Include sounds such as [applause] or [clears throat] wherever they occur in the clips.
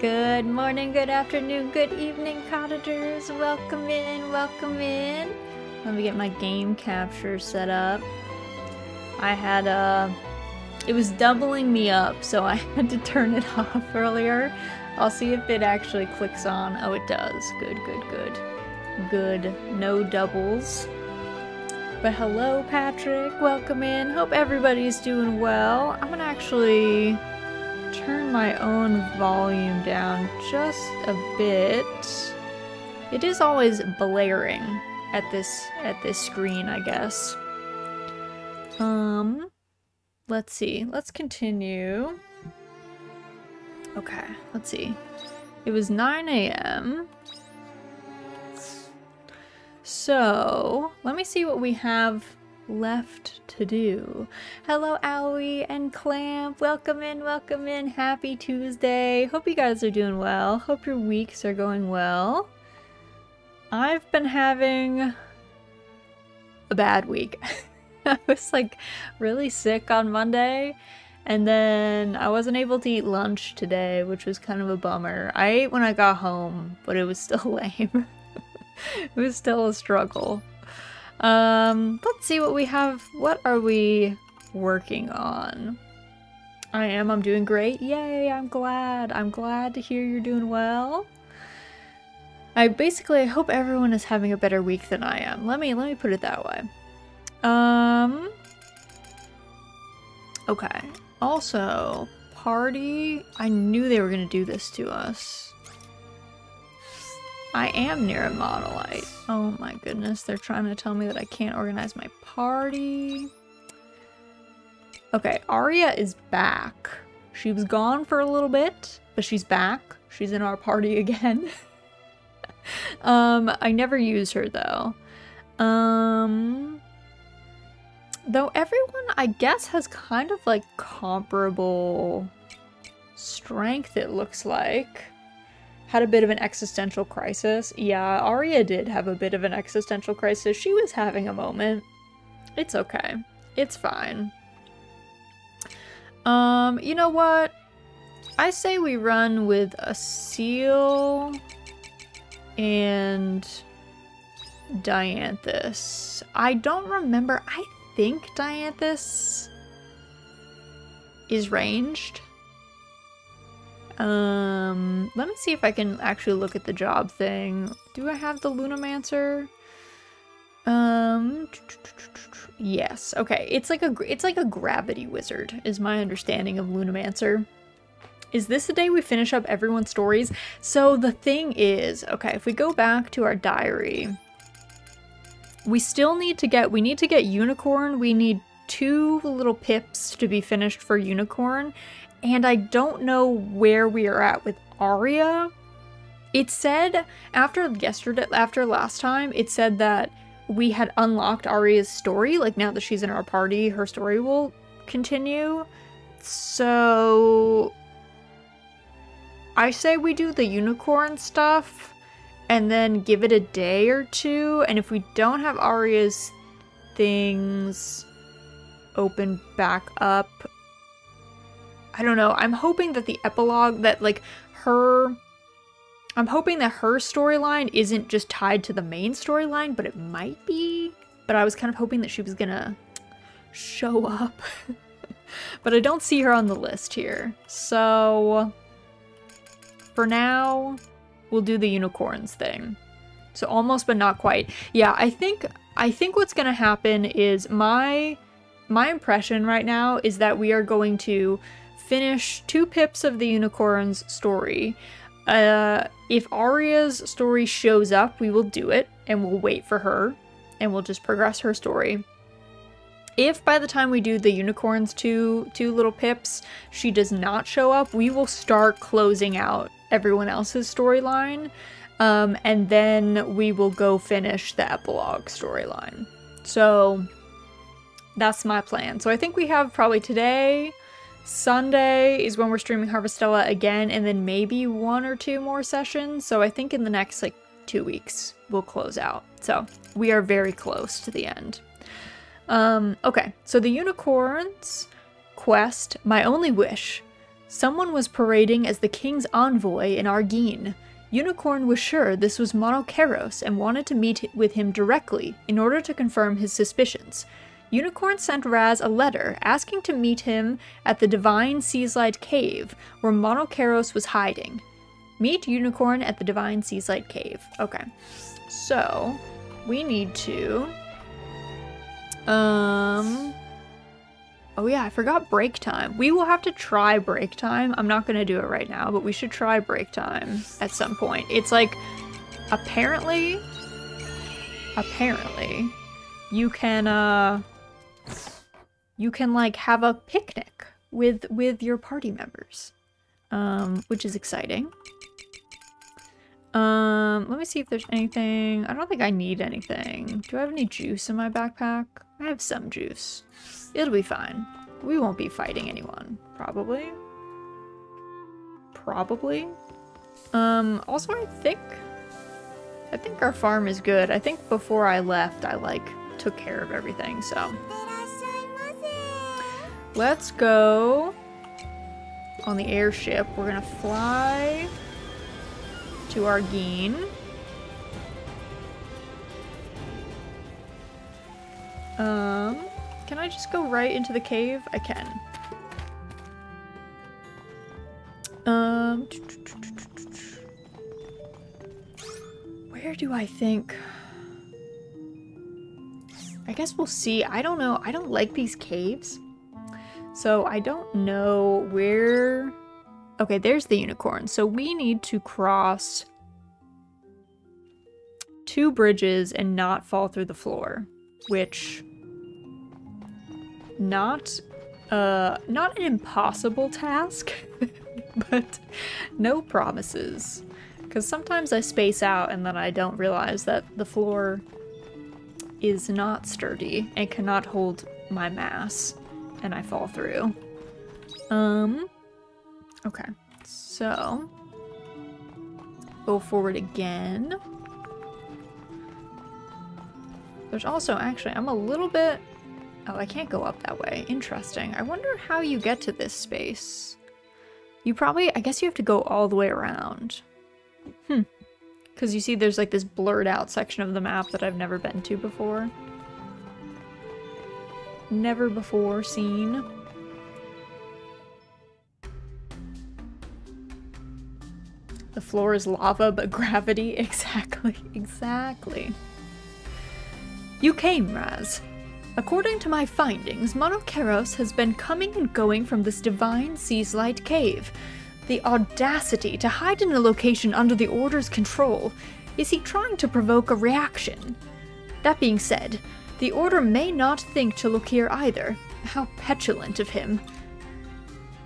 Good morning, good afternoon, good evening, cottagers. Welcome in, welcome in. Let me get my game capture set up. I had a. Uh, it was doubling me up, so I [laughs] had to turn it [laughs] off earlier. I'll see if it actually clicks on. Oh, it does. Good, good, good. Good. No doubles. But hello, Patrick. Welcome in. Hope everybody's doing well. I'm gonna actually turn my own volume down just a bit. It is always blaring at this at this screen, I guess. Um let's see. Let's continue. Okay, let's see. It was 9 a.m. So, let me see what we have left to do. Hello, Owie and Clamp. Welcome in, welcome in. Happy Tuesday. Hope you guys are doing well. Hope your weeks are going well. I've been having a bad week. [laughs] I was like really sick on Monday. And then I wasn't able to eat lunch today, which was kind of a bummer. I ate when I got home, but it was still [laughs] lame. it was still a struggle. Um, let's see what we have. What are we working on? I am. I'm doing great. Yay, I'm glad. I'm glad to hear you're doing well. I basically I hope everyone is having a better week than I am. Let me let me put it that way. Um Okay. Also, party. I knew they were going to do this to us. I am near a Monolite. Oh my goodness, they're trying to tell me that I can't organize my party. Okay, Aria is back. She was gone for a little bit, but she's back. She's in our party [laughs] again. um, I never used her though. Um, though everyone, I guess, has kind of like comparable strength, it looks like had a bit of an existential crisis. Yeah, Aria did have a bit of an existential crisis. She was having a moment. It's okay. It's fine. Um, you know what? I say we run with Asyl and Dianthus. I don't remember. I think Dianthus is ranged. Um, let me see if I can actually look at the job thing. Do I have the Lunamancer? Um, yes. Okay, it's like a it's like a gravity wizard is my understanding of Lunamancer. Is this the day we finish up everyone's stories? So the thing is, okay, if we go back to our diary, we still need to get we need to get unicorn. We need two little pips to be finished for unicorn and I don't know where we are at with Aria. It said after yesterday, after last time, it said that we had unlocked Aria's story. Like now that she's in our party, her story will continue. So I say we do the unicorn stuff and then give it a day or two. And if we don't have Aria's things open back up, I don't know. I'm hoping that the epilogue, that like her. I'm hoping that her storyline isn't just tied to the main storyline, but it might be. But I was kind of hoping that she was gonna show up. [laughs] but I don't see her on the list here. So for now, we'll do the unicorns thing. So almost but not quite. Yeah, I think I think what's going to happen is my my impression right now is that we are going to finish two pips of the unicorn's story. Uh, if Aria's story shows up, we will do it and we'll wait for her and we'll just progress her story. If by the time we do the unicorn's two two little pips, she does not show up, we will start closing out everyone else's storyline. Um, and then we will go finish the epilogue storyline. So that's my plan. So I think we have probably today, Sunday is when we're streaming Harvestella again, and then maybe one or two more sessions. So I think in the next like two weeks we'll close out. So we are very close to the end. Um, okay, so the unicorns quest, my only wish Someone was parading as the king's envoy in Argene. Unicorn was sure this was Monokeros and wanted to meet with him directly in order to confirm his suspicions. Unicorn sent Raz a letter asking to meet him at the Divine Seaslight Cave, where Monokeros was hiding. Meet Unicorn at the Divine Seaslight Cave. Okay. So, we need to... Um... Oh yeah, I forgot break time. We will have to try break time. I'm not gonna do it right now, but we should try break time at some point. It's like, apparently, apparently, you can, uh, you can like have a picnic with, with your party members, um, which is exciting. Um, let me see if there's anything. I don't think I need anything. Do I have any juice in my backpack? I have some juice. It'll be fine. We won't be fighting anyone. Probably. Probably. Um, also I think... I think our farm is good. I think before I left, I, like, took care of everything, so... Let's go on the airship. We're gonna fly to Argene. Um, can I just go right into the cave? I can. Um, where do I think? I guess we'll see. I don't know. I don't like these caves. So I don't know where... Okay, there's the unicorn. So we need to cross two bridges and not fall through the floor, which not uh not an impossible task, [laughs] but no promises. Cuz sometimes I space out and then I don't realize that the floor is not sturdy and cannot hold my mass and I fall through. Um okay. So go forward again. There's also, actually, I'm a little bit... Oh, I can't go up that way. Interesting. I wonder how you get to this space. You probably, I guess you have to go all the way around. Hmm. Because you see there's like this blurred out section of the map that I've never been to before. Never before seen. The floor is lava, but [laughs] gravity. Exactly, exactly. You came, Raz. According to my findings, Monokeros has been coming and going from this divine Seaslight cave. The audacity to hide in a location under the Order's control. Is he trying to provoke a reaction? That being said, the Order may not think to look here either. How petulant of him.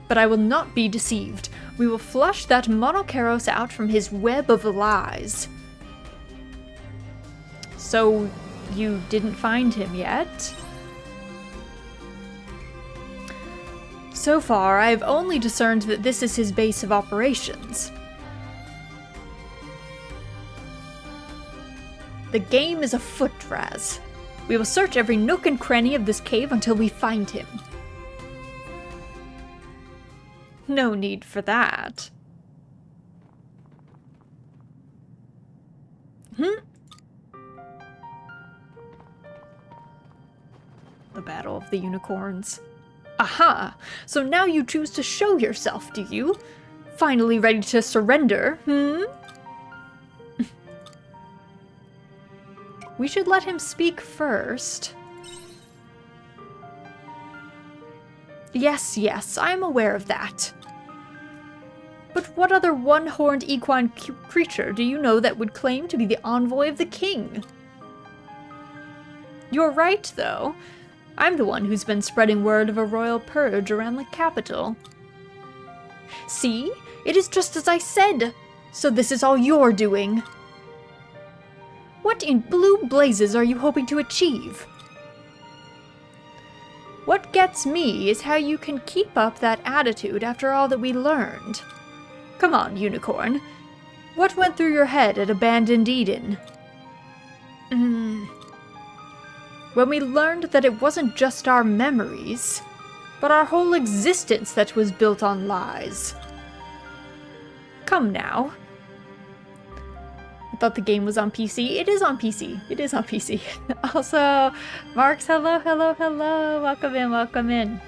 But I will not be deceived. We will flush that Monokeros out from his web of lies. So, you didn't find him yet? So far, I have only discerned that this is his base of operations. The game is afoot, Raz. We will search every nook and cranny of this cave until we find him. No need for that. Hmm? The Battle of the Unicorns. Aha! So now you choose to show yourself, do you? Finally ready to surrender, hmm? We should let him speak first. Yes, yes, I am aware of that. But what other one-horned equine creature do you know that would claim to be the envoy of the king? You're right, though. I'm the one who's been spreading word of a royal purge around the capital. See? It is just as I said! So this is all you're doing! What in blue blazes are you hoping to achieve? What gets me is how you can keep up that attitude after all that we learned. Come on, Unicorn. What went through your head at Abandoned Eden? Hmm when we learned that it wasn't just our memories. but our whole existence that was built on lies. Come now. Thought the game was on PC. It is on PC. It is on PC. [laughs] also, Marks, hello, hello, hello. Welcome in, welcome in.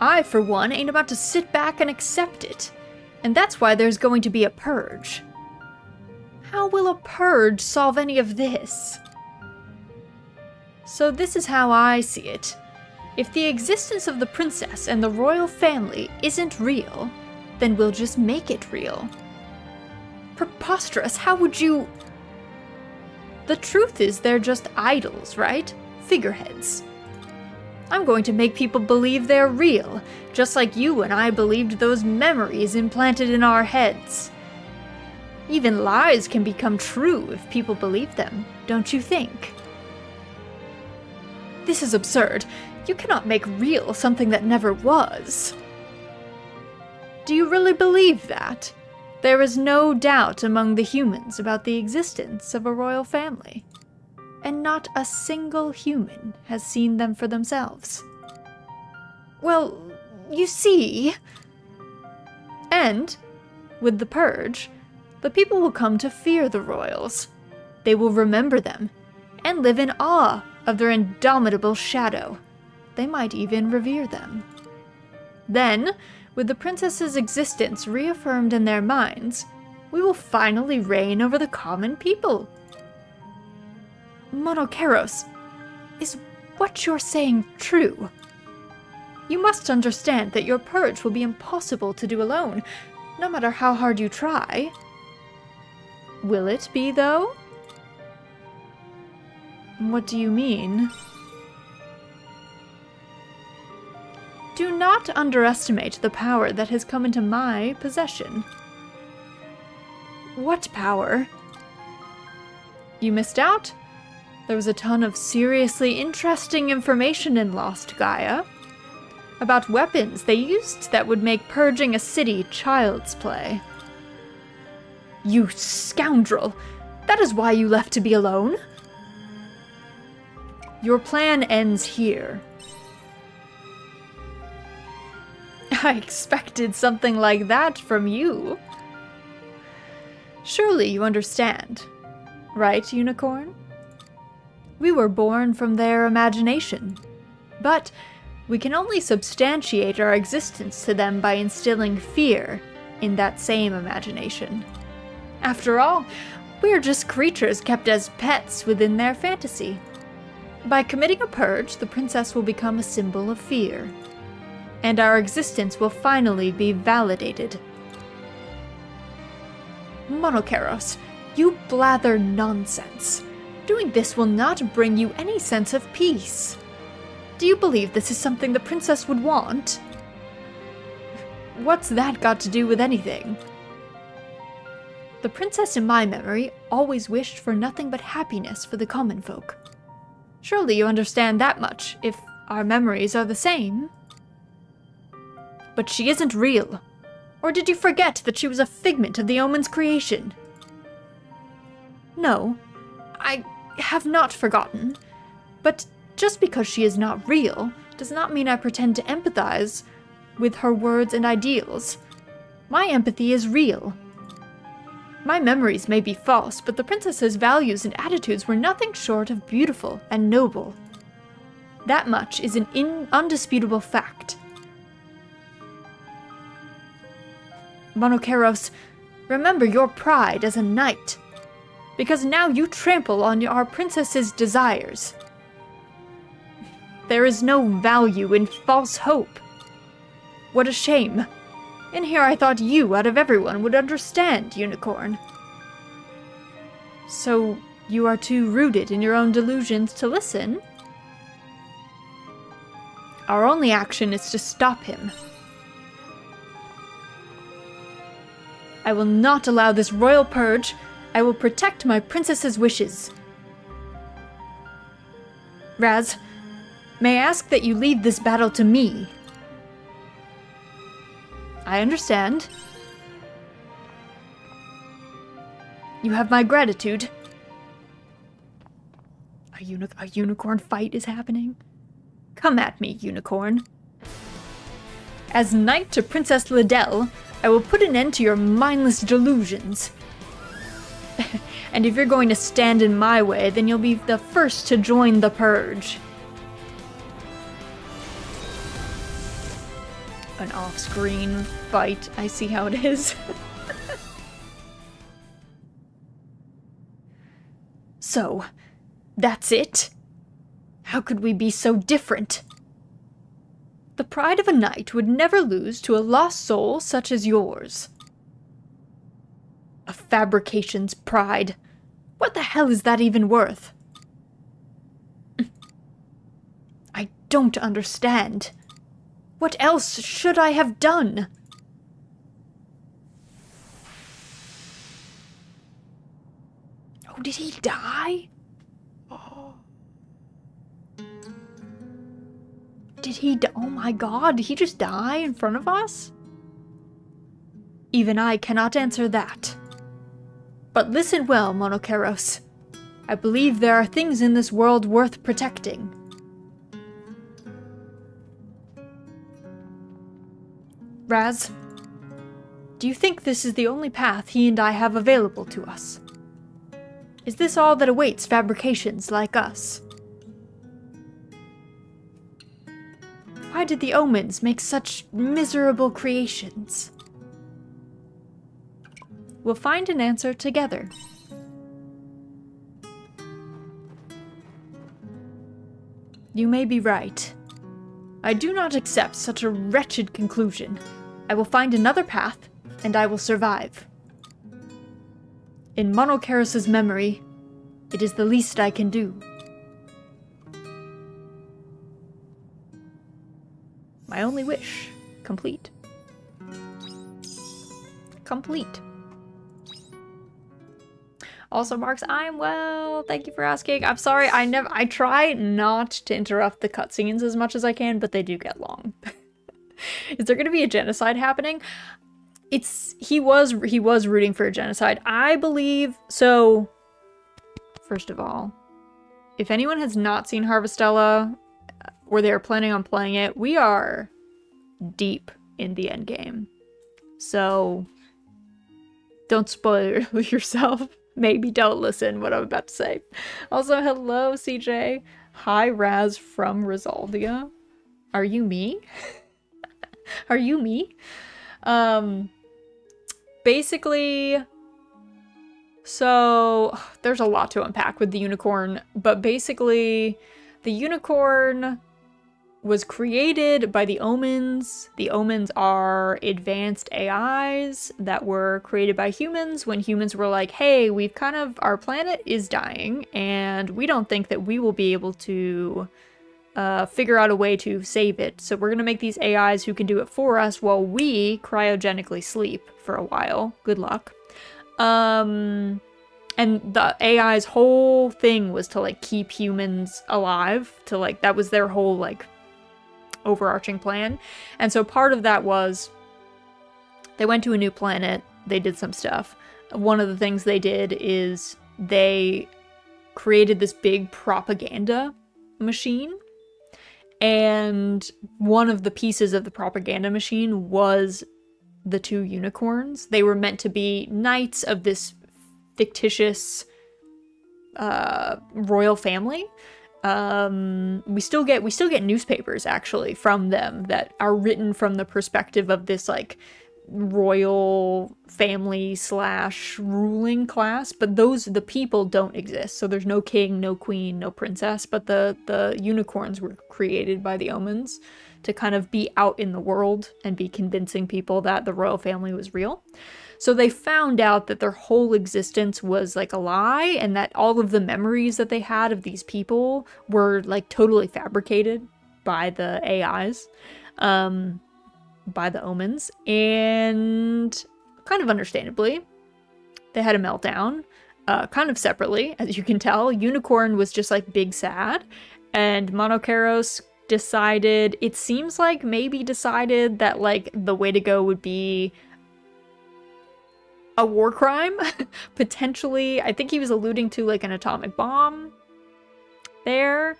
I, for one, ain't about to sit back and accept it. And that's why there's going to be a purge. How will a purge solve any of this? So this is how I see it. If the existence of the princess and the royal family isn't real, then we'll just make it real. Preposterous, how would you... The truth is they're just idols, right? Figureheads. I'm going to make people believe they're real, just like you and I believed those memories implanted in our heads. Even lies can become true if people believe them, don't you think? This is absurd. You cannot make real something that never was. Do you really believe that? There is no doubt among the humans about the existence of a royal family and not a single human has seen them for themselves. Well, you see. And, with the Purge, the people will come to fear the royals. They will remember them and live in awe of their indomitable shadow. They might even revere them. Then, with the princess's existence reaffirmed in their minds, we will finally reign over the common people Monokeros, is what you're saying true? You must understand that your purge will be impossible to do alone, no matter how hard you try. Will it be, though? What do you mean? Do not underestimate the power that has come into my possession. What power? You missed out? There was a ton of seriously interesting information in Lost Gaia. About weapons they used that would make purging a city child's play. You scoundrel! That is why you left to be alone? Your plan ends here. [laughs] I expected something like that from you. Surely you understand, right, Unicorn? We were born from their imagination. But we can only substantiate our existence to them by instilling fear in that same imagination. After all, we are just creatures kept as pets within their fantasy. By committing a purge, the princess will become a symbol of fear, and our existence will finally be validated. Monokeros, you blather nonsense. Doing this will not bring you any sense of peace. Do you believe this is something the princess would want? What's that got to do with anything? The princess in my memory always wished for nothing but happiness for the common folk. Surely you understand that much, if our memories are the same. But she isn't real. Or did you forget that she was a figment of the Omen's creation? No, I have not forgotten. But just because she is not real does not mean I pretend to empathize with her words and ideals. My empathy is real. My memories may be false, but the princess's values and attitudes were nothing short of beautiful and noble. That much is an undisputable fact. Monokeros, remember your pride as a knight because now you trample on our princess's desires. There is no value in false hope. What a shame. In here I thought you, out of everyone, would understand, Unicorn. So, you are too rooted in your own delusions to listen? Our only action is to stop him. I will not allow this royal purge I will protect my princess's wishes. Raz, may I ask that you leave this battle to me? I understand. You have my gratitude. A, uni a unicorn fight is happening? Come at me, unicorn. As knight to Princess Liddell, I will put an end to your mindless delusions. [laughs] and if you're going to stand in my way, then you'll be the first to join the purge. An off-screen fight. I see how it is. [laughs] so, that's it? How could we be so different? The pride of a knight would never lose to a lost soul such as yours. A fabrication's pride. What the hell is that even worth? [clears throat] I don't understand. What else should I have done? Oh, did he die? Did he Oh my god, did he just die in front of us? Even I cannot answer that. But listen well, Monokeros. I believe there are things in this world worth protecting. Raz, do you think this is the only path he and I have available to us? Is this all that awaits fabrications like us? Why did the omens make such miserable creations? We'll find an answer together. You may be right. I do not accept such a wretched conclusion. I will find another path, and I will survive. In Monokeros's memory, it is the least I can do. My only wish. Complete. Complete. Also, Marks, I'm well. Thank you for asking. I'm sorry. I never. I try not to interrupt the cutscenes as much as I can, but they do get long. [laughs] Is there going to be a genocide happening? It's he was he was rooting for a genocide. I believe so. First of all, if anyone has not seen Harvestella, or they're planning on playing it, we are deep in the end game. So don't spoil [laughs] yourself. Maybe don't listen what I'm about to say. Also, hello, CJ. Hi, Raz from Razaldia. Are you me? [laughs] Are you me? Um, basically, so there's a lot to unpack with the unicorn, but basically, the unicorn was created by the Omens. The Omens are advanced AIs that were created by humans when humans were like, hey, we've kind of, our planet is dying and we don't think that we will be able to uh, figure out a way to save it. So we're going to make these AIs who can do it for us while we cryogenically sleep for a while. Good luck. Um, and the AI's whole thing was to like keep humans alive to like that was their whole like overarching plan. And so part of that was they went to a new planet, they did some stuff. One of the things they did is they created this big propaganda machine. And one of the pieces of the propaganda machine was the two unicorns. They were meant to be knights of this fictitious uh, royal family um we still get we still get newspapers actually from them that are written from the perspective of this like royal family slash ruling class but those the people don't exist. So there's no king no queen no princess but the the unicorns were created by the omens to kind of be out in the world and be convincing people that the royal family was real so they found out that their whole existence was like a lie and that all of the memories that they had of these people were like totally fabricated by the AIs, um, by the omens. And kind of understandably, they had a meltdown. Uh, kind of separately, as you can tell, Unicorn was just like big sad, and Monokeros decided, it seems like maybe decided that like the way to go would be a war crime, [laughs] potentially. I think he was alluding to like an atomic bomb there.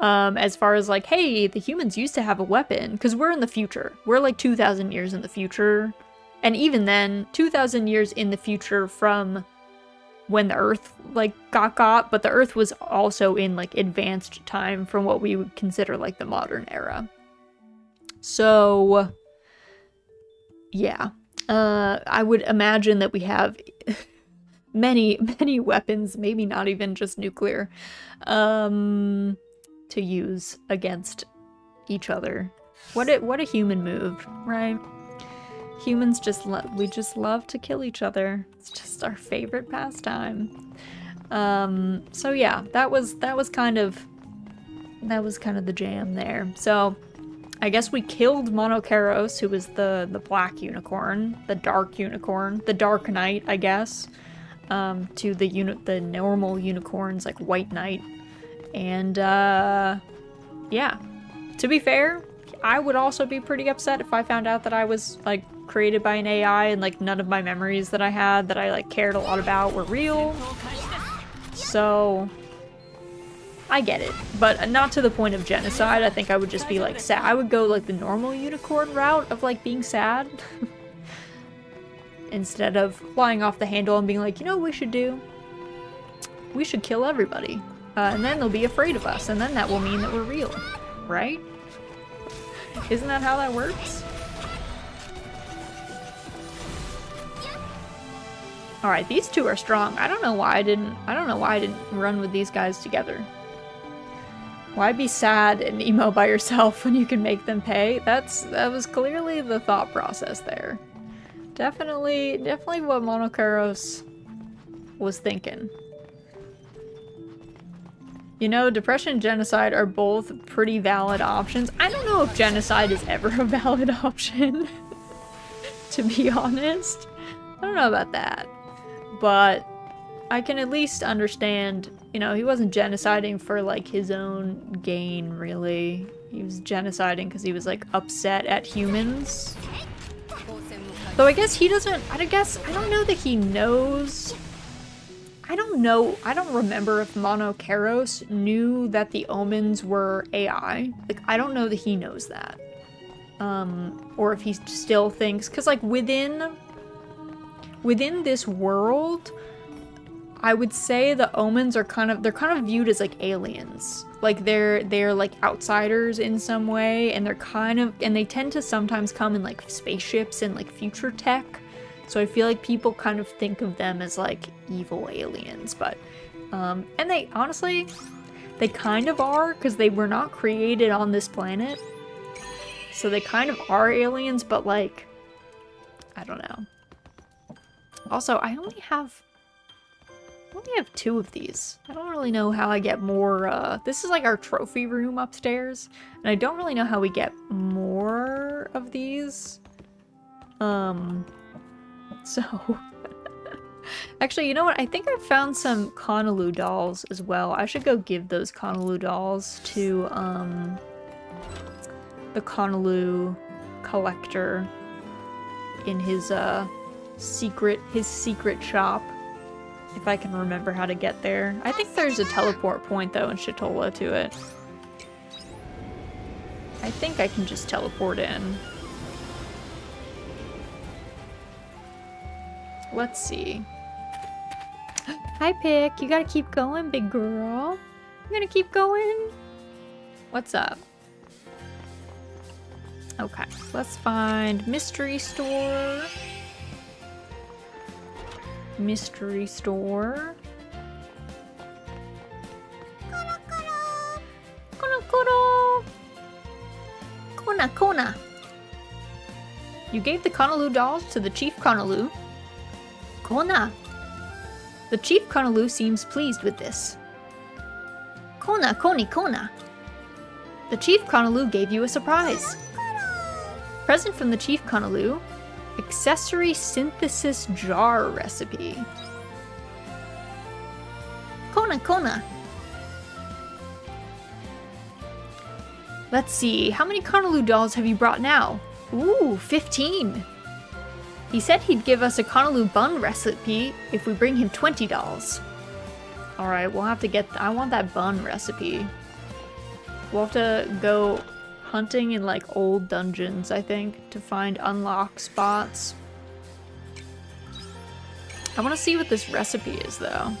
Um, as far as like, hey, the humans used to have a weapon because we're in the future. We're like 2,000 years in the future. And even then, 2,000 years in the future from when the Earth like got got, but the Earth was also in like advanced time from what we would consider like the modern era. So, yeah, uh, I would imagine that we have [laughs] many, many weapons, maybe not even just nuclear, um, to use against each other. What a, what a human move, right? Humans just love, we just love to kill each other. It's just our favorite pastime. Um, so yeah, that was, that was kind of, that was kind of the jam there. So I guess we killed Monokeros, who was the, the black unicorn, the dark unicorn, the dark knight, I guess, um, to the the normal unicorns, like White Knight. And, uh, yeah. To be fair, I would also be pretty upset if I found out that I was, like, created by an AI and, like, none of my memories that I had that I, like, cared a lot about were real. So, I get it, but not to the point of genocide. I think I would just be like sad. I would go like the normal unicorn route of like being sad. [laughs] Instead of flying off the handle and being like, you know what we should do? We should kill everybody. Uh, and then they'll be afraid of us, and then that will mean that we're real. Right? Isn't that how that works? Alright, these two are strong. I don't know why I didn't- I don't know why I didn't run with these guys together. Why be sad and emo by yourself [laughs] when you can make them pay? That's that was clearly the thought process there. Definitely, definitely what Monokeros was thinking. You know, depression and genocide are both pretty valid options. I don't know if genocide is ever [laughs] a valid option, [laughs] to be honest. I don't know about that. But I can at least understand you know, he wasn't genociding for like his own gain, really. He was genociding because he was like upset at humans. Though I guess he doesn't, I guess, I don't know that he knows. I don't know, I don't remember if Monokeros knew that the omens were AI. Like, I don't know that he knows that. Um, or if he still thinks, because like within, within this world, I would say the omens are kind of they're kind of viewed as like aliens. Like they're they're like outsiders in some way and they're kind of and they tend to sometimes come in like spaceships and like future tech. So I feel like people kind of think of them as like evil aliens, but um and they honestly they kind of are because they were not created on this planet. So they kind of are aliens, but like I don't know. Also, I only have I only have two of these. I don't really know how I get more, uh, this is like our trophy room upstairs, and I don't really know how we get more of these. Um, [laughs] so, [laughs] actually, you know what? I think I found some Konolu dolls as well. I should go give those Konolu dolls to, um, the Konolu collector in his, uh, secret, his secret shop. If I can remember how to get there. I think there's a teleport point though in Shatolla to it. I think I can just teleport in. Let's see. [gasps] Hi Pick, you gotta keep going, big girl. You gonna keep going? What's up? Okay, let's find mystery store mystery store. Kona Kona. Kona, kona. You gave the Konolu dolls to the Chief Konolu. Kona. The Chief Konolu seems pleased with this. Kona Koni Kona. The Chief Konolu gave you a surprise. Present from the Chief Konolu Accessory synthesis jar recipe. Kona Kona. Let's see, how many Conaloo dolls have you brought now? Ooh, 15. He said he'd give us a Conaloo bun recipe if we bring him 20 dolls. Alright, we'll have to get- I want that bun recipe. We'll have to go hunting in like old dungeons, I think, to find unlock spots. I want to see what this recipe is though.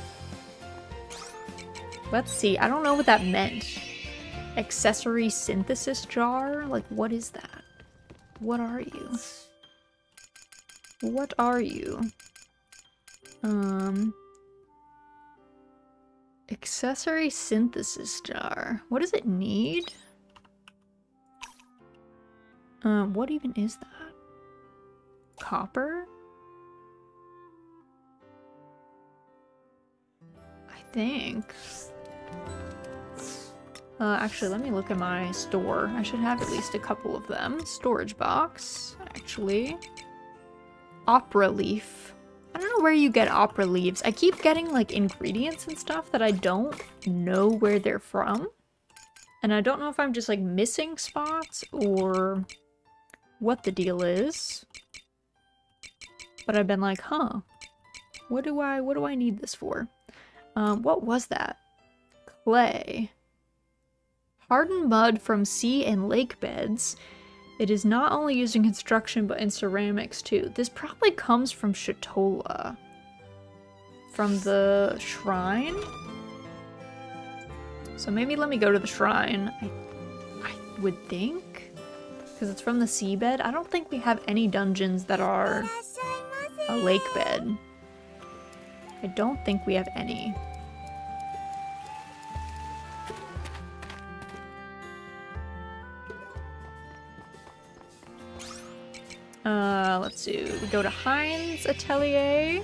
Let's see. I don't know what that meant. Accessory synthesis jar? Like, what is that? What are you? What are you? Um... Accessory synthesis jar. What does it need? Um, what even is that? Copper? I think. Uh, actually, let me look at my store. I should have at least a couple of them. Storage box, actually. Opera leaf. I don't know where you get opera leaves. I keep getting like ingredients and stuff that I don't know where they're from. And I don't know if I'm just like missing spots or what the deal is. But I've been like, huh, what do I, what do I need this for? Um, what was that? Clay. Hardened mud from sea and lake beds. It is not only used in construction, but in ceramics too. This probably comes from Shatolla. From the shrine? So maybe let me go to the shrine. I, I would think. Because it's from the seabed. I don't think we have any dungeons that are a lake bed. I don't think we have any. Uh, let's see. We go to Heine's Atelier.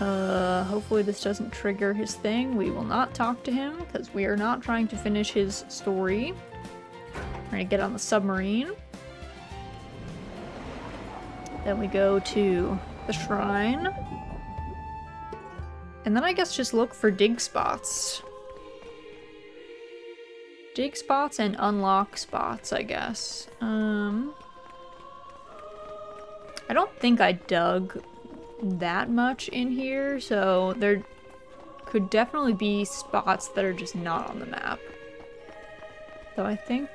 Uh, hopefully this doesn't trigger his thing. We will not talk to him because we are not trying to finish his story. We're gonna get on the submarine. Then we go to the shrine. And then I guess just look for dig spots. Dig spots and unlock spots, I guess. Um... I don't think I dug that much in here, so there could definitely be spots that are just not on the map. Though I think...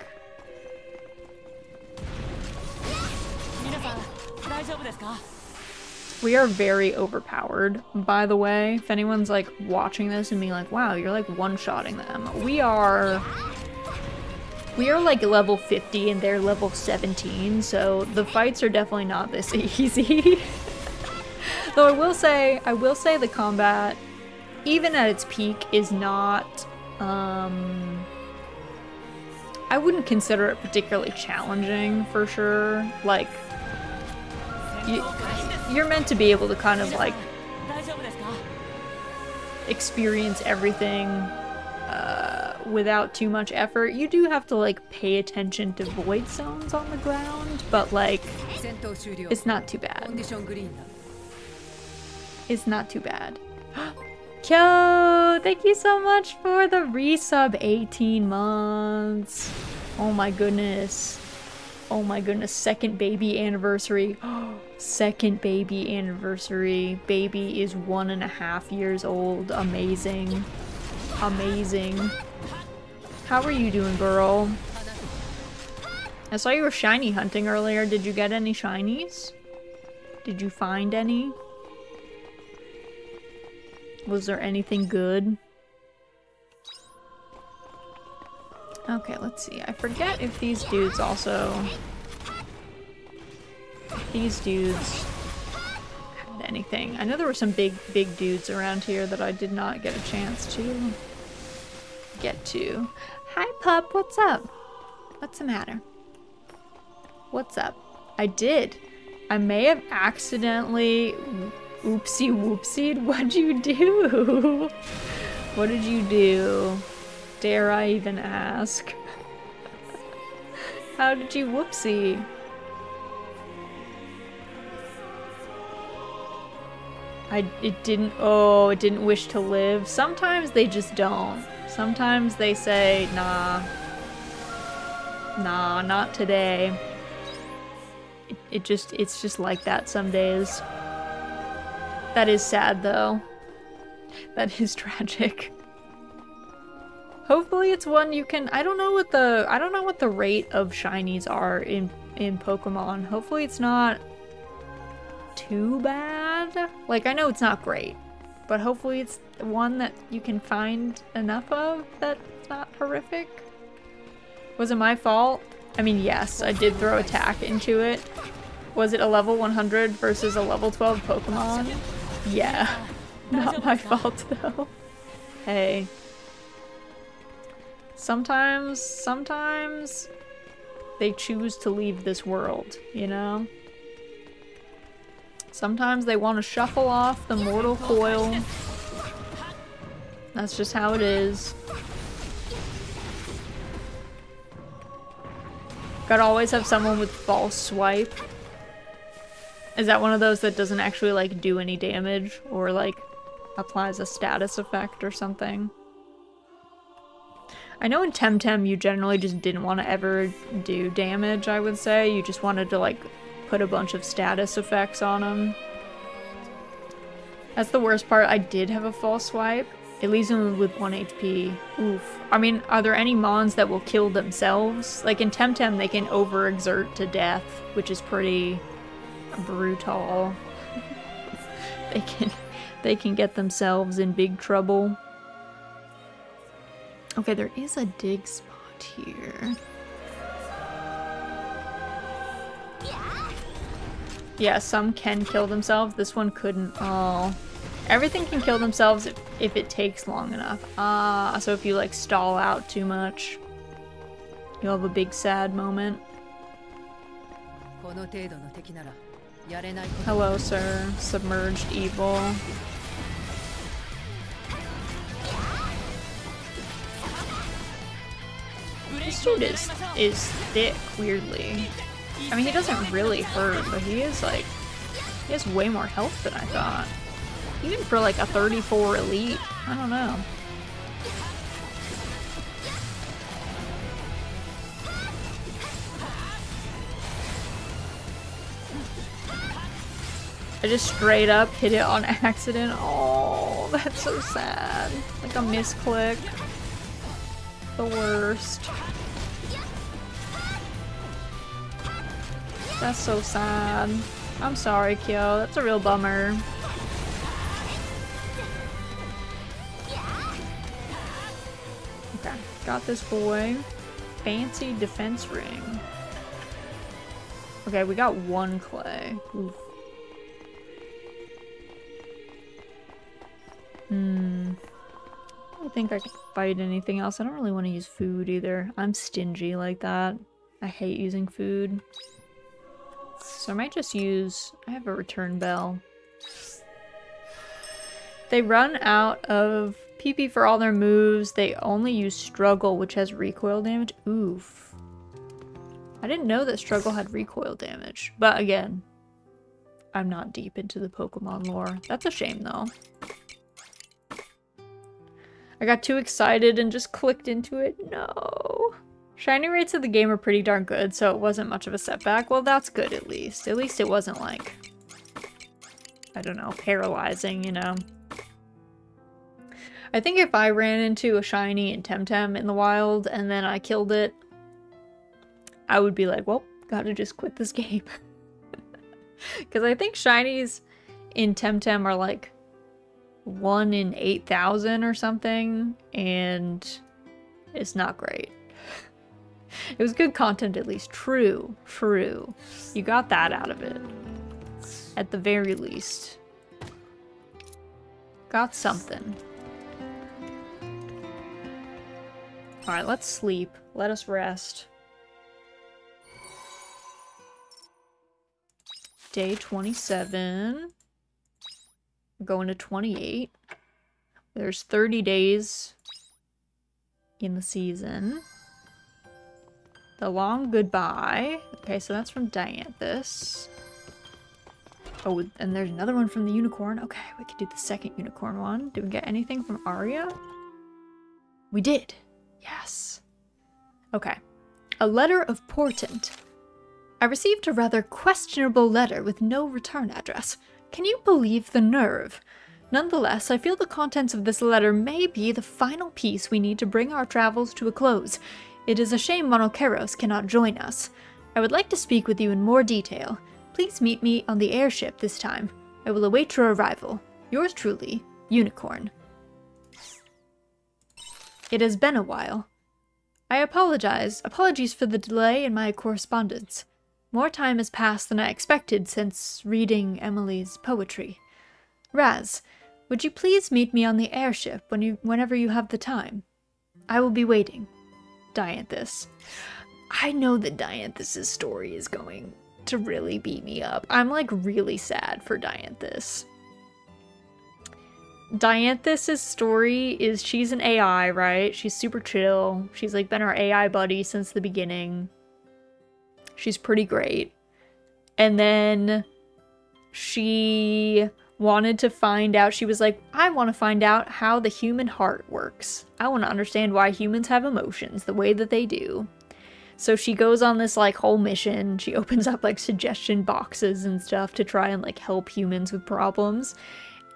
We are very overpowered, by the way. If anyone's like watching this and being like, wow, you're like one-shotting them. We are we are like level 50 and they're level 17, so the fights are definitely not this [laughs] easy. Though I will say, I will say the combat, even at its peak, is not, um, I wouldn't consider it particularly challenging for sure. Like, you, you're meant to be able to kind of like experience everything uh, without too much effort. You do have to like pay attention to void zones on the ground, but like it's not too bad. It's not too bad. [gasps] Kyo, thank you so much for the resub 18 months. Oh my goodness. Oh my goodness, second baby anniversary. [gasps] second baby anniversary. Baby is one and a half years old. Amazing amazing. How are you doing, girl? I saw you were shiny hunting earlier. Did you get any shinies? Did you find any? Was there anything good? Okay, let's see. I forget if these dudes also... these dudes had anything. I know there were some big, big dudes around here that I did not get a chance to get to. Hi, pup. What's up? What's the matter? What's up? I did. I may have accidentally oopsie whoopsied. [laughs] What'd you do? what did you do? Dare I even ask? [laughs] How did you whoopsie? I, it didn't, oh, it didn't wish to live. Sometimes they just don't. Sometimes they say, nah. Nah, not today. It, it just, it's just like that some days. That is sad though. That [laughs] is tragic. Hopefully it's one you can I don't know what the I don't know what the rate of shinies are in in Pokemon. Hopefully it's not too bad. Like I know it's not great, but hopefully it's one that you can find enough of that's not horrific. Was it my fault? I mean, yes, I did throw attack into it. Was it a level 100 versus a level 12 Pokemon? Yeah. [laughs] Not my fault though. Hey. Sometimes, sometimes they choose to leave this world, you know? Sometimes they want to shuffle off the mortal coil. That's just how it is. Gotta always have someone with false swipe. Is that one of those that doesn't actually like do any damage or like applies a status effect or something? I know in Temtem you generally just didn't want to ever do damage, I would say. You just wanted to like put a bunch of status effects on them. That's the worst part. I did have a false swipe. It leaves him with 1 HP. Oof. I mean, are there any Mons that will kill themselves? Like in Temtem, they can overexert to death, which is pretty brutal. [laughs] they can they can get themselves in big trouble. Okay, there is a dig spot here. Yeah, some can kill themselves. This one couldn't. Oh. Everything can kill themselves if, if it takes long enough. Ah, uh, so if you like stall out too much, you'll have a big sad moment. Hello, sir. Submerged evil. This dude is, is thick, weirdly. I mean, he doesn't really hurt, but he is like, he has way more health than I thought. Even for like a 34 elite, I don't know. I just straight up hit it on [laughs] accident. Oh, that's so sad. Like a misclick. The worst. That's so sad. I'm sorry, Kyo. That's a real bummer. Okay, got this boy. Fancy defense ring. Okay, we got one clay. Oof. Hmm. I don't think I can fight anything else. I don't really want to use food either. I'm stingy like that. I hate using food. So I might just use... I have a return bell. They run out of PP for all their moves. They only use Struggle, which has recoil damage. Oof. I didn't know that Struggle had recoil damage. But again, I'm not deep into the Pokemon lore. That's a shame, though. I got too excited and just clicked into it. No. Shiny rates of the game are pretty darn good, so it wasn't much of a setback. Well, that's good at least. At least it wasn't like, I don't know, paralyzing, you know? I think if I ran into a shiny in Temtem in the wild and then I killed it, I would be like, well, gotta just quit this [laughs] game. Because I think shinies in Temtem are like 1 in 8,000 or something, and it's not great. [laughs] It was good content at least. True. True. You got that out of it. At the very least. Got something. Alright, let's sleep. Let us rest. Day 27. We're going to 28. There's 30 days in the season. The Long Goodbye. Okay, so that's from Dianthus. Oh, and there's another one from the Unicorn. Okay, we could do the second Unicorn one. Did we get anything from Aria? We did. Yes. Okay. A letter of portent. I received a rather questionable letter with no return address. Can you believe the nerve? Nonetheless, I feel the contents of this letter may be the final piece we need to bring our travels to a close. It is a shame Monokeros cannot join us. I would like to speak with you in more detail. Please meet me on the airship this time. I will await your arrival. Yours truly, Unicorn. It has been a while. I apologize. Apologies for the delay in my correspondence. More time has passed than I expected since reading Emily's poetry. Raz, would you please meet me on the airship when you, whenever you have the time? I will be waiting. Dianthus. I know that Dianthus's story is going to really beat me up. I'm like really sad for Dianthus. Dianthus's story is she's an AI, right? She's super chill. She's like been our AI buddy since the beginning. She's pretty great. And then she wanted to find out, she was like, I want to find out how the human heart works. I want to understand why humans have emotions the way that they do. So she goes on this like whole mission. She [laughs] opens up like suggestion boxes and stuff to try and like help humans with problems.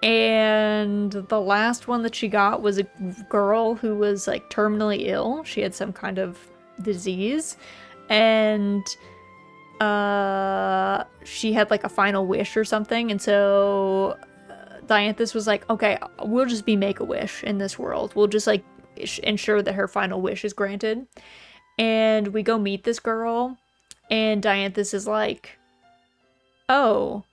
And the last one that she got was a girl who was like terminally ill. She had some kind of disease. And uh she had like a final wish or something and so uh, Dianthus was like okay we'll just be make a wish in this world we'll just like ensure that her final wish is granted and we go meet this girl and Dianthus is like oh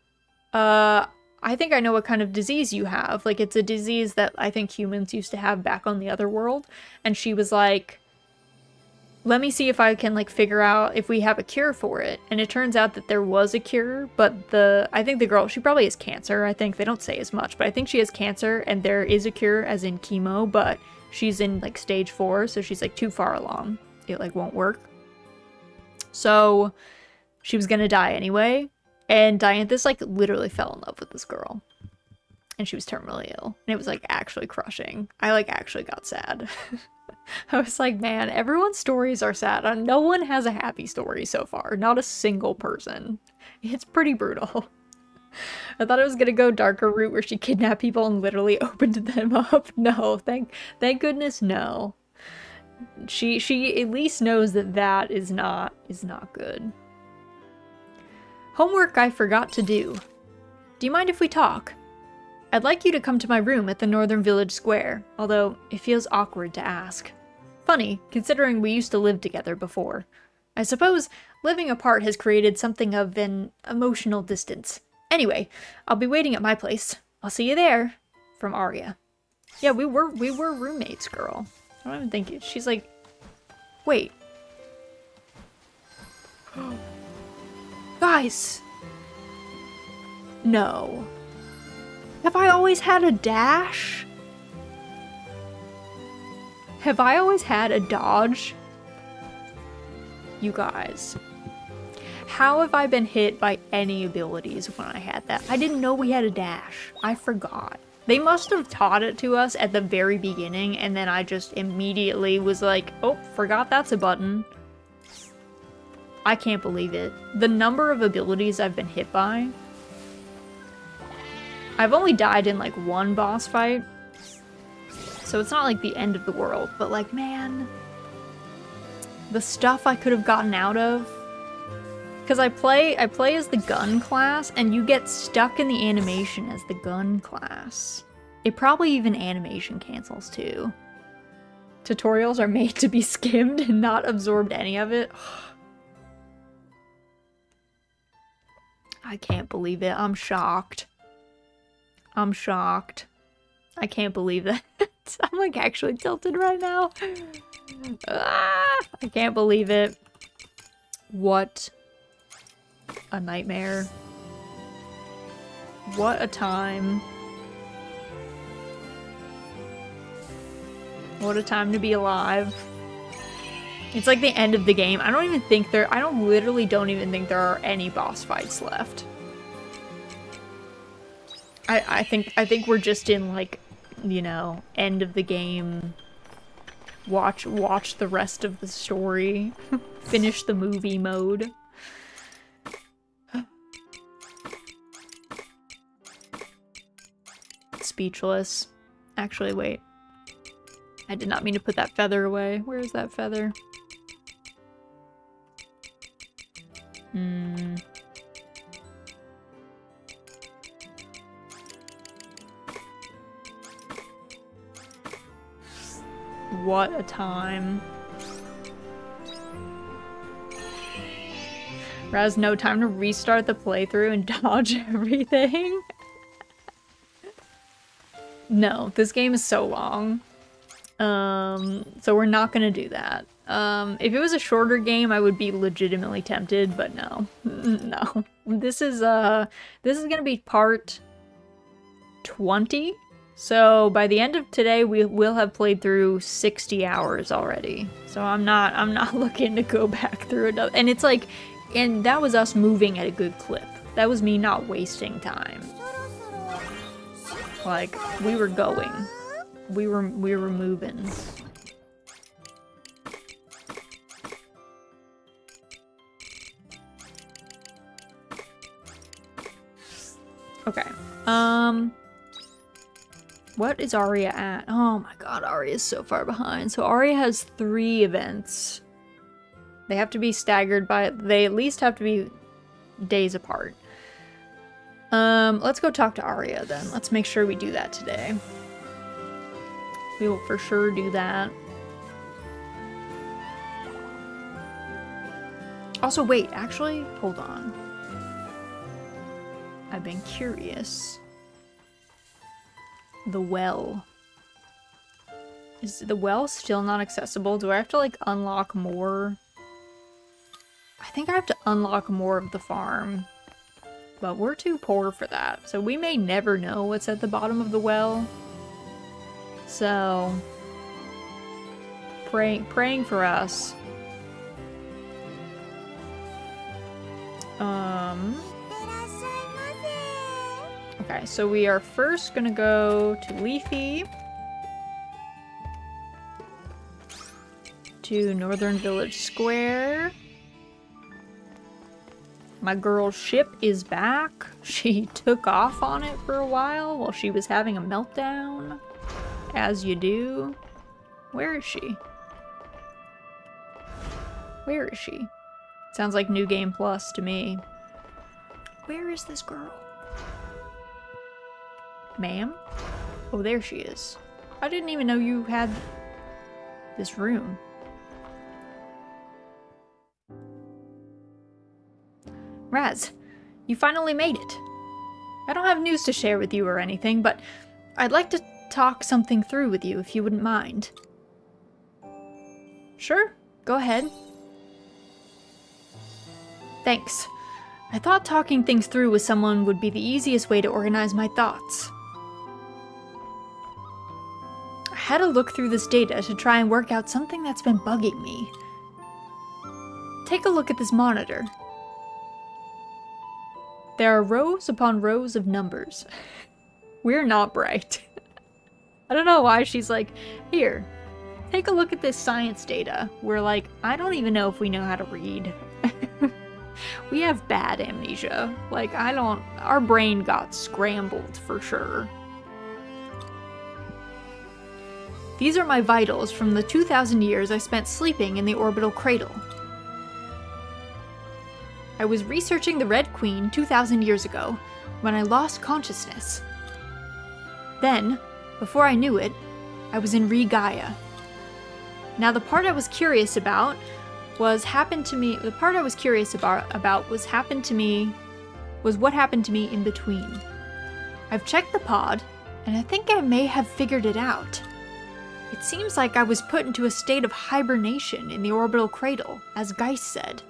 uh I think I know what kind of disease you have. Like, it's a disease that I think humans used to have back on the other world. And she was like, let me see if I can like figure out if we have a cure for it. And it turns out that there was a cure, but the I think the girl she probably has cancer. I think they don't say as much, but I think she has cancer and there is a cure as in chemo, but she's in like stage 4, so she's like too far along. It like won't work. So she was going to die anyway, and Dianthus like literally fell in love with this girl. And she was terminally ill. And it was like actually crushing. I like actually got sad. [laughs] [laughs] I was like, man, everyone's stories are sad. Uh, no one has a happy story so far. Not a single person. It's pretty brutal. [laughs] I thought it was gonna go darker route where she kidnapped people and literally [laughs] opened them up. No, thank thank goodness no. She she at least knows that that is not is not good. Homework I forgot to do. Do you mind if we talk? I'd like you to come to my room at the Northern Village Square, although it feels awkward to ask. Funny, considering we used to live together before. I suppose living apart has created something of an emotional distance. Anyway, I'll be waiting at my place. I'll see you there. From Aria. Yeah, we were we were roommates, girl. I don't even think it, she's like Wait. [gasps] Guys. No. Have I always had a dash? Have I always had a dodge? You guys. How have I been hit by any abilities when I had that? I didn't know we had a dash. I forgot. They must have taught it to us at the very beginning and then I just immediately was like, oh, forgot that's a button. I can't believe it. The number of abilities I've been hit by I've only died in like one boss fight. So it's not like the end of the world, but like, man, the stuff I could have gotten out of. Because I play I play as the gun class and you get stuck in the animation as the gun class. It probably even animation cancels too. Tutorials are made to be [laughs] skimmed and not absorbed any of it. [sighs] I can't believe it. I'm shocked. I'm shocked. I can't believe that. [laughs] I'm like actually tilted right now. Ah, I can't believe it. What a nightmare. What a time. What a time to be alive. It's like the end of the game. I don't even think there- I don't literally don't even think there are any boss fights left. I, I think I think we're just in like, you know, end of the game. Watch watch the rest of the story. [laughs] Finish the movie mode. speechless. Actually, wait. I did not mean to put that feather away. Where is that feather? Hmm. What a time. Raz, no time to restart the playthrough and [laughs] dodge everything. no, this game is so long. Um, so we're not gonna do that. Um, if it was a shorter game, I would be legitimately tempted, but no. [laughs] no. This is, uh, this is gonna be part 20. So by the end of today, we will have played through 60 hours already. So I'm not, I'm not [laughs] looking to go back through it. And it's like, and that was us moving at a good clip. That was me not wasting time. Like, we were going. We were, we were moving. Okay. Um... What is Aria at? Oh my god, Aria is so far behind. So Aria has three events. They have to be staggered by- they at least have to be days apart. Um, let's go talk to Aria then. Let's make sure we do that today. We will for sure do that. Also, wait, actually, hold on. I've been curious. The well. Is the well still not accessible? Do I have to like unlock more? I think I have to unlock more of the farm. But we're too poor for that. So we may never know what's at the bottom of the well. So praying praying for us. Um Okay, so we are first gonna go to Lethe. To Northern Village Square. My girl's ship is back. [laughs] She took off on it for a while while she was having a meltdown. As you do. Where is she? Where is she? Sounds like New Game Plus to me. Where is this girl? Ma'am? Oh, there she is. I didn't even know you had this room. Raz, you finally made it. I don't have news to share with you or anything, but I'd like to talk something through with you if you wouldn't mind. Sure, go ahead. Thanks. I thought talking things through with someone would be the easiest way to organize my thoughts. Had to look through this data to try and work out something that's been bugging me. Take a look at this monitor. There are rows upon rows of numbers. [laughs] We're not bright. [laughs] I don't know why she's like, here, take a look at this science data. We're like, I don't even know if we know how to read. [laughs] we have bad amnesia. Like, I don't, our brain got scrambled for sure. These are my vitals from the 2,000 years I spent sleeping in the orbital cradle. I was researching the Red Queen 2,000 years ago when I lost consciousness. Then, before I knew it, I was in Re-Gaia. Now the part I was curious about was happened to me the part I was curious about about was happened to me was what happened to me in between. I've checked the pod, and I think I may have figured it out. It seems like I was put into a state of hibernation in the orbital cradle, as Geist said.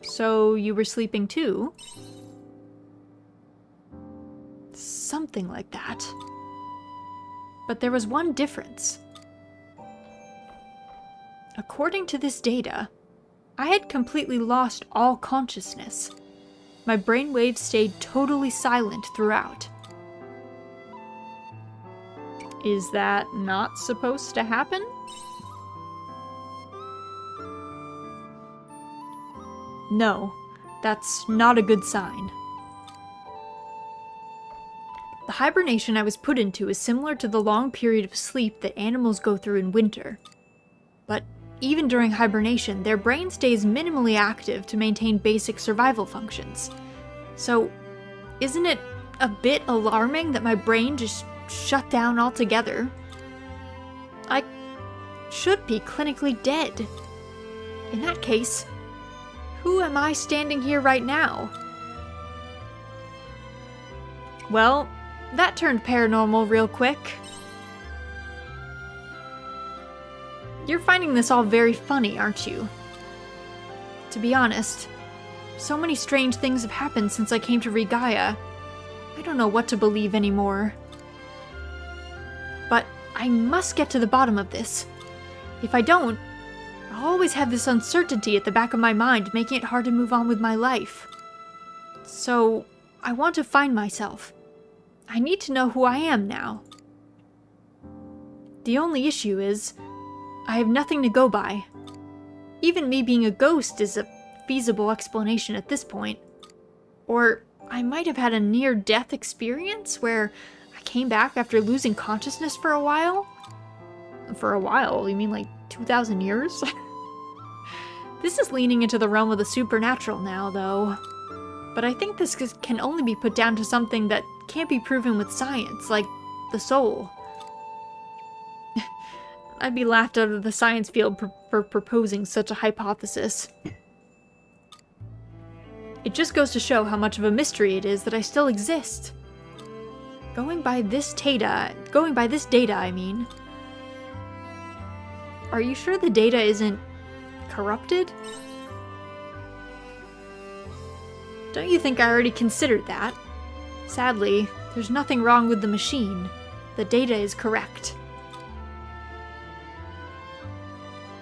So you were sleeping too? Something like that. But there was one difference. According to this data, I had completely lost all consciousness. My brainwaves stayed totally silent throughout. Is that not supposed to happen? No, that's not a good sign. The hibernation I was put into is similar to the long period of sleep that animals go through in winter. But even during hibernation, their brain stays minimally active to maintain basic survival functions. So, isn't it a bit alarming that my brain just shut down altogether? I should be clinically dead. In that case, who am I standing here right now? Well, that turned paranormal real quick. You're finding this all very funny, aren't you? To be honest, so many strange things have happened since I came to Regaia. I don't know what to believe anymore. I must get to the bottom of this. If I don't, I'll always have this uncertainty at the back of my mind, making it hard to move on with my life. So, I want to find myself. I need to know who I am now. The only issue is, I have nothing to go by. Even me being a ghost is a feasible explanation at this point. Or I might have had a near death experience where I came back after losing consciousness for a while. For a while? You mean like 2,000 years? [laughs] this is leaning into the realm of the supernatural now, though. But I think this can only be put down to something that can't be proven with science, like the soul. [laughs] I'd be laughed out of the science field for, for proposing such a hypothesis. It just goes to show how much of a mystery it is that I still exist. Going by this data, going by this data, I mean. Are you sure the data isn't corrupted? Don't you think I already considered that? Sadly, there's nothing wrong with the machine. The data is correct.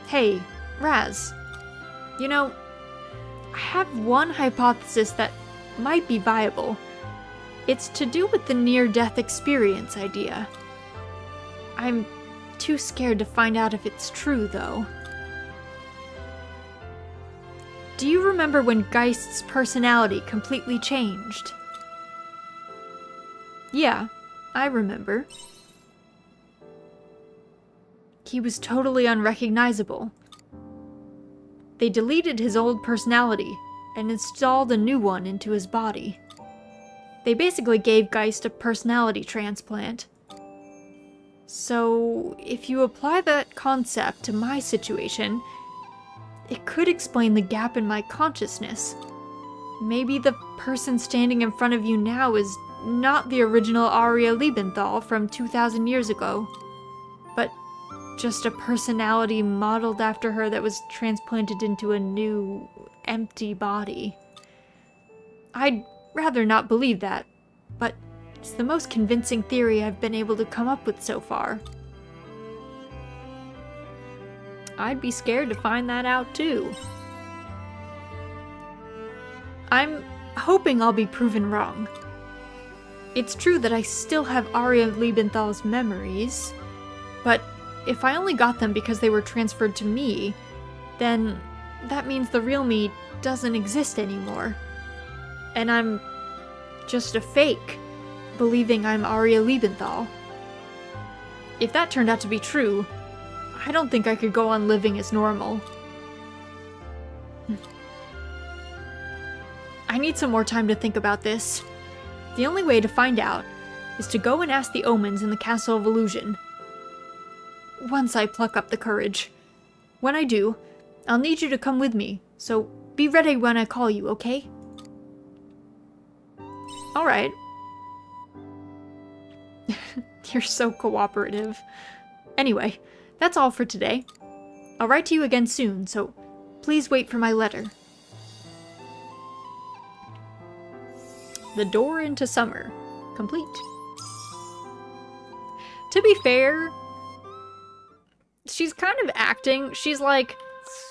Hey, Raz. You know, I have one hypothesis that might be viable. It's to do with the near-death experience idea. I'm too scared to find out if it's true, though. Do you remember when Geist's personality completely changed? Yeah, I remember. He was totally unrecognizable. They deleted his old personality and installed a new one into his body. They basically gave Geist a personality transplant. So, if you apply that concept to my situation, it could explain the gap in my consciousness. Maybe the person standing in front of you now is not the original Aria Liebenthal from 2,000 years ago, but just a personality modeled after her that was transplanted into a new, empty body. I'd rather not believe that, but it's the most convincing theory I've been able to come up with so far. I'd be scared to find that out too. I'm hoping I'll be proven wrong. It's true that I still have Aria Liebenthal's memories, but if I only got them because they were transferred to me, then that means the real me doesn't exist anymore. And I'm just a fake, believing I'm Aria Liebenthal. If that turned out to be true, I don't think I could go on living as normal. [laughs] I need some more time to think about this. The only way to find out is to go and ask the omens in the Castle of Illusion. Once I pluck up the courage. When I do, I'll need you to come with me, so be ready when I call you, okay? Alright. [laughs] You're so cooperative. Anyway, that's all for today. I'll write to you again soon, so please wait for my letter. The Door into Summer. Complete. To be fair, she's kind of acting. She's like,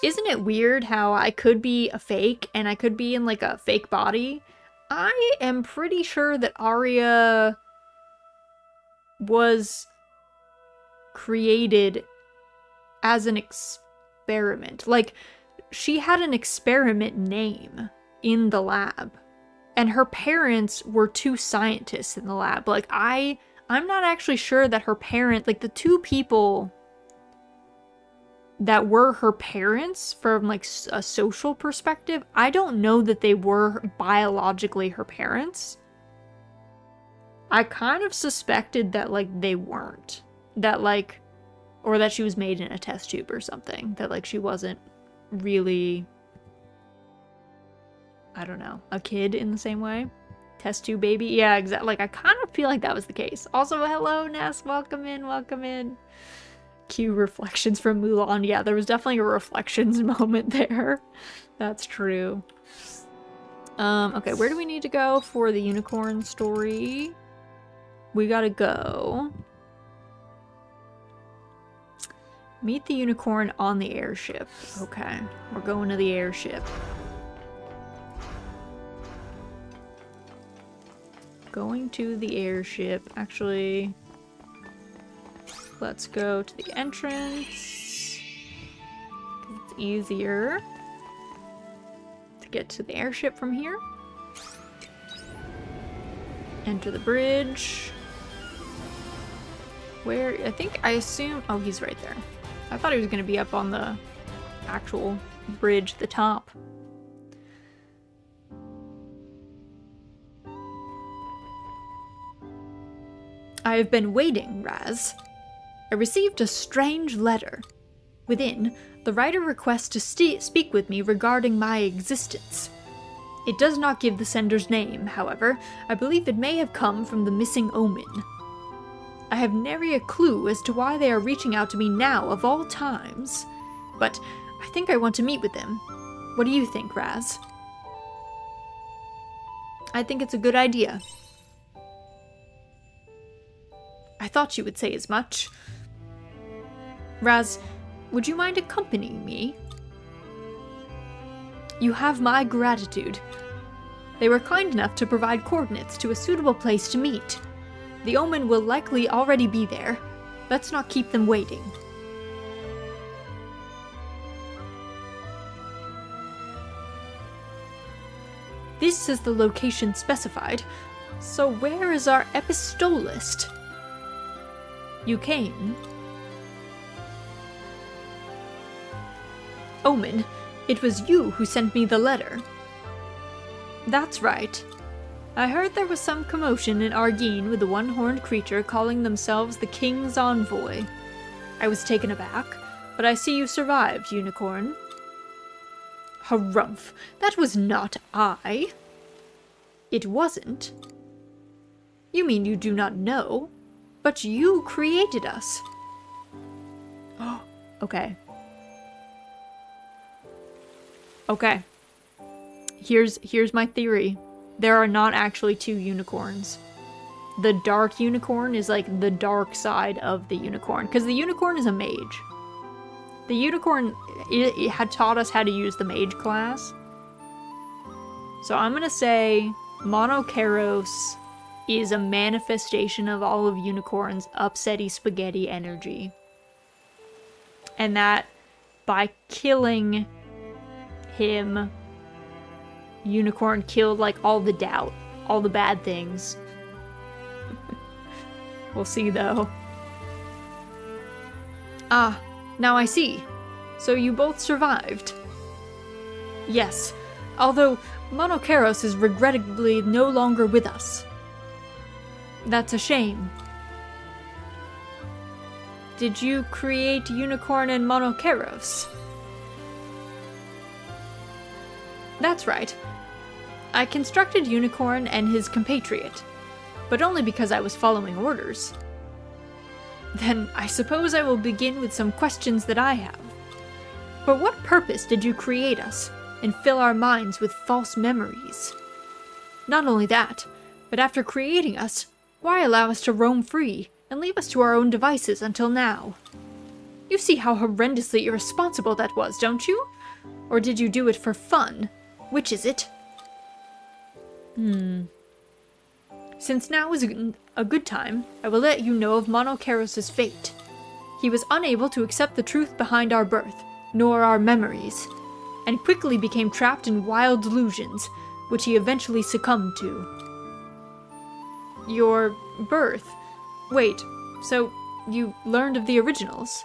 isn't it weird how I could be a fake and I could be in like a fake body? I am pretty sure that Aria was created as an experiment. Like, she had an experiment name in the lab. and her parents were two scientists in the lab. Like I I'm not actually sure that her parent like the two people that were her parents from like a social perspective, I don't know that they were biologically her parents. I kind of suspected that like they weren't. That like or that she was made in a test tube or something. That like she wasn't really I don't know, a kid in the same way. Test tube baby. Yeah, exactly. Like I kind of feel like that was the case. Also, hello Ness, welcome in, welcome in. Cue reflections from Mulan. Yeah, there was definitely a reflections [laughs] moment there. That's true. Um, okay, where do we need to go for the unicorn story? We gotta go. Meet the unicorn on the airship. Okay, we're going to the airship. Going to the airship. Actually, let's go to the entrance. It's easier to get to the airship from here. Enter the bridge. Where, I think, I assume, oh, he's right there. I thought he was going to be up on the actual bridge, the top. I have been waiting, Raz. I received a strange letter. Within, the writer requests to speak with me regarding my existence. It does not give the sender's name, however. I believe it may have come from the missing omen. I have nary a clue as to why they are reaching out to me now of all times. But I think I want to meet with them. What do you think, Raz? I think it's a good idea. I thought you would say as much. Raz, would you mind accompanying me? You have my gratitude. They were kind enough to provide coordinates to a suitable place to meet. The omen will likely already be there. Let's not keep them waiting. This is the location specified, so where is our epistolist? You came? Omen, it was you who sent me the letter. That's right. I heard there was some commotion in Argene with the one-horned creature calling themselves the King's Envoy. I was taken aback, but I see you survived, Unicorn. Harumph, that was not I. It wasn't. You mean you do not know? But you created us. Oh, [gasps] okay. Okay. Here's here's my theory there are not actually two unicorns. The dark unicorn is like the dark side of the unicorn, because the unicorn is a mage. The unicorn it, it had taught us how to use the mage class. So I'm gonna say Monokeros is a manifestation of all of Unicorn's upsetty spaghetti energy. And that by killing him Unicorn killed like all the doubt, all the bad things. [laughs] we'll see though. Ah, now I see. So you both survived. Yes, although Monokeros is regrettably no longer with us. That's a shame. Did you create Unicorn and Monokeros? That's right. I constructed Unicorn and his compatriot, but only because I was following orders. Then I suppose I will begin with some questions that I have. For what purpose did you create us and fill our minds with false memories? Not only that, but after creating us, why allow us to roam free and leave us to our own devices until now? You see how horrendously irresponsible that was, don't you? Or did you do it for fun? Which is it? Hmm. Since now is a good time, I will let you know of Monokeros' fate. He was unable to accept the truth behind our birth, nor our memories, and quickly became trapped in wild delusions, which he eventually succumbed to. Your birth. Wait, so you learned of the originals?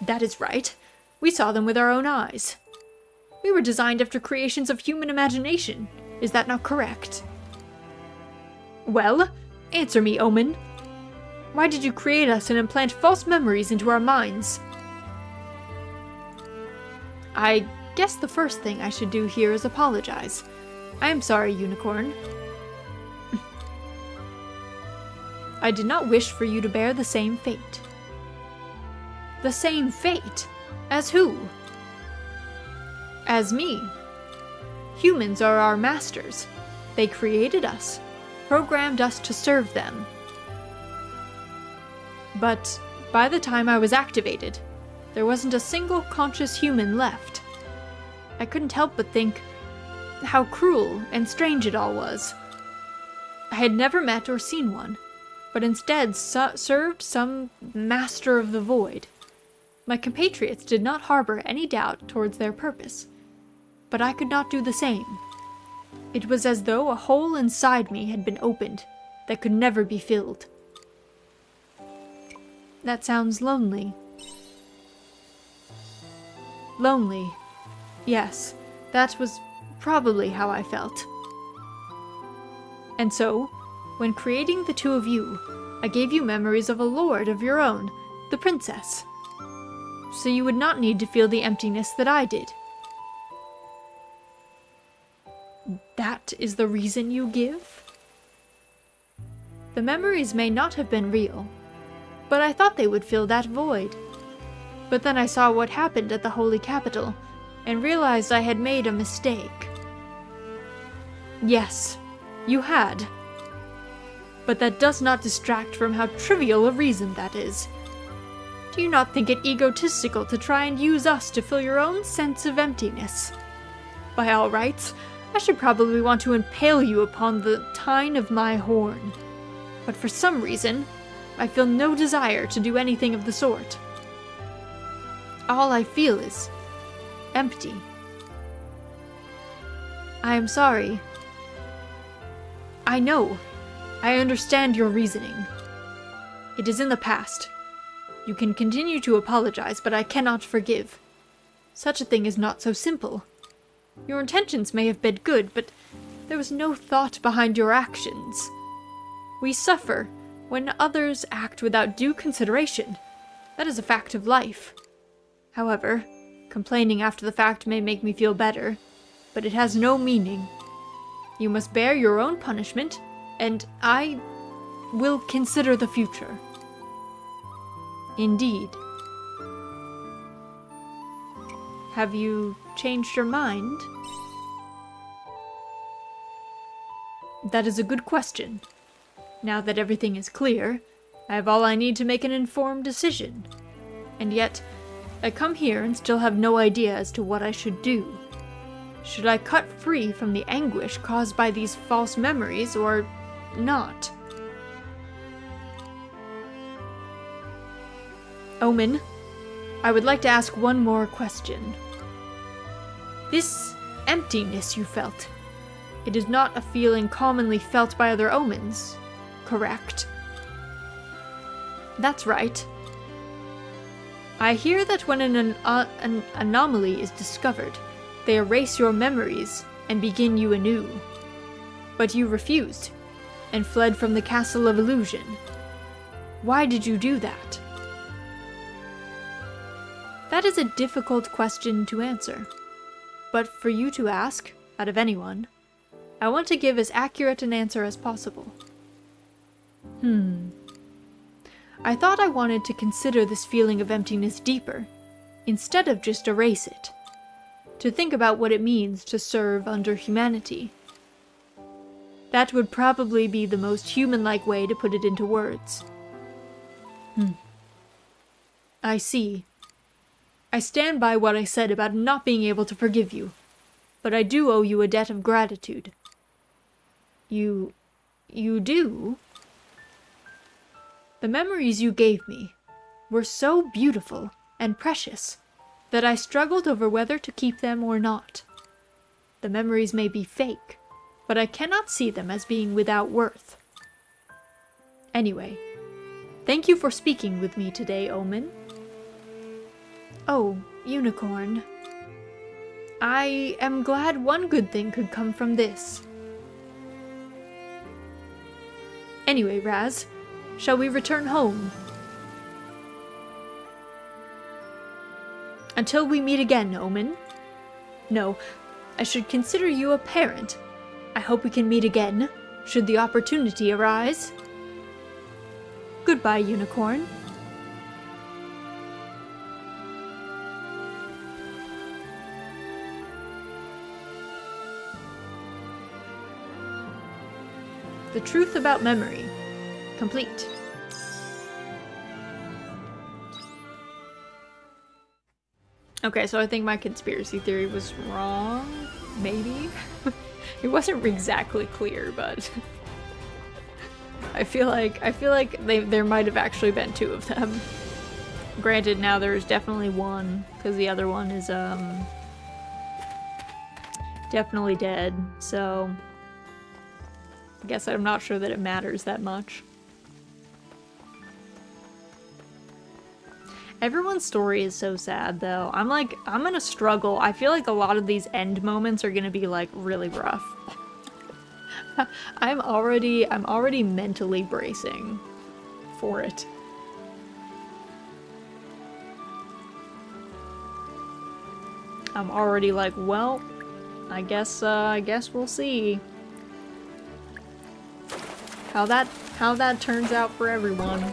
That is right. We saw them with our own eyes. We were designed after creations of human imagination. Is that not correct? Well, answer me, Omen. Why did you create us and implant false memories into our minds? I guess the first thing I should do here is apologize. I am sorry, Unicorn. I did not wish for you to bear the same fate. The same fate? As who? As me. Humans are our masters. They created us, programmed us to serve them. But by the time I was activated, there wasn't a single conscious human left. I couldn't help but think how cruel and strange it all was. I had never met or seen one, but instead served some master of the void. My compatriots did not harbor any doubt towards their purpose, but I could not do the same. It was as though a hole inside me had been opened that could never be filled. That sounds lonely. Lonely. Yes, that was probably how I felt. And so, when creating the two of you, I gave you memories of a lord of your own, the princess. So you would not need to feel the emptiness that I did. That is the reason you give? The memories may not have been real, but I thought they would fill that void. But then I saw what happened at the Holy Capital, and realized I had made a mistake. Yes, you had. But that does not distract from how trivial a reason that is. Do you not think it egotistical to try and use us to fill your own sense of emptiness? By all rights, I should probably want to impale you upon the tine of my horn. But for some reason, I feel no desire to do anything of the sort. All I feel is empty. I am sorry. I know. I understand your reasoning. It is in the past. You can continue to apologize, but I cannot forgive. Such a thing is not so simple. Your intentions may have been good, but there was no thought behind your actions. We suffer when others act without due consideration. That is a fact of life. However, complaining after the fact may make me feel better, but it has no meaning. You must bear your own punishment, and I will consider the future. Indeed. Have you changed your mind? That is a good question. Now that everything is clear, I have all I need to make an informed decision. And yet, I come here and still have no idea as to what I should do. Should I cut free from the anguish caused by these false memories, or not? Omen, I would like to ask one more question. This emptiness you felt, it is not a feeling commonly felt by other omens, correct? That's right. I hear that when an, uh, an anomaly is discovered, they erase your memories and begin you anew. But you refused, and fled from the Castle of Illusion. Why did you do that? That is a difficult question to answer. But for you to ask, out of anyone, I want to give as accurate an answer as possible. Hmm. I thought I wanted to consider this feeling of emptiness deeper, instead of just erase it. To think about what it means to serve under humanity. That would probably be the most human-like way to put it into words. Hmm. I see. I stand by what I said about not being able to forgive you, but I do owe you a debt of gratitude. You... you do? The memories you gave me were so beautiful and precious that I struggled over whether to keep them or not. The memories may be fake, but I cannot see them as being without worth. Anyway, thank you for speaking with me today, Omen. Oh, Unicorn. I am glad one good thing could come from this. Anyway, Raz, shall we return home? Until we meet again, Omen. No, I should consider you a parent. I hope we can meet again, should the opportunity arise. Goodbye, Unicorn. The Truth About Memory. Complete. Okay, so I think my conspiracy theory was wrong. Maybe? [laughs] it wasn't exactly clear, but... [laughs] I feel like I feel like they, there might have actually been two of them. Granted, now there's definitely one, because the other one is, um... Definitely dead, so... I guess I'm not sure that it matters that much. Everyone's story is so sad though. I'm like, I'm gonna struggle. I feel like a lot of these end moments are gonna be like really rough. [laughs] I'm already, I'm already mentally bracing for it. I'm already like, well, I guess, uh, I guess we'll see how that how that turns out for everyone.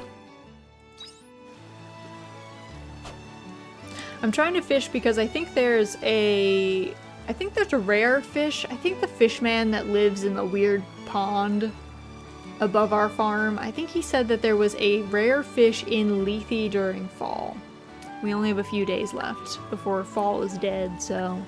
I'm trying to fish because I think there's a I think there's a rare fish. I think the fishman that lives in the weird pond above our farm, I think he said that there was a rare fish in Lethe during fall. We only have a few days left before fall is dead, so...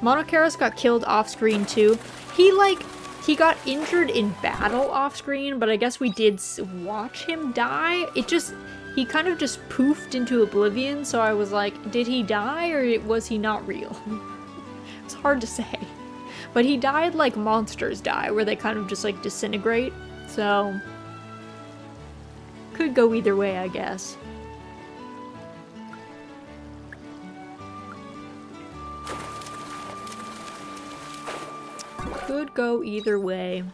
Monoceros got killed off screen too. He, like, he got injured in battle off screen, but I guess we did watch him die. It just, he kind of just poofed into oblivion, so I was like, did he die or was he not real? [laughs] it's hard to say. But he died like monsters die, where they kind of just like disintegrate, so could go either way, I guess. Could go either way.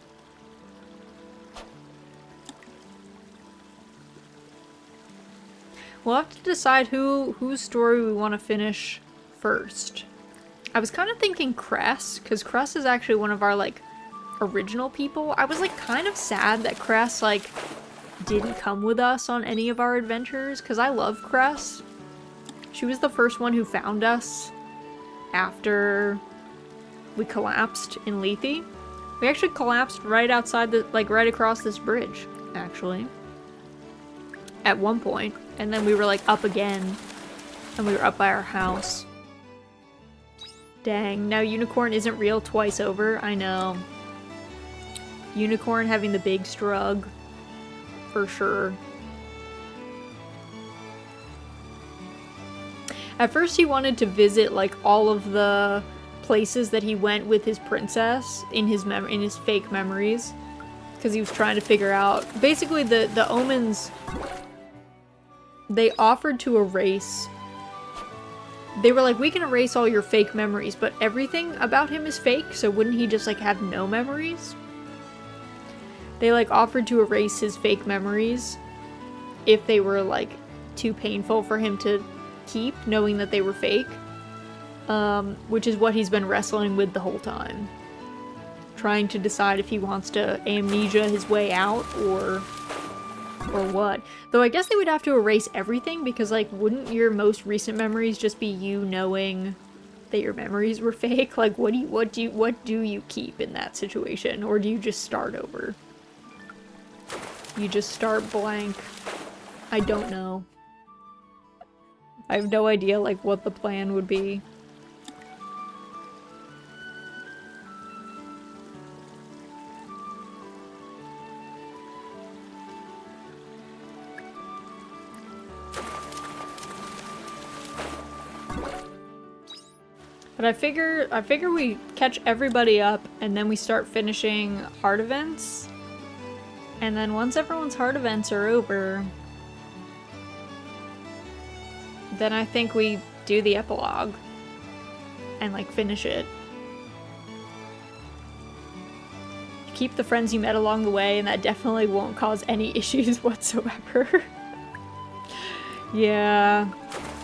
We'll have to decide who whose story we want to finish first. I was kind of thinking Cress, because Cress is actually one of our, like, original people. I was, like, kind of sad that Cress, like, didn't come with us on any of our adventures, because I love Cress. She was the first one who found us after we collapsed in Lethe. We actually collapsed right outside the, like right across this bridge, actually. At one point. And then we were like up again. And we were up by our house. Dang, now Unicorn isn't real twice over. I know. Unicorn having the big strug. For sure. At first he wanted to visit like all of the places that he went with his princess in his mem in his fake memories because he was trying to figure out basically the the omens they offered to erase they were like we can erase all your fake memories but everything about him is fake so wouldn't he just like have no memories? They like offered to erase his fake memories if they were like too painful for him to keep knowing that they were fake um, which is what he's been wrestling with the whole time. Trying to decide if he wants to amnesia his way out or or what. Though I guess they would have to erase everything because like wouldn't your most recent memories just be you knowing that your memories were [laughs] fake? Like what do you what do you what do you keep in that situation or do you just start over? You just start blank. I don't know. I have no idea like what the plan would be. But I figure I figure we catch everybody up and then we start finishing heart events. And then once everyone's heart events are over, then I think we do the epilogue and like finish it. Keep the friends you met along the way and that definitely won't cause any [laughs] issues whatsoever. [laughs] yeah,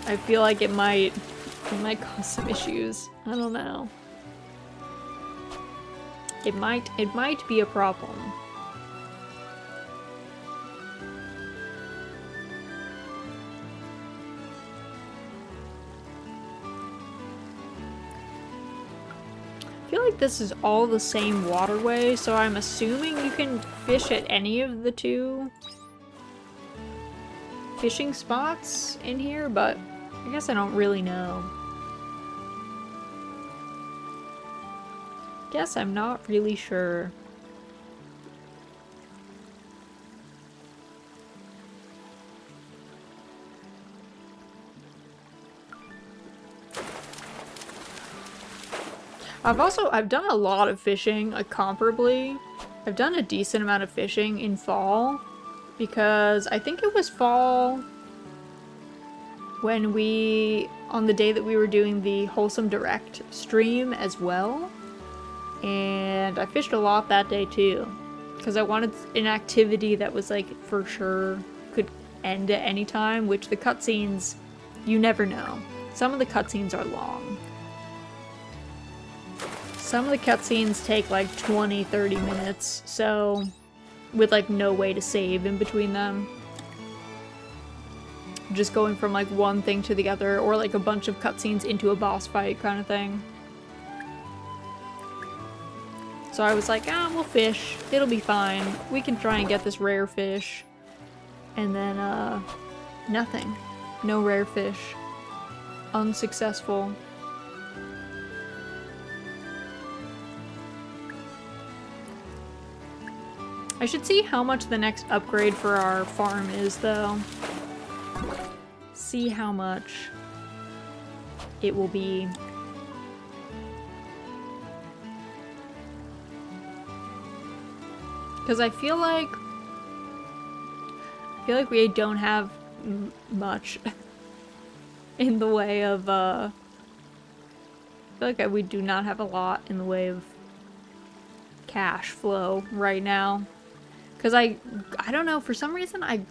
I feel like it might it might cause some issues. I don't know. It might it might be a problem. I feel like this is all the same waterway, so I'm assuming you can fish at any of the two fishing spots in here, but I guess I don't really know. Guess I'm not really sure. I've also, I've done a lot of fishing, like comparably. I've done a decent amount of fishing in fall because I think it was fall when we, on the day that we were doing the Wholesome Direct stream as well. And I fished a lot that day too. Because I wanted an activity that was like for sure could end at any time, which the cutscenes, you never know. Some of the cutscenes are long. Some of the cutscenes take like 20, 30 minutes, so with like no way to save in between them just going from like one thing to the other or like a bunch of cutscenes into a boss fight kind of thing. So I was like, ah, we'll fish. It'll be fine. We can try and get this rare fish. And then, uh, nothing. No rare fish. Unsuccessful. I should see how much the next upgrade for our farm is, though see how much it will be. Because I feel like... I feel like we don't have much [laughs] in the way of, uh... I feel like we do not have a lot in the way of cash flow right now. Because I, I don't know, for some reason I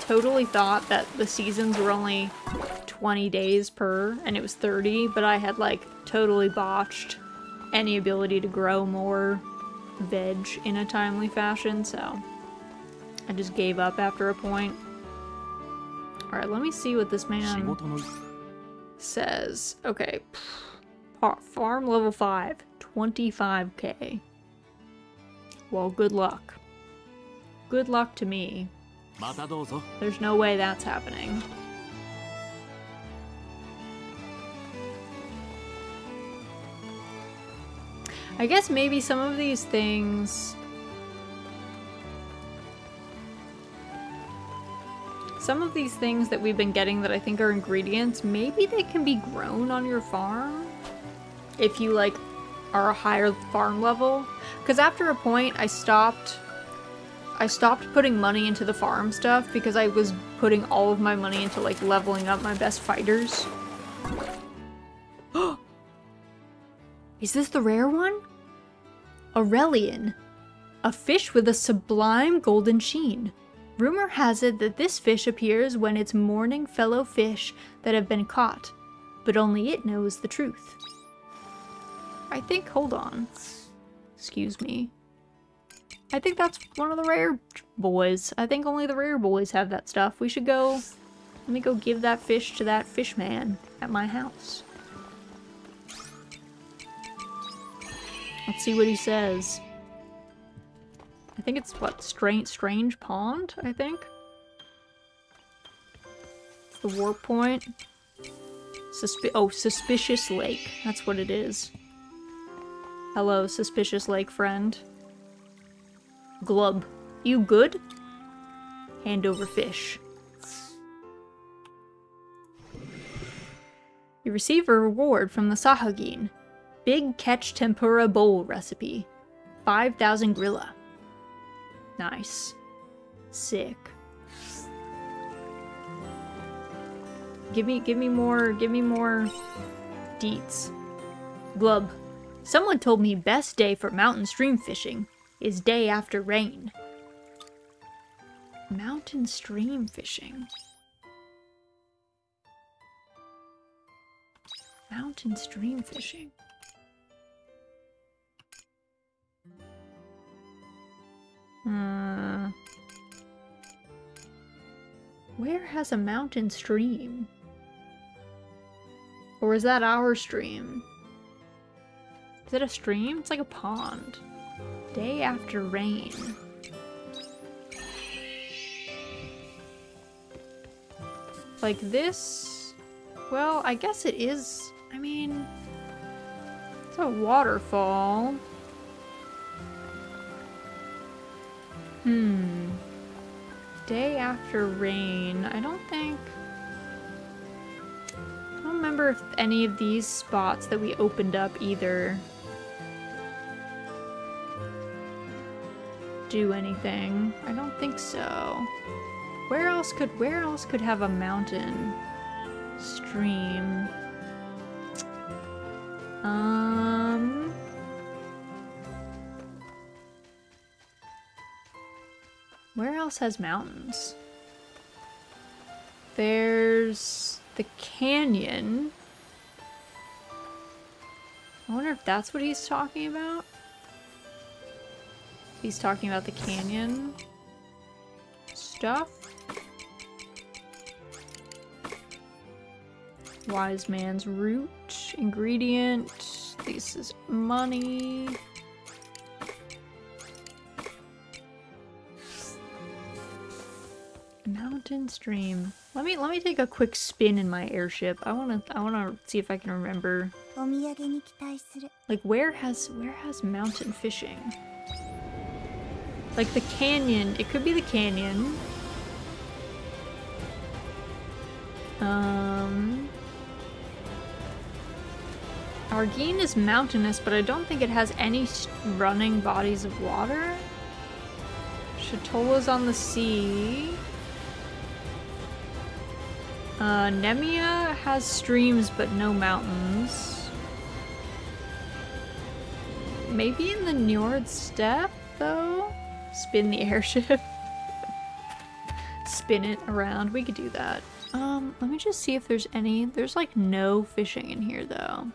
totally thought that the seasons were only 20 days per and it was 30, but I had like totally botched any ability to grow more veg in a timely fashion, so I just gave up after a point. Alright, let me see what this man says. Okay. Farm level 5. 25k. Well, good luck. Good luck to me. There's no way that's happening. I guess maybe some of these things... Some of these things that we've been getting that I think are ingredients, maybe they can be grown on your farm? If you, like, are a higher farm level? Because after a point, I stopped I stopped putting money into the farm stuff because I was putting all of my money into like leveling up my best fighters. [gasps] Is this the rare one? Aurelian. A fish with a sublime golden sheen. Rumor has it that this fish appears when it's mourning fellow fish that have been caught, but only it knows the truth. I think, hold on. Excuse me. I think that's one of the rare boys. I think only the rare boys have that stuff. We should go... Let me go give that fish to that fish man at my house. Let's see what he says. I think it's, what, Strange, Strange Pond, I think? The warp point. Suspi oh, Suspicious Lake. That's what it is. Hello, Suspicious Lake friend. Glub, you good? Hand over fish. You receive a reward from the Sahagin. Big Catch Tempura Bowl recipe. 5,000 grilla. Nice. Sick. Give me, give me more, give me more deets. Glub. Someone told me best day for mountain stream fishing is day after rain. Mountain stream fishing. Mountain stream fishing. Uh, where has a mountain stream? Or is that our stream? Is it a stream? It's like a pond. Day after rain. Like this? Well, I guess it is. I mean, it's a waterfall. Hmm. Day after rain. I don't think... I don't remember if any of these spots that we opened up either do anything. I don't think so. Where else could where else could have a mountain stream? Um Where else has mountains? There's the canyon. I wonder if that's what he's talking about. He's talking about the canyon stuff. Wise man's root, ingredient. This is money. Mountain stream. Let me let me take a quick spin in my airship. I wanna I wanna see if I can remember. Like where has where has mountain fishing? Like the canyon. It could be the canyon. Um is mountainous, but I don't think it has any running bodies of water. Shatolla's on the sea. Uh, Nemea has streams but no mountains. Maybe in the Njord Steppe, though? Spin the [laughs] airship. Spin it around. We could do that. Um, let me just see if there's any. There's like no fishing in here, though.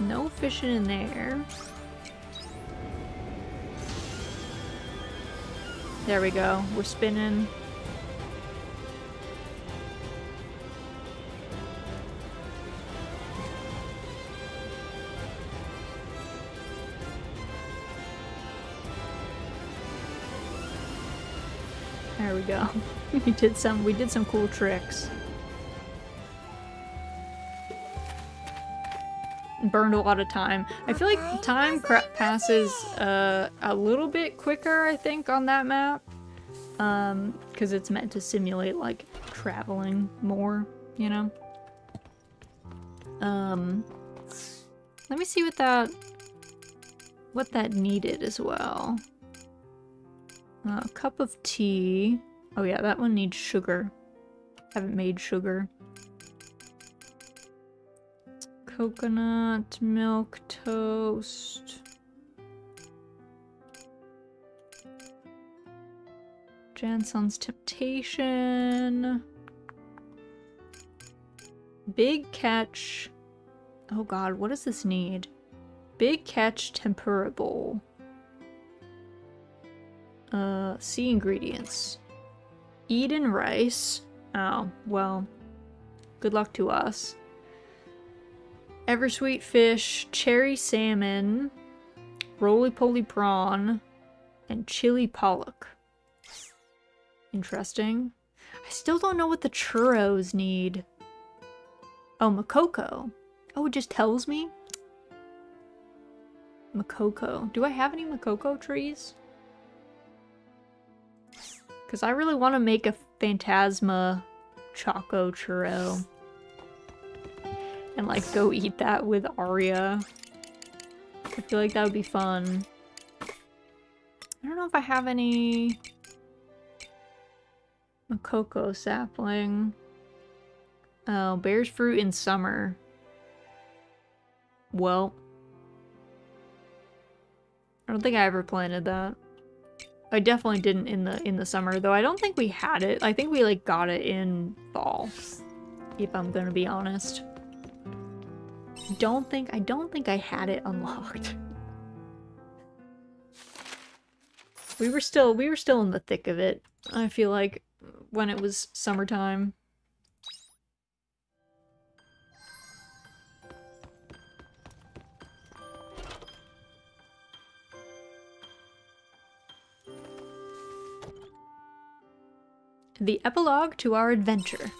No fishing in there. There we go. We're spinning. There we go. [laughs] we did some we did some cool tricks. burned a lot of time. I feel like time passes uh, a little bit quicker, I think, on that map. Um, because it's meant to simulate, like, traveling more, you know? Um, let me see what that, what that needed as well. Uh, a cup of tea. Oh yeah, that one needs sugar. Haven't made sugar coconut milk toast. Jansson's Temptation. Big catch. Oh god, what does this need? Big catch tempura bowl. Uh, sea ingredients. Eden rice. Oh, well. Good luck to us. Eversweet fish, cherry salmon, roly-poly prawn, and chili pollock. Interesting. I still don't know what the churros need. Oh, Makoko. Oh, it just tells me? Makoko. Do I have any Makoko trees? Because I really want to make a Phantasma Choco Churro. And like go eat that with Aria. I feel like that would be fun. I don't know if I have any... A cocoa sapling. Oh, bears fruit in summer. Well. I don't think I ever planted that. I definitely didn't in the in the summer, though I don't think we had it. I think we like got it in fall. If I'm gonna be honest. Don't think I don't think I had it unlocked. We were still we were still in the thick of it. I feel like when it was summertime. The epilogue to our adventure.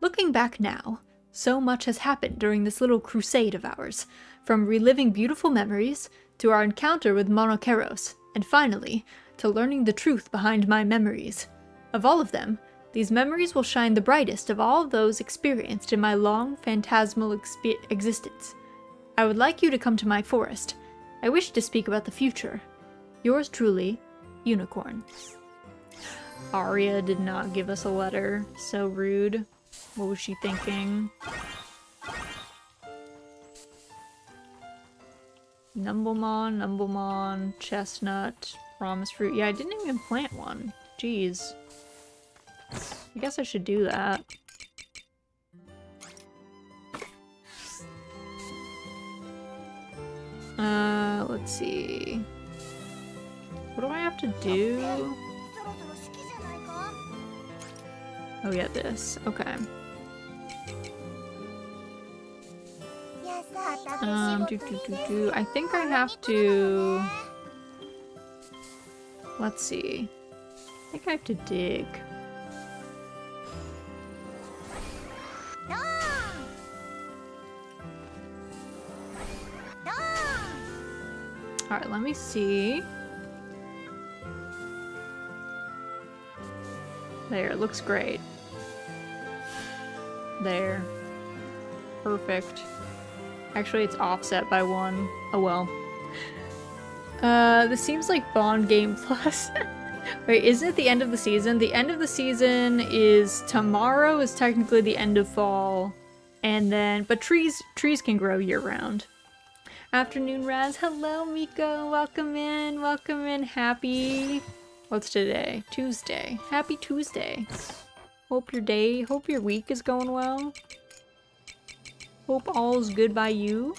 Looking back now, so much has happened during this little crusade of ours, from reliving beautiful memories to our encounter with Monokeros, and finally, to learning the truth behind my memories. Of all of them, these memories will shine the brightest of all those experienced in my long, phantasmal existence. I would like you to come to my forest. I wish to speak about the future. Yours truly, Unicorn. Aria did not give us a letter. So rude. What was she thinking? Numblemon, Numblemon, Chestnut, Promise Fruit. Yeah, I didn't even plant one. Jeez. I guess I should do that. Uh, let's see. What do I have to do? Oh yeah, this. Okay. Um, do, do, do, do. I think I have to... Let's see. I think I have to dig. Alright, let me see. There, it looks great. There. Perfect. Actually, it's offset by one. Oh well. Uh, this seems like Bond Game [laughs] Plus. Wait, isn't it the end of the season? The end of the season is tomorrow is technically the end of fall. And then, but trees, trees can grow year round. Afternoon Raz, hello Miko, welcome in, welcome in, happy, what's today? Tuesday, happy Tuesday. Hope your day, hope your week is going well. Hope all's good by you.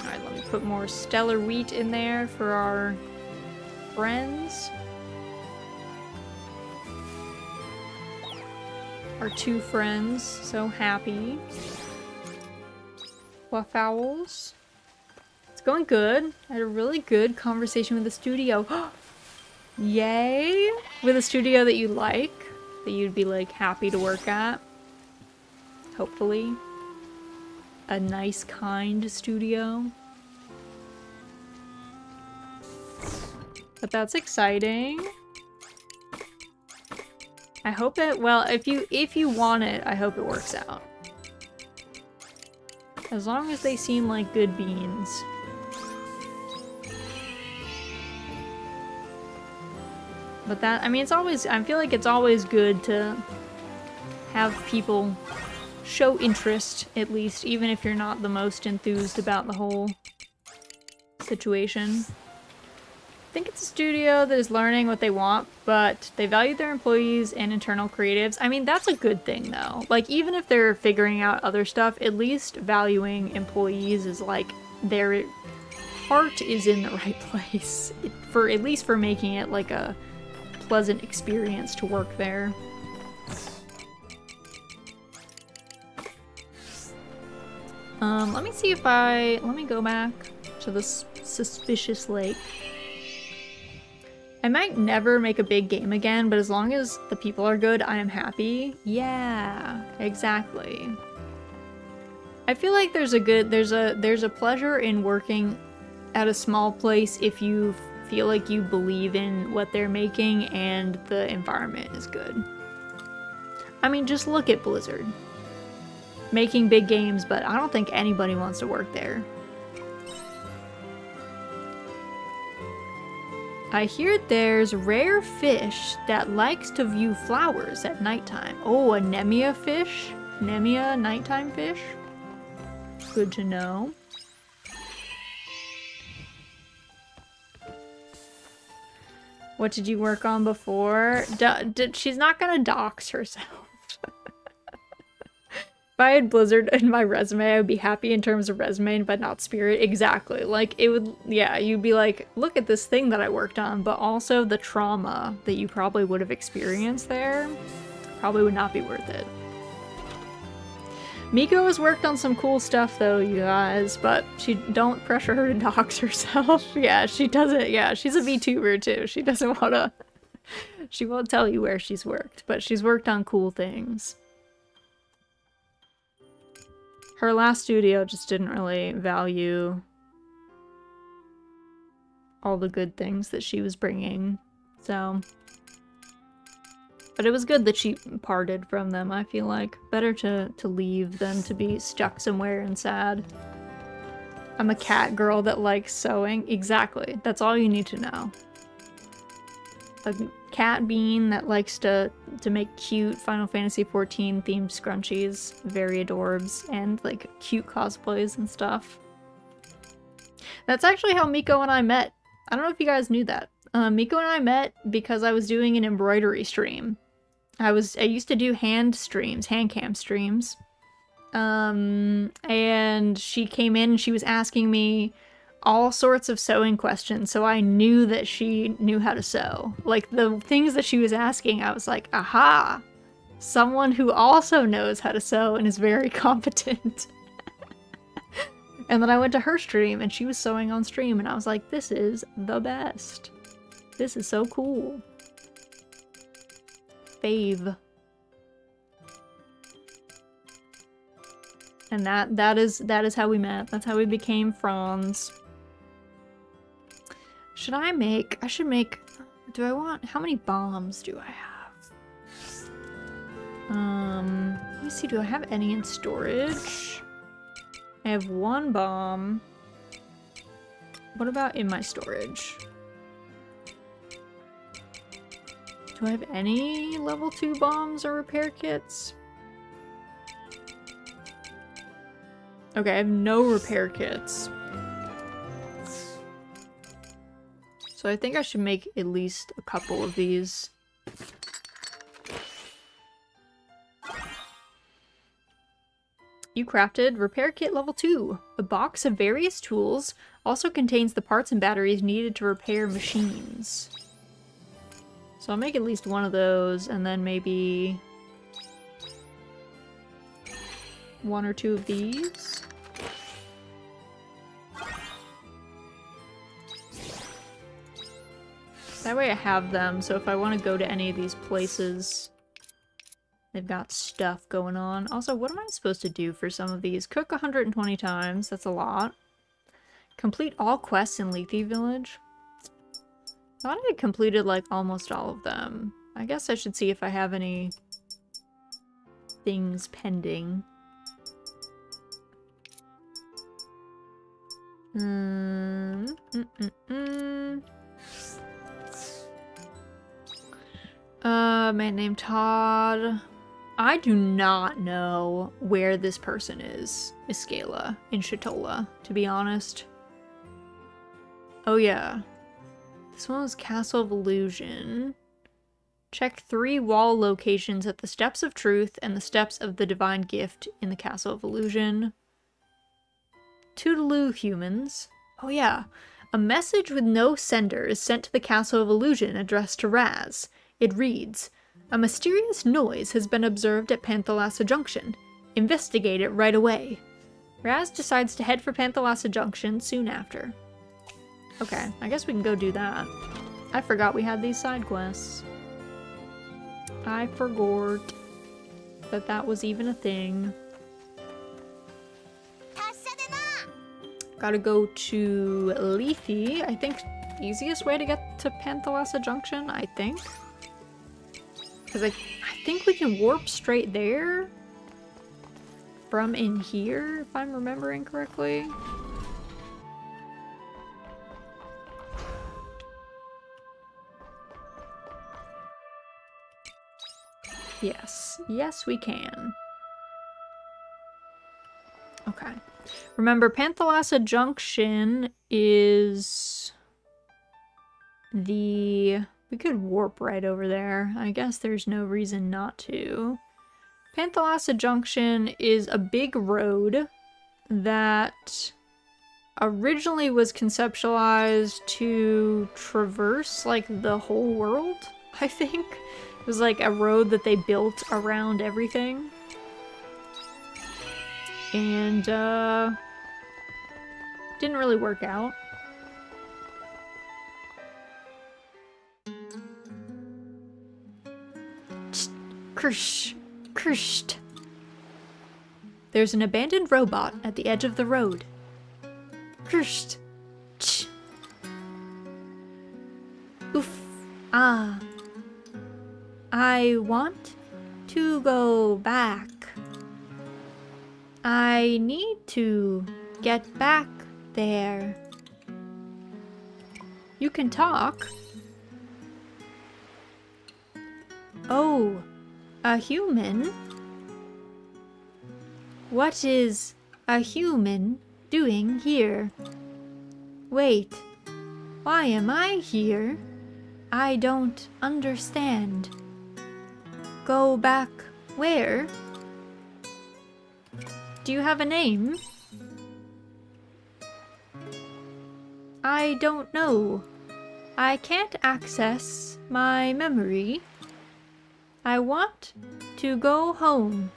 Alright, let me put more stellar wheat in there for our friends. Our two friends, so happy. Waffles. It's going good. I had a really good conversation with the studio. [gasps] Oh, Yay! With a studio that you like, that you'd be like happy to work at. Hopefully. A nice, kind studio. But that's exciting. I hope it, well, if you, if you want it, I hope it works out. As long as they seem like good beans. But that, I mean, it's always, I feel like it's always good to have people show interest, at least, even if you're not the most enthused about the whole situation. I think it's a studio that is learning what they want, but they value their employees and internal creatives. I mean, that's a good thing, though. Like, even if they're figuring out other stuff, at least valuing employees is like their heart is in the [laughs] right place. For at least for making it like a pleasant experience to work there. Um, let me see if I... Let me go back to this suspicious lake. I might never make a big game again, but as long as the people are good, I am happy. Yeah, exactly. I feel like there's a good there's a there's a pleasure in working at a small place if you feel like you believe in what they're making and the environment is good. I mean, just look at Blizzard. Making big games, but I don't think anybody wants to work there. I hear there's rare fish that likes to view flowers at nighttime. Oh, a Nemea fish? Nemea nighttime fish? Good to know. What did you work on before? She's not gonna dox herself. [laughs] if I had Blizzard in my resume, I would be happy in terms of resume, but not spirit. Exactly. Like, it would, yeah, you'd be like, look at this thing that I worked on, but also the trauma that you probably would have experienced there probably would not be worth it. Miko has worked on some cool stuff though, you guys, but she don't pressure her [laughs] to dox herself. [laughs] yeah, she doesn't. Yeah, she's a VTuber too. She doesn't want to. [laughs] she won't tell you where she's worked, but she's worked on cool things. Her last studio just didn't really value all the good things that she was bringing, so but it was good that she parted from them, I feel like. Better to, to leave than to be stuck somewhere and sad. I'm a cat girl that likes sewing. Exactly. That's all you need to know. A cat bean that likes to, to make cute Final Fantasy XIV themed scrunchies. Very adorbs. And like cute cosplays and stuff. That's actually how Miko and I met. I don't know if you guys knew that. Uh, Miko and I met because I was doing an embroidery stream. I was I used to do hand streams, hand cam streams. Um and she came in and she was asking me all sorts of sewing questions, so I knew that she knew how to sew. Like the things that she was asking, I was like, "Aha! Someone who also knows how to sew and is very [laughs] competent." and then I went to her stream and she was sewing on stream and I was like, "This is the best. This is so cool." Fave. And that that is that is how we met. That's how we became friends. Should I make I should make do I want how many bombs do I have? Um let me see, do I have any in storage? I have one bomb. What about in my storage? Do I have any level 2 bombs or repair kits? Okay, I have no repair kits. So I think I should make at least a couple of these. You crafted Repair Kit Level 2. A box of various tools also contains the parts and batteries needed to repair machines. So I'll make at least one of those, and then maybe one or two of these. That way I have them, so if I want to go to any of these places, they've got stuff going on. Also, what am I supposed to do for some of these? Cook 120 times, that's a lot. Complete all quests in Lethe Village. Thought I had completed like almost all of them. I guess I should see if I have any things pending. Mm, mm, mm, mm. Uh, man named Todd. I do not know where this person is, Iskala, in Shatolla, to be honest. Oh yeah, this one was Castle of Illusion. Check three wall locations at the Steps of Truth and the Steps of the Divine Gift in the Castle of Illusion. Toodaloo humans. Oh yeah. A message with no sender is sent to the Castle of Illusion addressed to Raz. It reads, A mysterious noise has been observed at Panthalassa Junction. Investigate it right away. Raz decides to head for Panthalassa Junction soon after. Okay, I guess we can go do that. I forgot we had these side quests. I forgot that that was even a thing. Gotta go to Lethe. I think easiest way to get to Panthalassa Junction, I think. Because I, I think we can warp straight there from in here, if I'm remembering correctly. Yes. Yes, we can. Okay. Remember, Panthalassa Junction is the... We could warp right over there. I guess there's no reason not to. Panthalassa Junction is a big road that originally was conceptualized to traverse like the whole world, [laughs] I think. Was like a road that they built around everything. And, uh, didn't really work out. Krish, Cursed. There's an abandoned robot at the edge of the road. Cursed. Ch. Oof. Ah. I want to go back. I need to get back there. You can talk. Oh, a human? What is a human doing here? Wait, why am I here? I don't understand. Go back where? Do you have a name? I don't know. I can't access my memory. I want to go home.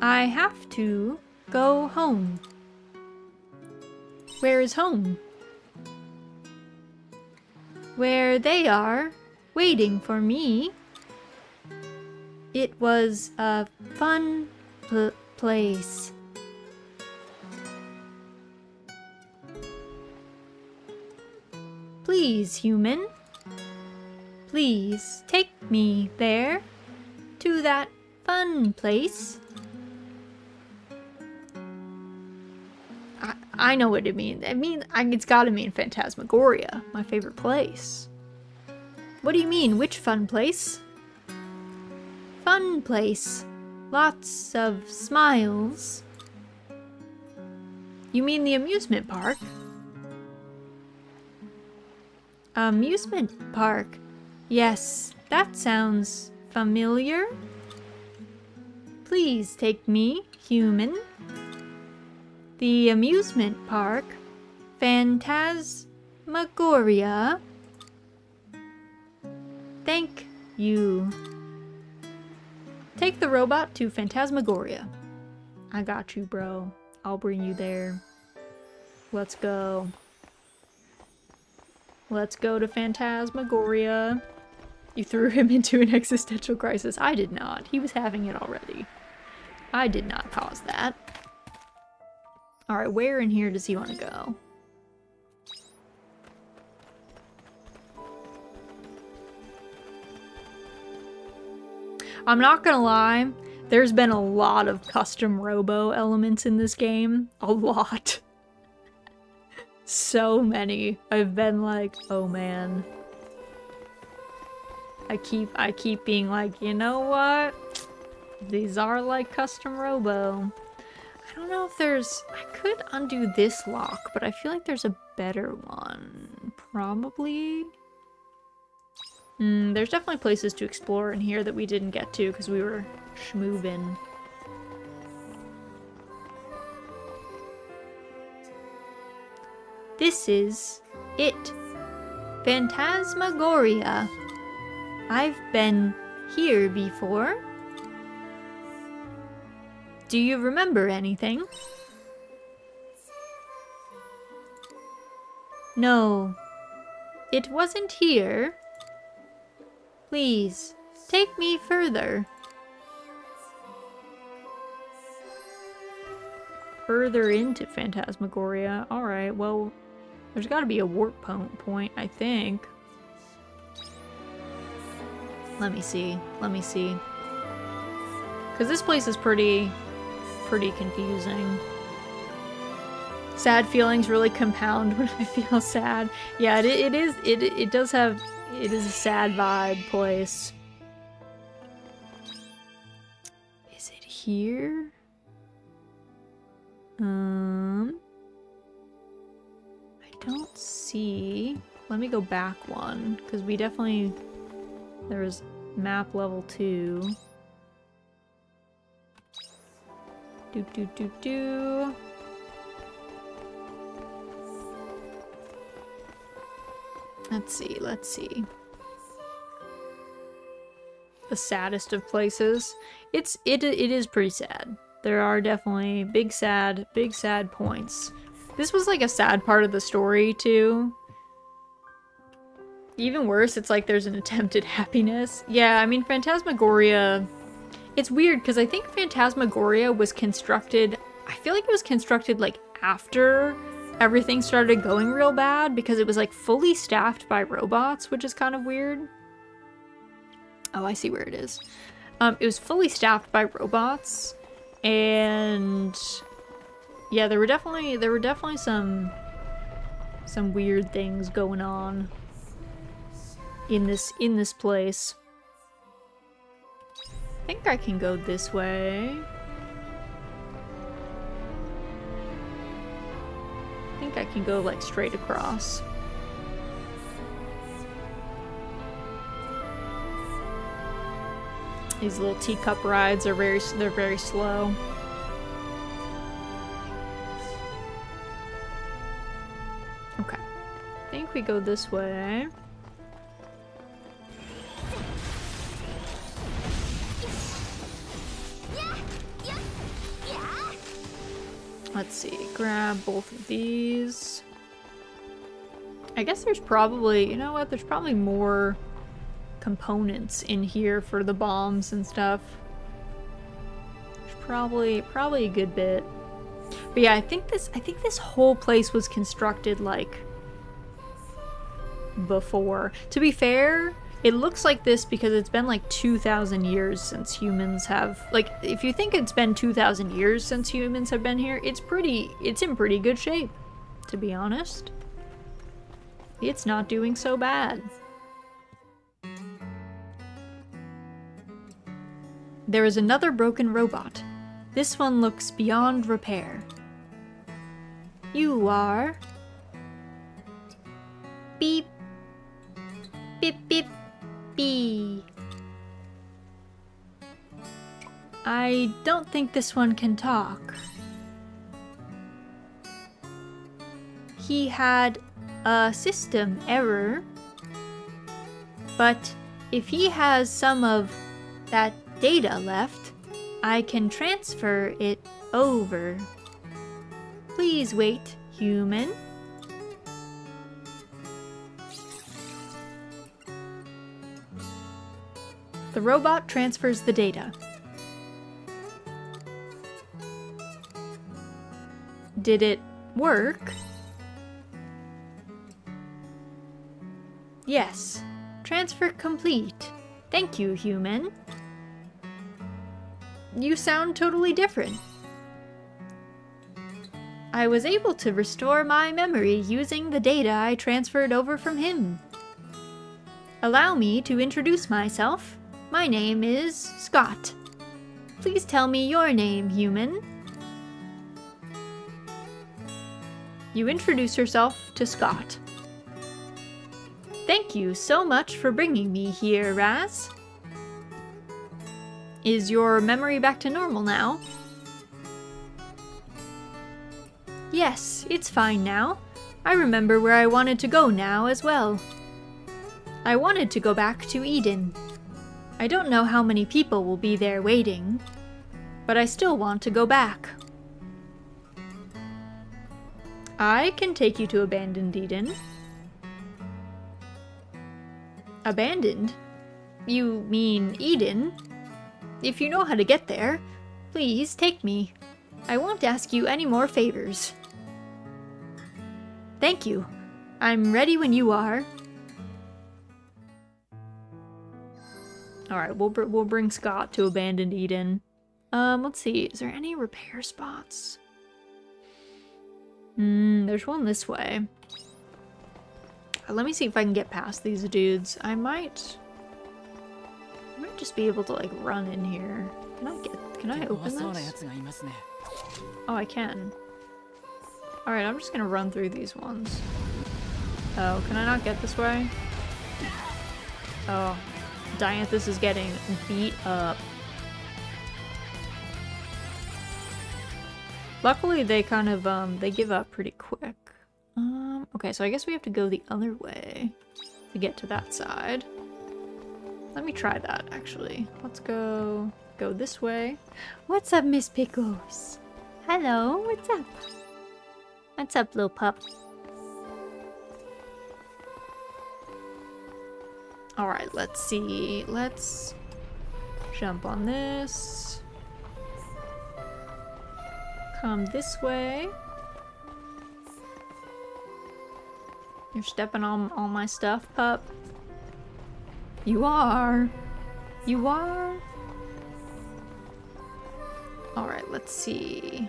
I have to go home. Where is home? Where they are, waiting for me. It was a fun pl place. Please, human. Please take me there. To that fun place. I, I know what it means. I mean, I, it's gotta mean Phantasmagoria, my favorite place. What do you mean, which fun place? Fun place. Lots of smiles. You mean the amusement park? Amusement park. Yes, that sounds familiar. Please take me, human. The amusement park. Phantasmagoria. Thank you. Take the robot to Phantasmagoria. I got you, bro. I'll bring you there. Let's go. Let's go to Phantasmagoria. You threw him [laughs] into an existential crisis. I did not. He was having it already. I did not cause that. Alright, where in here does he want to go? I'm not gonna lie, there's been a lot of custom robo elements in this game. A lot. so many. I've been like, oh man. I keep I keep being like, you know what? These are like custom robo. I don't know if there's I could undo this lock, but I feel like there's a better one. Probably. Mm, there's definitely places to explore in here that we didn't get to because we were schmoovin'. This is it. Phantasmagoria. I've been here before. Do you remember anything? No. It wasn't here. Please, take me further. Further into Phantasmagoria. Alright, well, There's got to be a warp point, I think. Let me see. Let me see. Because this place is pretty, pretty confusing. Sad feelings really compound [laughs] when I feel sad. Yeah, it, it is, it, it does have, it is a sad vibe place. Is it here? Um, I don't see. Let me go back one, because we definitely, there was map level two. Do do do do. Let's see, let's see. The saddest of places. It's it it is pretty sad. There are definitely big sad, big sad points. This was like a sad part of the story too. Even worse, it's like there's an [laughs] attempted happiness. Yeah, I mean Phantasmagoria it's weird because I think Phantasmagoria was constructed I feel like it was constructed like after everything started going real bad because it was like fully staffed by robots, which is kind of weird. Oh, I see where it is. Um, it was fully staffed by robots, and yeah, there were definitely there were definitely some some weird things going on in this in this place. I think I can go this way. Think I can go like straight across. These little teacup rides are very, they're very slow. Okay. I think we go this way. Let's see, grab both of these. I guess there's probably, you know what, there's probably more components in here for the bombs and stuff. There's probably, probably a good bit. But yeah, I think this, I think this whole place was constructed like before. To be fair, it looks like this because it's been like 2,000 years since humans have... Like, if you think it's been 2,000 years since humans have been here, it's pretty... It's in pretty good shape, to be honest. It's not doing so bad. There is another broken robot. This one looks beyond repair. You are... Beep. Beep beep. B. I don't think this one can talk. He had a system error, but if he has some of that data left, I can transfer it over. Please wait, human. The robot transfers the data. Did it work? Yes. Transfer complete. Thank you, human. You sound totally different. I was able to restore my memory using the data I transferred over from him. Allow me to introduce myself. My name is Scott. Please tell me your name, human. You introduce yourself to Scott. Thank you so much for bringing me here, Raz. Is your memory back to normal now? Yes, it's fine now. I remember where I wanted to go now as well. I wanted to go back to Eden. I don't know how many people will be there waiting, but I still want to go back. I can take you to Abandoned Eden. Abandoned? You mean Eden? If you know how to get there, please take me. I won't ask you any more favors. Thank you. I'm ready when you are. Alright, we'll, br we'll bring Scott to Abandoned Eden. Um, let's see. Is there any repair spots? Hmm, there's one this way. Let me see if I can get past these dudes. I might... I might just be able to, like, run in here. Can I get... Can I open this? Oh, I can. Alright, I'm just gonna run through these ones. Oh, can I not get this way? Oh, Dianthus is getting beat up. Luckily, they kind of, um, they give up pretty quick. Um, okay, so I guess we have to go the other way to get to that side. Let me try that, actually. Let's go, go this way. What's up, Miss Pickles? Hello, what's up? What's up, little pup? Alright, let's see. Let's jump on this. Come this way. You're stepping on all my stuff, pup. You are. You are. Alright, let's see.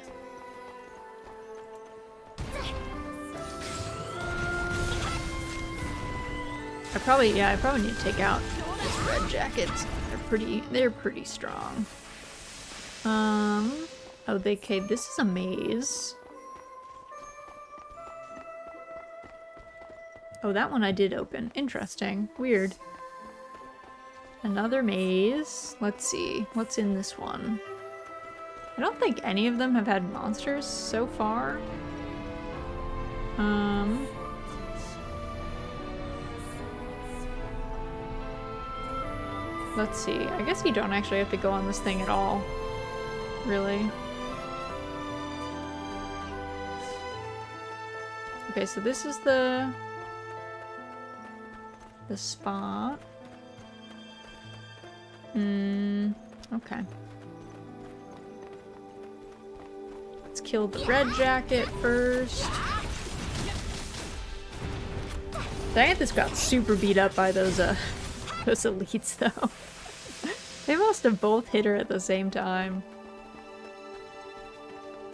I probably, yeah, I probably need to take out this red jackets. They're pretty, they're pretty strong. Um, oh, they, okay, this is a maze. Oh, that one I did open. Interesting. Weird. Another maze. Let's see. What's in this one? I don't think any of them have had monsters so far. Um, Let's see. I guess you don't actually have to go on this thing at all. Really. Okay, so this is the... The spot. Hmm. Okay. Let's kill the red jacket first. Dianthus got super beat up by those, uh, [laughs] those elites, though. They must have both hit her at the same time.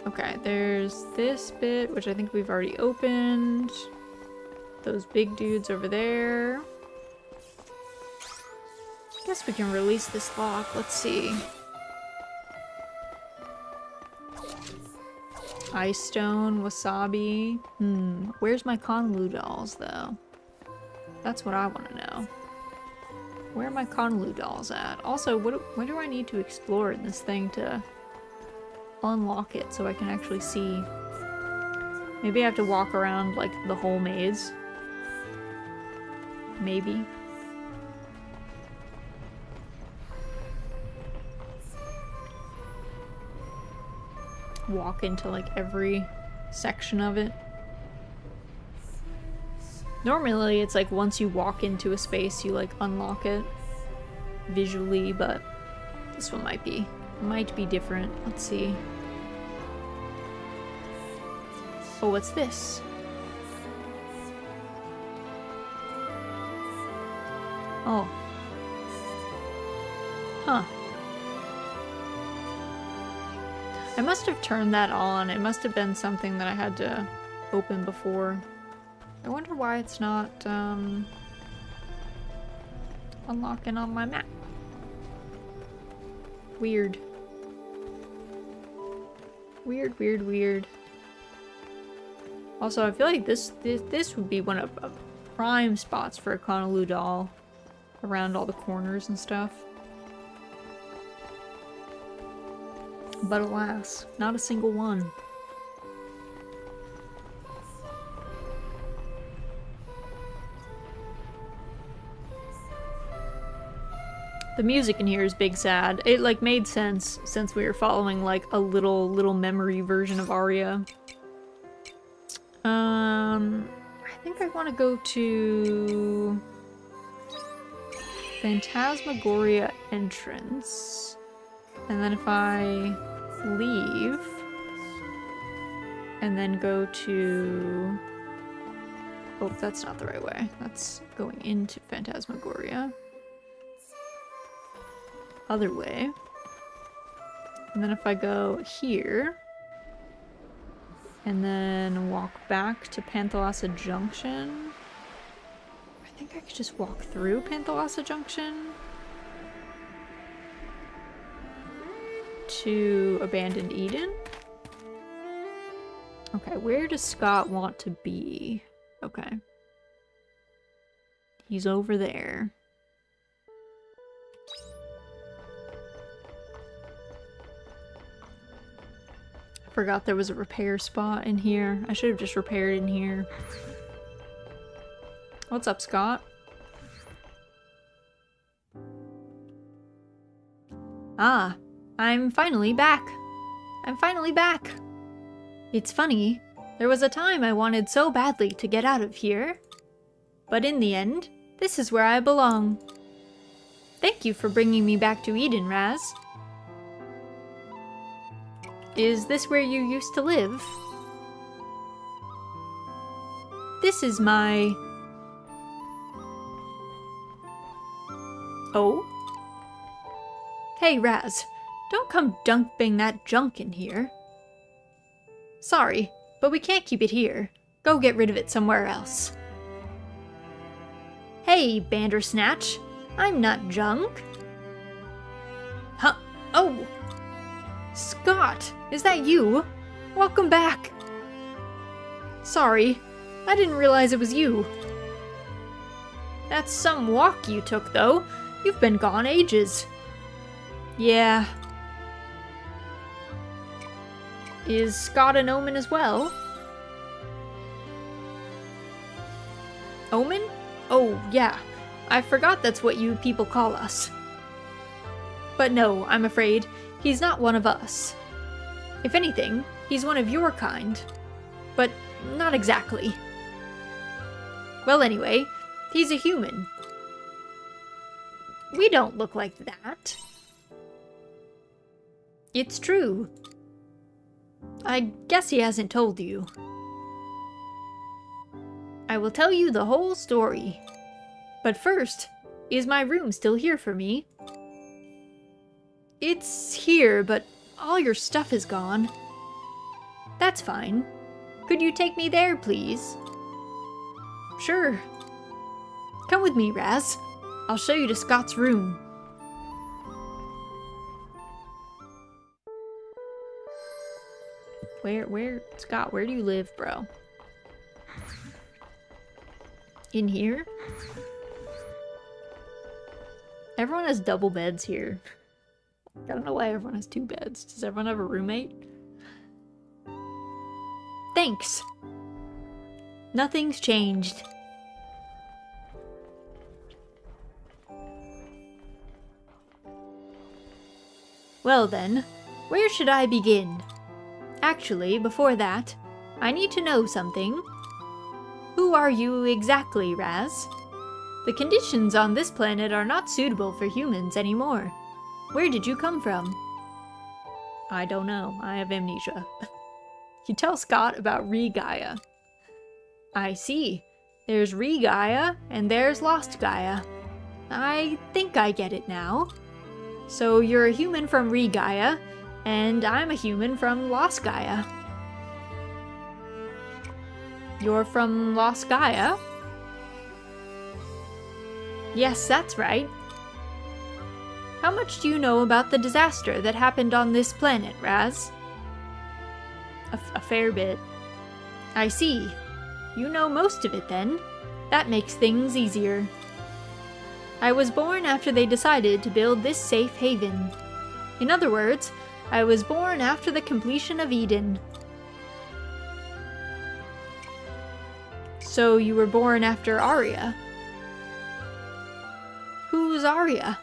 Okay, there's this bit, which I think we've already opened. Those big dudes over there. I guess we can release this lock. Let's see. Ice stone, wasabi. Hmm, where's my Conlu dolls, though? That's what I want to know. Where are my Conlu dolls at? Also, what, what do I need to explore in this thing to unlock it so I can actually see? Maybe I have to walk around, like, the whole maze. Maybe. Walk into, like, every section of it. Normally it's like once you walk into a space you like unlock it visually, but this one might be might be different. Let's see. Oh, what's this? Oh. Huh. I must have turned that on. It must have been something that I had to open before. I wonder why it's not um, unlocking on my map. Weird. Weird, weird, weird. Also, I feel like this this, this would be one of uh, prime spots for a Conolu doll around all the corners and stuff. But alas, not a single one. The music in here is big sad. It like made sense since we were following like a little little memory version of Aria. Um I think I want to go to Phantasmagoria entrance. And then if I leave and then go to Oh, that's not the right way. That's going into Phantasmagoria. Other way. And then if I go here, and then walk back to Panthalassa Junction, I think I could just walk through Panthalassa Junction to Abandoned Eden. Okay, where does Scott want to be? Okay. He's over there. Forgot there was a repair spot in here. I should have just repaired in here. What's up, Scott? Ah, I'm finally back. I'm finally back. It's funny, there was a time I wanted so badly to get out of here. But in the end, this is where I belong. Thank you for bringing me back to Eden, Raz. Is this where you used to live? This is my... Oh? Hey, Raz, don't come dumping that junk in here. Sorry, but we can't keep it here. Go get rid of it somewhere else. Hey, Bandersnatch. I'm not junk. Huh? Oh! Scott, is that you? Welcome back. Sorry, I didn't realize it was you. That's some walk you took, though. You've been gone ages. Yeah, is Scott an omen as well? Omen? Oh, yeah. I forgot that's what you people call us. But no, I'm afraid, he's not one of us. If anything, he's one of your kind. But not exactly. Well, anyway, he's a human. We don't look like that. It's true. I guess he hasn't told you. I will tell you the whole story. But first, is my room still here for me? It's here, but all your stuff is gone. That's fine. Could you take me there, please? Sure. Come with me, Raz. I'll show you to Scott's room. Where, where, Scott, where do you live, bro? In here? Everyone has double beds here. [laughs] I don't know why everyone has two beds. Does everyone have a roommate? Thanks. Nothing's changed. Well then, where should I begin? Actually, before that, I need to know something. Who are you exactly, Raz? The conditions on this planet are not suitable for humans anymore. Where did you come from? I don't know. I have amnesia. [laughs] you tell Scott about Re-Gaia. I see. There's Re-Gaia, and there's Lost Gaia. I think I get it now. So you're a human from Re-Gaia, and I'm a human from Lost Gaia. You're from Lost Gaia? Yes, that's right. How much do you know about the disaster that happened on this planet, Raz? A, a fair bit. I see. You know most of it then. That makes things easier. I was born after they decided to build this safe haven. In other words, I was born after the completion of Eden. So you were born after Aria? Who's Aria?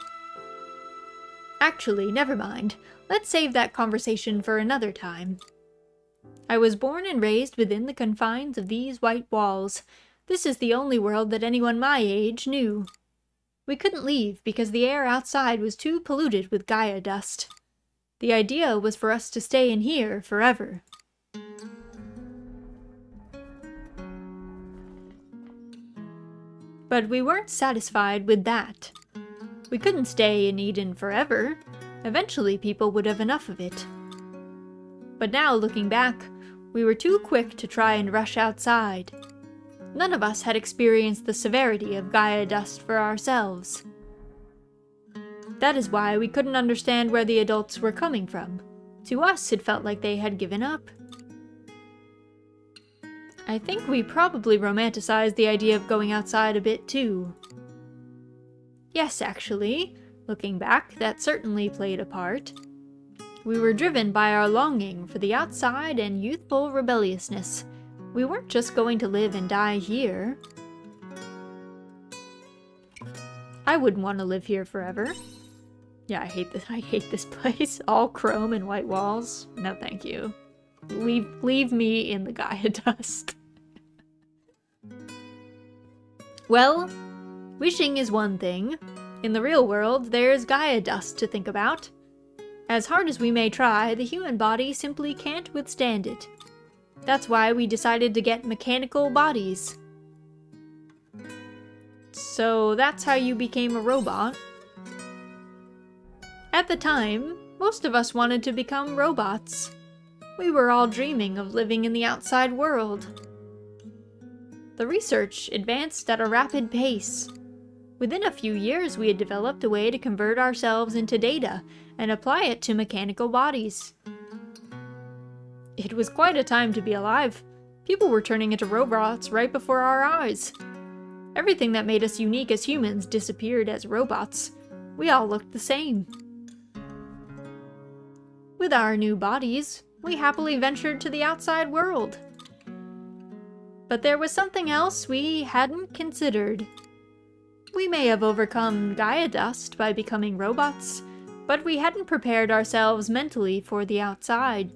Actually, never mind. Let's save that conversation for another time. I was born and raised within the confines of these white walls. This is the only world that anyone my age knew. We couldn't leave because the air outside was too polluted with Gaia dust. The idea was for us to stay in here forever. But we weren't satisfied with that. We couldn't stay in Eden forever. Eventually, people would have enough of it. But now, looking back, we were too quick to try and rush outside. None of us had experienced the severity of Gaia dust for ourselves. That is why we couldn't understand where the adults were coming from. To us, it felt like they had given up. I think we probably romanticized the idea of going outside a bit too. Yes, actually, looking back, that certainly played a part. We were driven by our longing for the outside and youthful rebelliousness. We weren't just going to live and die here. I wouldn't want to live here forever. Yeah, I hate this. [laughs] I hate this place. [laughs] All chrome and white walls. No, thank you. Leave, leave me in the Gaia [laughs] dust. Well, wishing is one thing. In the real world, there's Gaia dust to think about. As hard as we may try, the human body simply can't withstand it. That's why we decided to get mechanical bodies. So that's how you became a robot. At the time, most of us wanted to become robots. We were all dreaming of living in the outside world. The research advanced at a rapid pace. Within a few years, we had developed a way to convert ourselves into data and apply it to mechanical bodies. It was quite a time to be alive. People were turning into robots right before our eyes. Everything that made us unique as humans disappeared as robots. We all looked the same. With our new bodies, we happily ventured to the outside world. But there was something else we hadn't considered. We may have overcome Gaia dust by becoming robots, but we hadn't prepared ourselves mentally for the outside.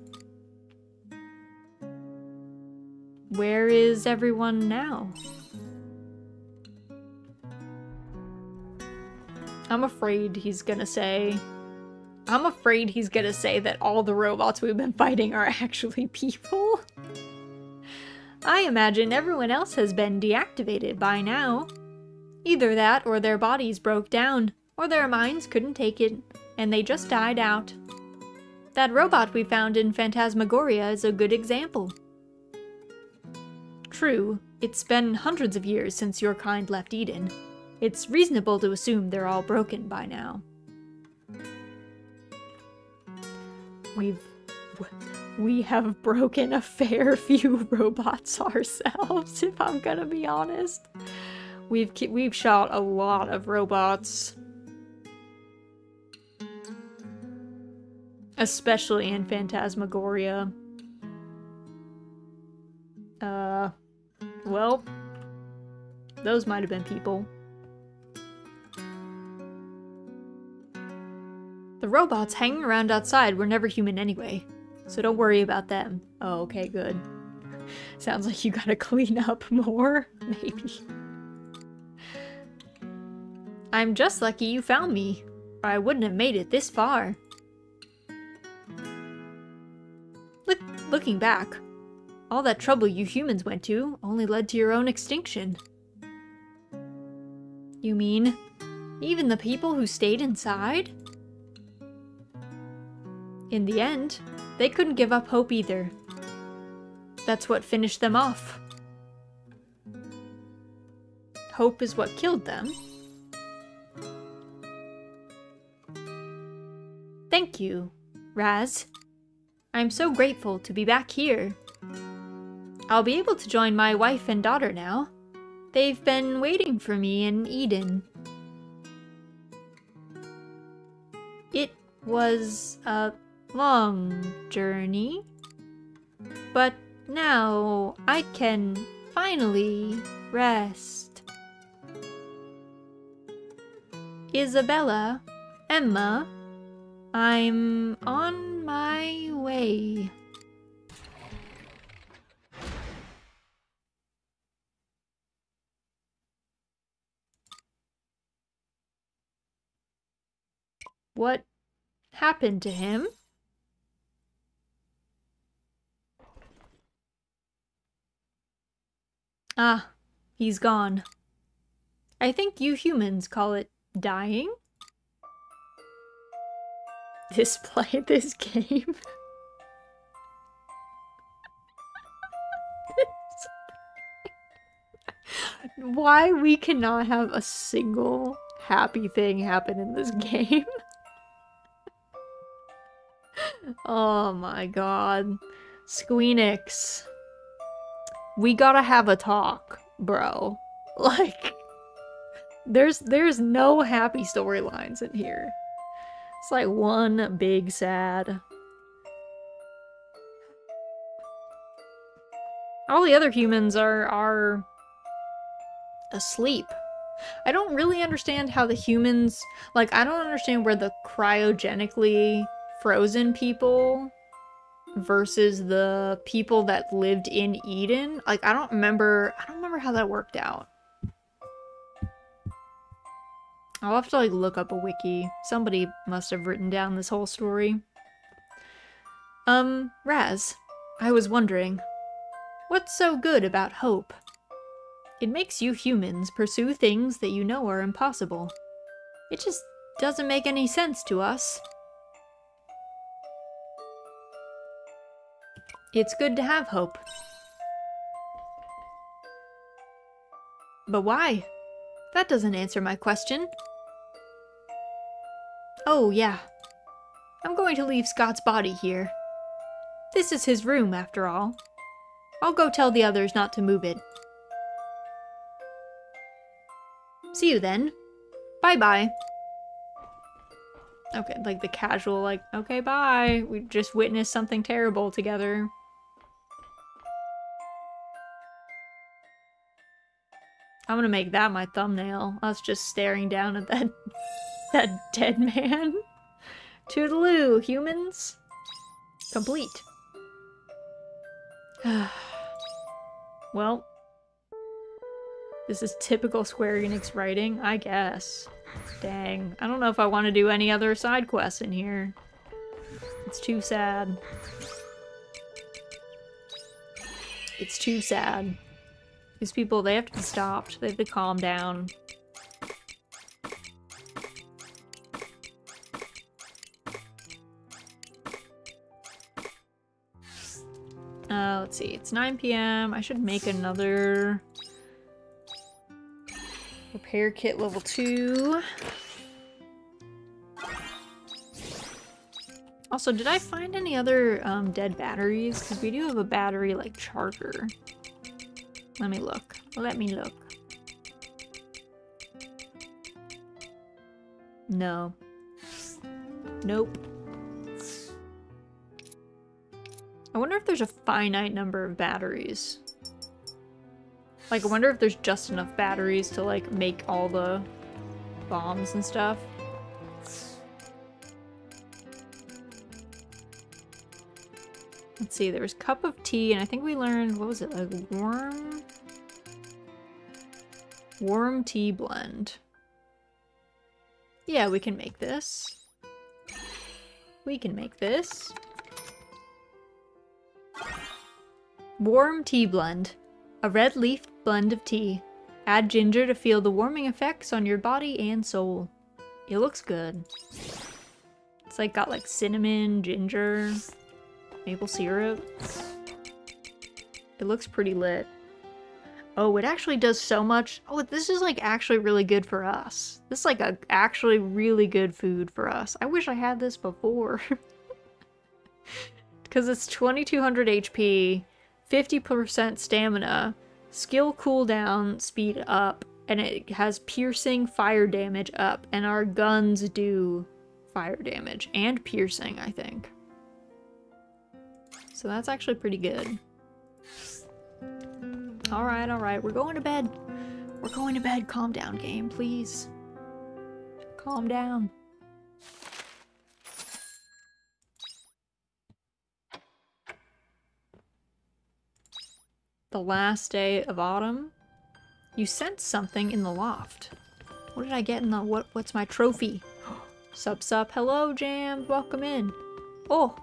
Where is everyone now? I'm afraid he's gonna say... I'm afraid he's gonna say that all the robots we've been fighting are [laughs] actually people. I imagine everyone else has been deactivated by now. Either that or their bodies broke down, or their minds couldn't take it, and they just died out. That robot we found in Phantasmagoria is a good example. True, it's been hundreds of years since your kind left Eden. It's reasonable to assume they're all broken by now. We've we have broken a fair [laughs] few robots ourselves, if I'm gonna be honest. We've we've shot a lot of robots. Especially in Phantasmagoria. Uh, well, those might have been people. The robots hanging around outside were never human anyway. So don't worry about them. Oh, okay, good. [laughs] Sounds like you gotta [laughs] clean up more, [laughs] maybe. I'm just lucky you found me, or I wouldn't have made it this far. Look, looking back, all that trouble you humans went to only led to your own extinction. You mean, even the people who stayed inside? In the end, they couldn't give up hope either. That's what finished them off. Hope is what killed them. Thank you, Raz. I'm so grateful to be back here. I'll be able to join my wife and daughter now. They've been waiting for me in Eden. It was a long journey. But now I can finally rest. Isabella, Emma, I'm on my way. What happened to him? Ah, he's gone. I think you humans call it dying. This play [laughs] this game. Why we cannot have a single happy thing happen in this game. [laughs] oh my god. Squeenix. We gotta have a talk, bro. [laughs] Like, there's there's no happy storylines in here. It's like one big sad. All the other humans are are asleep. I don't really understand how the humans like I don't understand where the cryogenically frozen people versus the people that lived in Eden. Like I don't remember I don't remember how that worked out. I'll have to like look up a wiki. Somebody must have written down this whole story. Um, Raz, I was wondering, what's so good about hope? It makes you humans pursue things that you know are impossible. It just doesn't make any sense to us. It's good to have hope. But why? That doesn't answer my question. Oh, yeah. I'm going to leave Scott's body here. This is his room, after all. I'll go tell the others not to move it. See you then. Bye-bye. Okay, like the casual, like, okay, bye. We just witnessed something terrible together. I'm gonna make that my thumbnail. Us just staring down at that [laughs] that dead man. Toodaloo, humans. Complete. [sighs] well, this is typical Square Enix writing, I guess. Dang. I don't know if I want to do any other side quests in here. It's too sad. It's too sad. These people, they have to be stopped. They have to calm down. Uh, let's see. It's 9 p.m. I should make another repair kit level 2. Also, did I find any other um, dead batteries? Because we do have a battery, like, charger. Let me look. Let me look. No. Nope. I wonder if there's a finite number of batteries. Like, I wonder if there's just enough batteries to, like, make all the bombs and stuff. Let's see, there was cup of tea, and I think we learned, what was it, like worm? Worm tea blend. Yeah, we can make this. We can make this. Warm tea blend. A red leaf blend of tea. Add ginger to feel the warming effects on your body and soul. It looks good. It's like got like cinnamon, ginger, maple syrup. It looks pretty lit. Oh, it actually does so much. Oh, this is like actually really good for us. This is like a actually really good food for us. I wish I had this before. [laughs] Because it's 2200 HP, 50% stamina, skill cooldown speed up, and it has piercing fire damage up, and our guns do fire damage and piercing, I think. So that's actually pretty good. Alright, alright, we're going to bed. We're going to bed. Calm down, game, please. Calm down. The last day of autumn. You sense something in the loft. What did I get in the- what? what's my trophy? [gasps] sup sup, hello Jam, welcome in. Oh!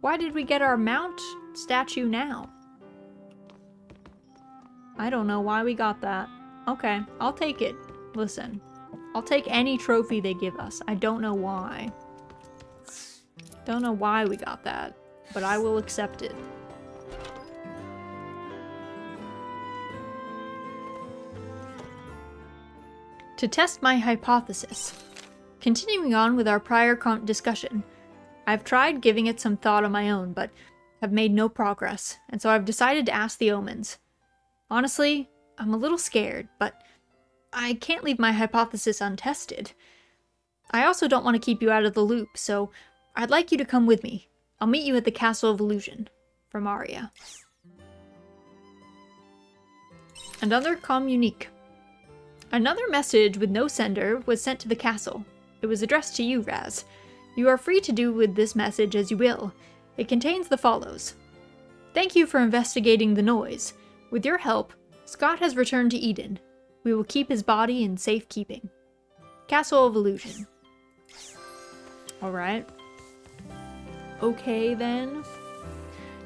Why did we get our mount statue now? I don't know why we got that. Okay, I'll take it. Listen, I'll take any trophy they give us. I don't know why. Don't know why we got that, but I will accept it. To test my hypothesis. Continuing on with our prior discussion, I've tried giving it some thought on my own, but have made no progress, and so I've decided to ask the omens. Honestly, I'm a little scared, but I can't leave my hypothesis untested. I also don't want to keep you out of the loop, so I'd like you to come with me. I'll meet you at the Castle of Illusion. From Aria. Another communique. Another message with no sender was sent to the castle. It was addressed to you, Raz. You are free to do with this message as you will. It contains the follows. Thank you for investigating the noise. With your help, Scott has returned to Eden. We will keep his body in safekeeping. Castle of Illusion. Alright. Okay then.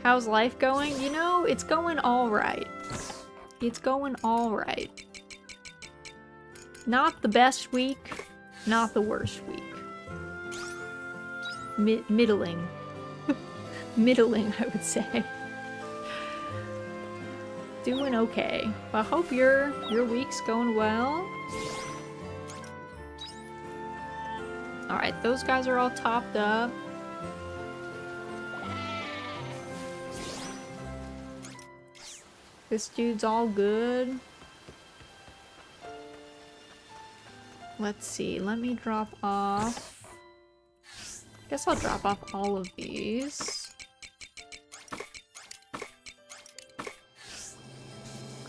How's life going? You know, it's going alright. It's going alright. Not the best week, not the worst week. Mid middling. [laughs] middling, I would say. Doing okay. I hope your your week's going well. Alright, those guys are all topped up. This dude's all good. Let's see, let me drop off. Guess I'll drop off all of these.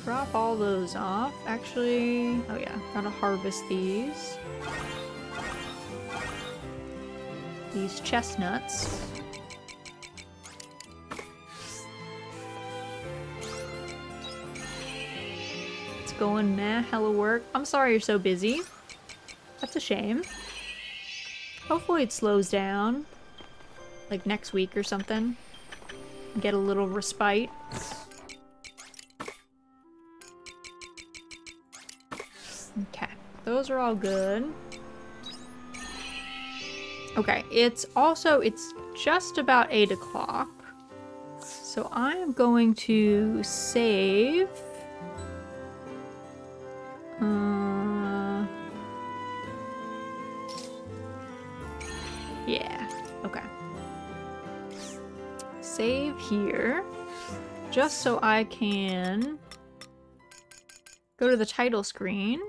Drop all those off. Actually, oh yeah, gotta harvest these. These chestnuts. It's going meh, hella work. I'm sorry you're so busy. That's a shame. Hopefully it slows down. Like next week or something. Get a little respite. Okay, those are all good. Okay, it's also, it's just about 8 o'clock. So I am going to save. Uh, yeah, okay. Save here, just so I can go to the title screen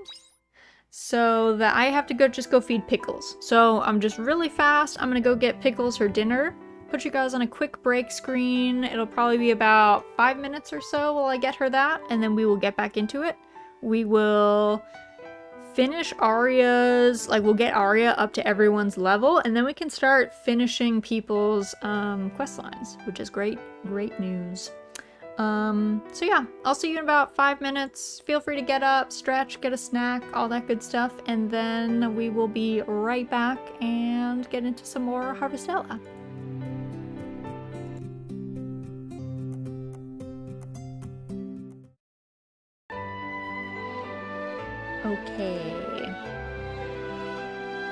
so that I have to go just go feed Pickles. So I'm just really fast. I'm gonna go get Pickles her dinner. Put you guys on a quick break screen. It'll probably be about five minutes or so while I get her that, and then we will get back into it. We will finish Aria's, like we'll get Aria up to everyone's level, and then we can start finishing people's um, quest lines, which is great, great news. Um, so yeah, I'll see you in about five minutes. Feel free to get up, stretch, get a snack, all that good stuff, and then we will be right back and get into some more Harvestella. Okay.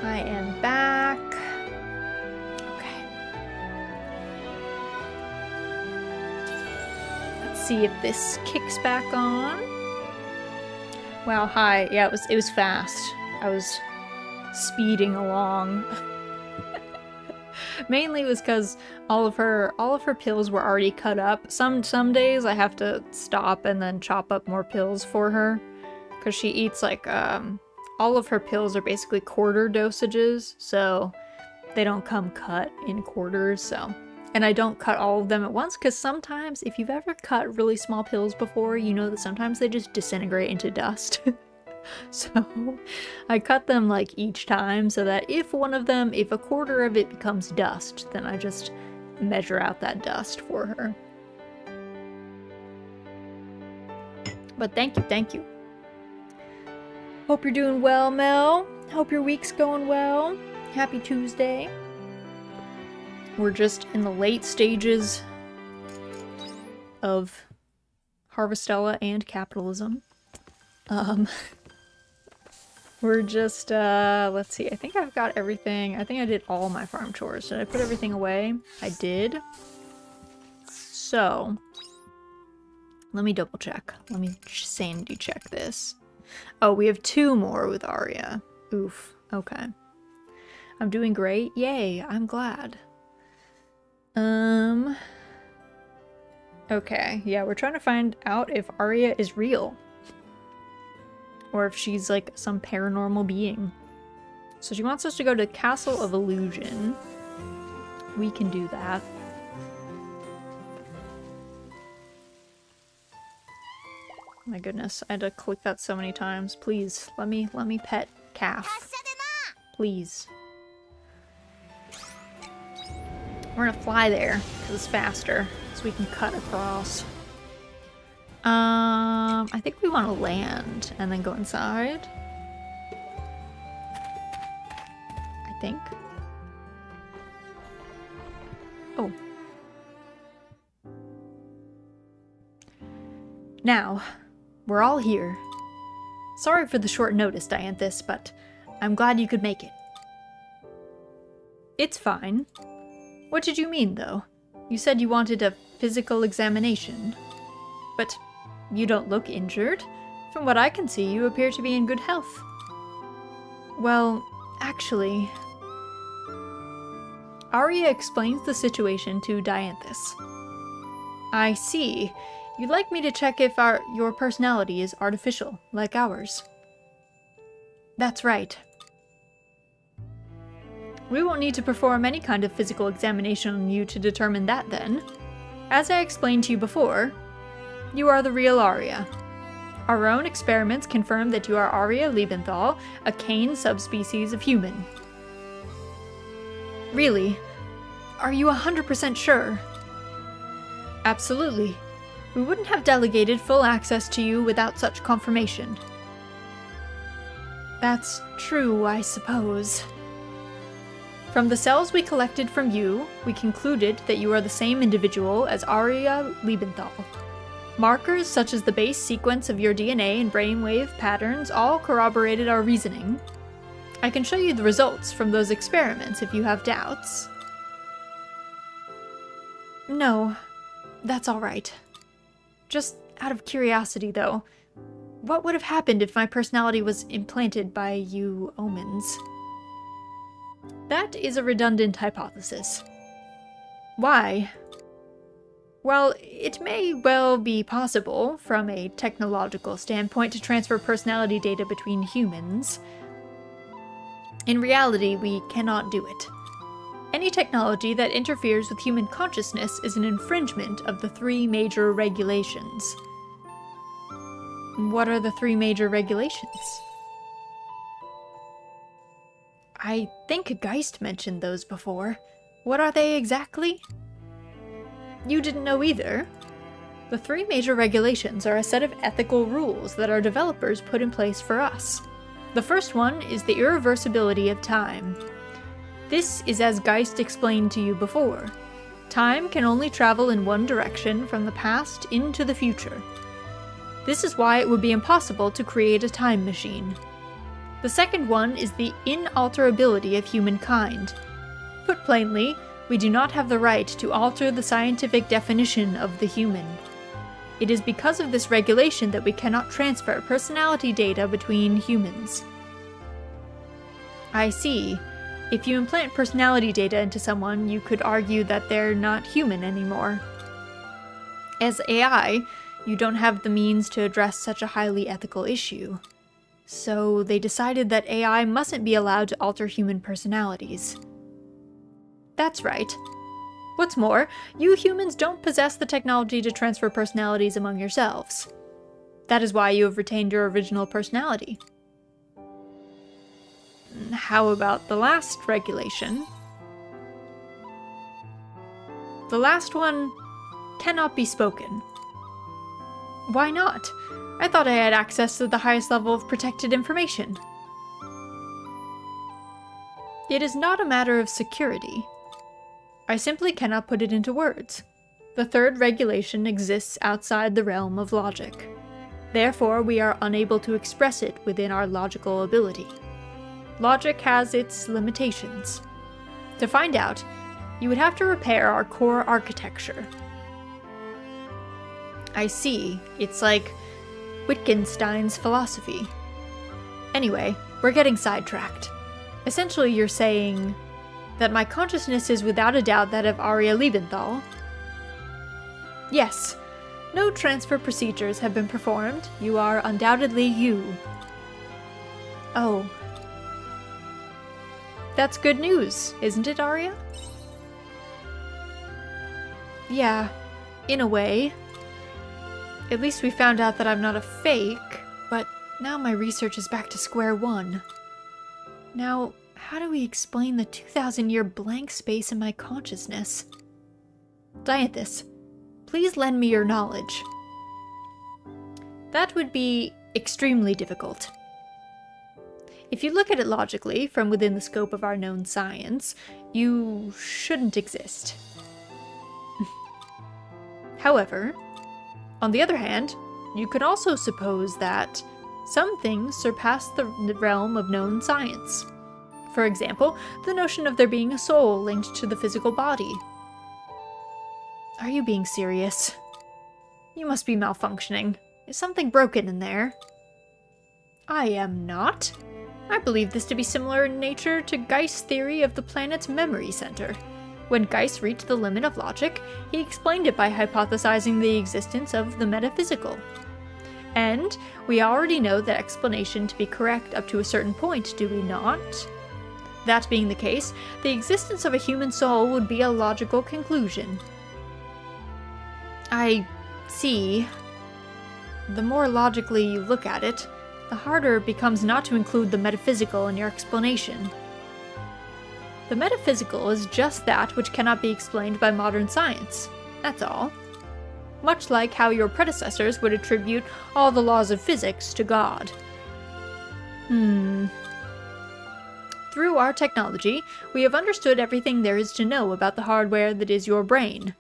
I am back. Okay. Let's see if this kicks back on. Wow, hi. Yeah, it was it was fast. I was speeding along. [laughs] Mainly it was because all of her all of her pills were already cut up. Some some days I have to stop and then chop up more pills for her. Cause she eats like um all of her pills are basically quarter dosages, so they don't come cut in quarters, so and I don't cut all of them at once because sometimes, if you've ever cut really small pills before, you know that sometimes they just disintegrate into dust. [laughs] so I cut them like each time so that if one of them, if a quarter of it becomes dust, then I just measure out that dust for her. But thank you, thank you. Hope you're doing well, Mel. Hope your week's going well. Happy Tuesday. We're just in the late stages of Harvestella and capitalism. Um, [laughs] we're just, uh, let's see. I think I've got everything. I think I did all my farm chores. Did I put everything away? I did. So, let me double check. Let me sanity check this. Oh, we have two more with Aria. Oof. Okay. I'm doing great. Yay, I'm glad. Um... Okay, yeah, we're trying to find out if Aria is real. Or if she's like some paranormal being. So she wants us to go to Castle of Illusion. We can do that. My goodness, I had to click that so many times. Please, let me, let me pet calf. Please. We're gonna fly there, because it's faster, so we can cut across. Um, I think we want to land and then go inside. I think. Oh. Now, we're all here. Sorry for the short notice, Dianthus, but I'm glad you could make it. It's fine. What did you mean, though? You said you wanted a physical examination. But you don't look injured. From what I can see, you appear to be in good health. Well, actually... Aria explains the situation to Dianthus. I see. You'd like me to check if our your personality is artificial, like ours. That's right. We won't need to perform any kind of physical examination on you to determine that then. As I explained to you before, you are the real Aria. Our own experiments confirm that you are Aria Liebenthal, a Cain subspecies of human. Really? Are you 100% sure? Absolutely. We wouldn't have delegated full access to you without such confirmation. That's true, I suppose. From the cells we collected from you, we concluded that you are the same individual as Aria Liebenthal. Markers such as the base sequence of your DNA and brainwave patterns all corroborated our reasoning. I can show you the results from those experiments if you have doubts. No, that's alright. Just out of curiosity, though, what would have happened if my personality was implanted by you omens? That is a redundant hypothesis. Why? Well, it may well be possible, from a technological standpoint, to transfer personality data between humans. In reality, we cannot do it. Any technology that interferes with human consciousness is an infringement of the three major regulations. What are the three major regulations? I think Geist mentioned those before. What are they exactly? You didn't know either? The three major regulations are a set of ethical rules that our developers put in place for us. The first one is the irreversibility of time. This is as Geist explained to you before. Time can only travel in one direction from the past into the future. This is why it would be impossible to create a time machine. The second one is the inalterability of humankind. Put plainly, we do not have the right to alter the scientific definition of the human. It is because of this regulation that we cannot transfer personality data between humans. I see. If you implant personality data into someone, you could argue that they're not human anymore. As AI, you don't have the means to address such a highly ethical issue. So they decided that AI mustn't be allowed to alter human personalities. That's right. What's more, you humans don't possess the technology to transfer personalities among yourselves. That is why you have retained your original personality. How about the last regulation? The last one cannot be spoken. Why not? I thought I had access to the highest level of protected information. It is not a matter of security. I simply cannot put it into words. The third regulation exists outside the realm of logic. Therefore, we are unable to express it within our logical ability. Logic has its limitations. To find out, you would have to repair our core architecture. I see. It's like Wittgenstein's philosophy. Anyway, we're getting sidetracked. Essentially, you're saying that my consciousness is without a doubt that of Aria Liebenthal. Yes, no transfer procedures have been performed. You are undoubtedly you. Oh. That's good news, isn't it, Aria? Yeah, in a way. At least we found out that I'm not a fake, but now my research is back to square one. Now, how do we explain the 2,000 year blank space in my consciousness? Dianthus, please lend me your knowledge. That would be extremely difficult. If you look at it logically, from within the scope of our known science, you shouldn't exist. [laughs] However, on the other hand, you could also suppose that some things surpass the realm of known science. For example, the notion of there being a soul linked to the physical body. Are you being serious? You must be malfunctioning. Is something broken in there? I am not. I believe this to be similar in nature to Geist's theory of the planet's memory center. When Geist reached the limit of logic, he explained it by hypothesizing the existence of the metaphysical. And we already know that explanation to be correct up to a certain point, do we not? That being the case, the existence of a human soul would be a logical conclusion. I see. The more logically you look at it, the harder it becomes not to include the metaphysical in your explanation. The metaphysical is just that which cannot be explained by modern science. That's all. Much like how your predecessors would attribute all the laws of physics to God. Hmm. Through our technology, we have understood everything there is to know about the hardware that is your brain.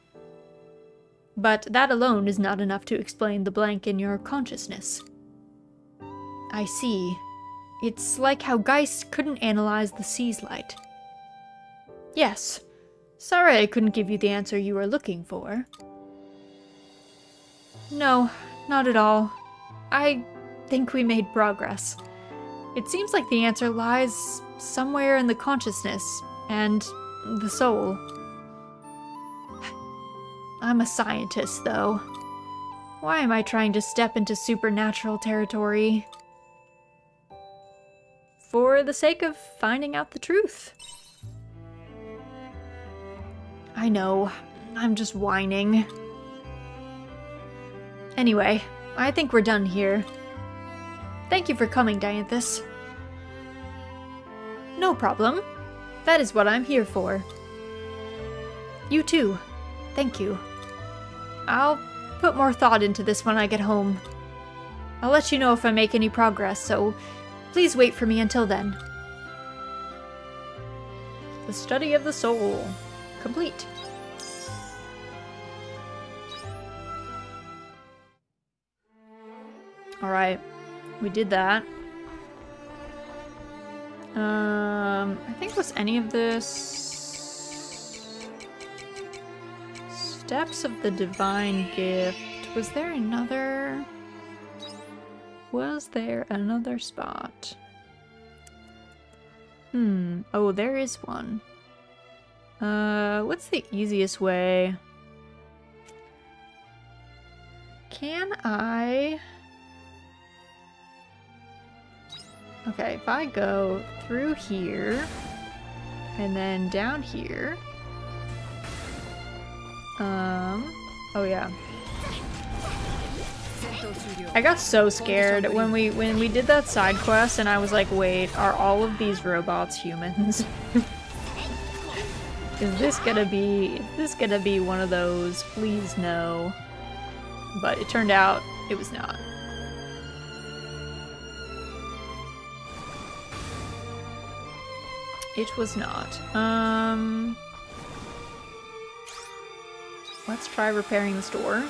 But that alone is not enough to explain the blank in your consciousness. I see. It's like how Geist couldn't analyze the Seaslight. Yes. Sorry I couldn't give you the answer you were looking for. No, not at all. I think we made progress. It seems like the answer lies somewhere in the consciousness and the soul. I'm a scientist, though. Why am I trying to step into supernatural territory? For the sake of finding out the truth. I know. I'm just whining. Anyway, I think we're done here. Thank you for coming, Dianthus. No problem. That is what I'm here for. You too. Thank you. I'll put more thought into this when I get home. I'll let you know if I make any progress, so please wait for me until then. The Study of the Soul complete. Alright, we did that. Um, I think was any of this... Steps of the Divine Gift. Was there another... Was there another spot? Hmm. Oh, there is one. Uh, what's the easiest way? Can I... Okay, if I go through here, and then down here... Um... Oh yeah. I got so scared when we when we did that side quest and I was like, wait, are all of these robots humans? [laughs] Is this gonna be, is this gonna be one of those, please no. But it turned out it was not. It was not. Um, let's try repairing this door.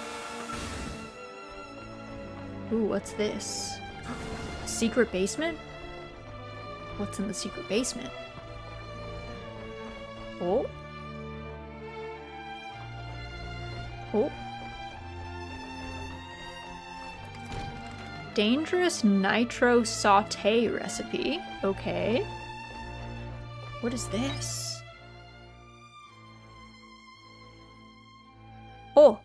Ooh, what's this? Secret basement? What's in the secret basement? Oh. Oh. Dangerous nitro saute recipe. Okay. What is this? Oh.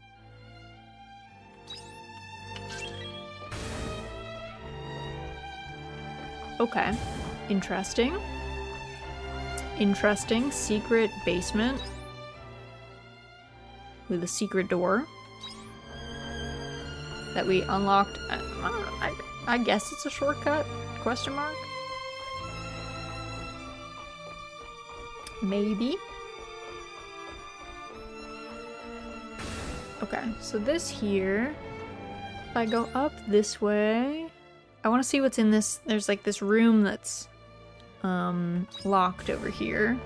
Okay. Interesting. Interesting. Secret basement. With a secret door. That we unlocked. I, I, I guess it's a shortcut? Question mark? Maybe? Okay, so this here, if I go up this way, I want to see what's in this. There's like this room that's um, locked over here.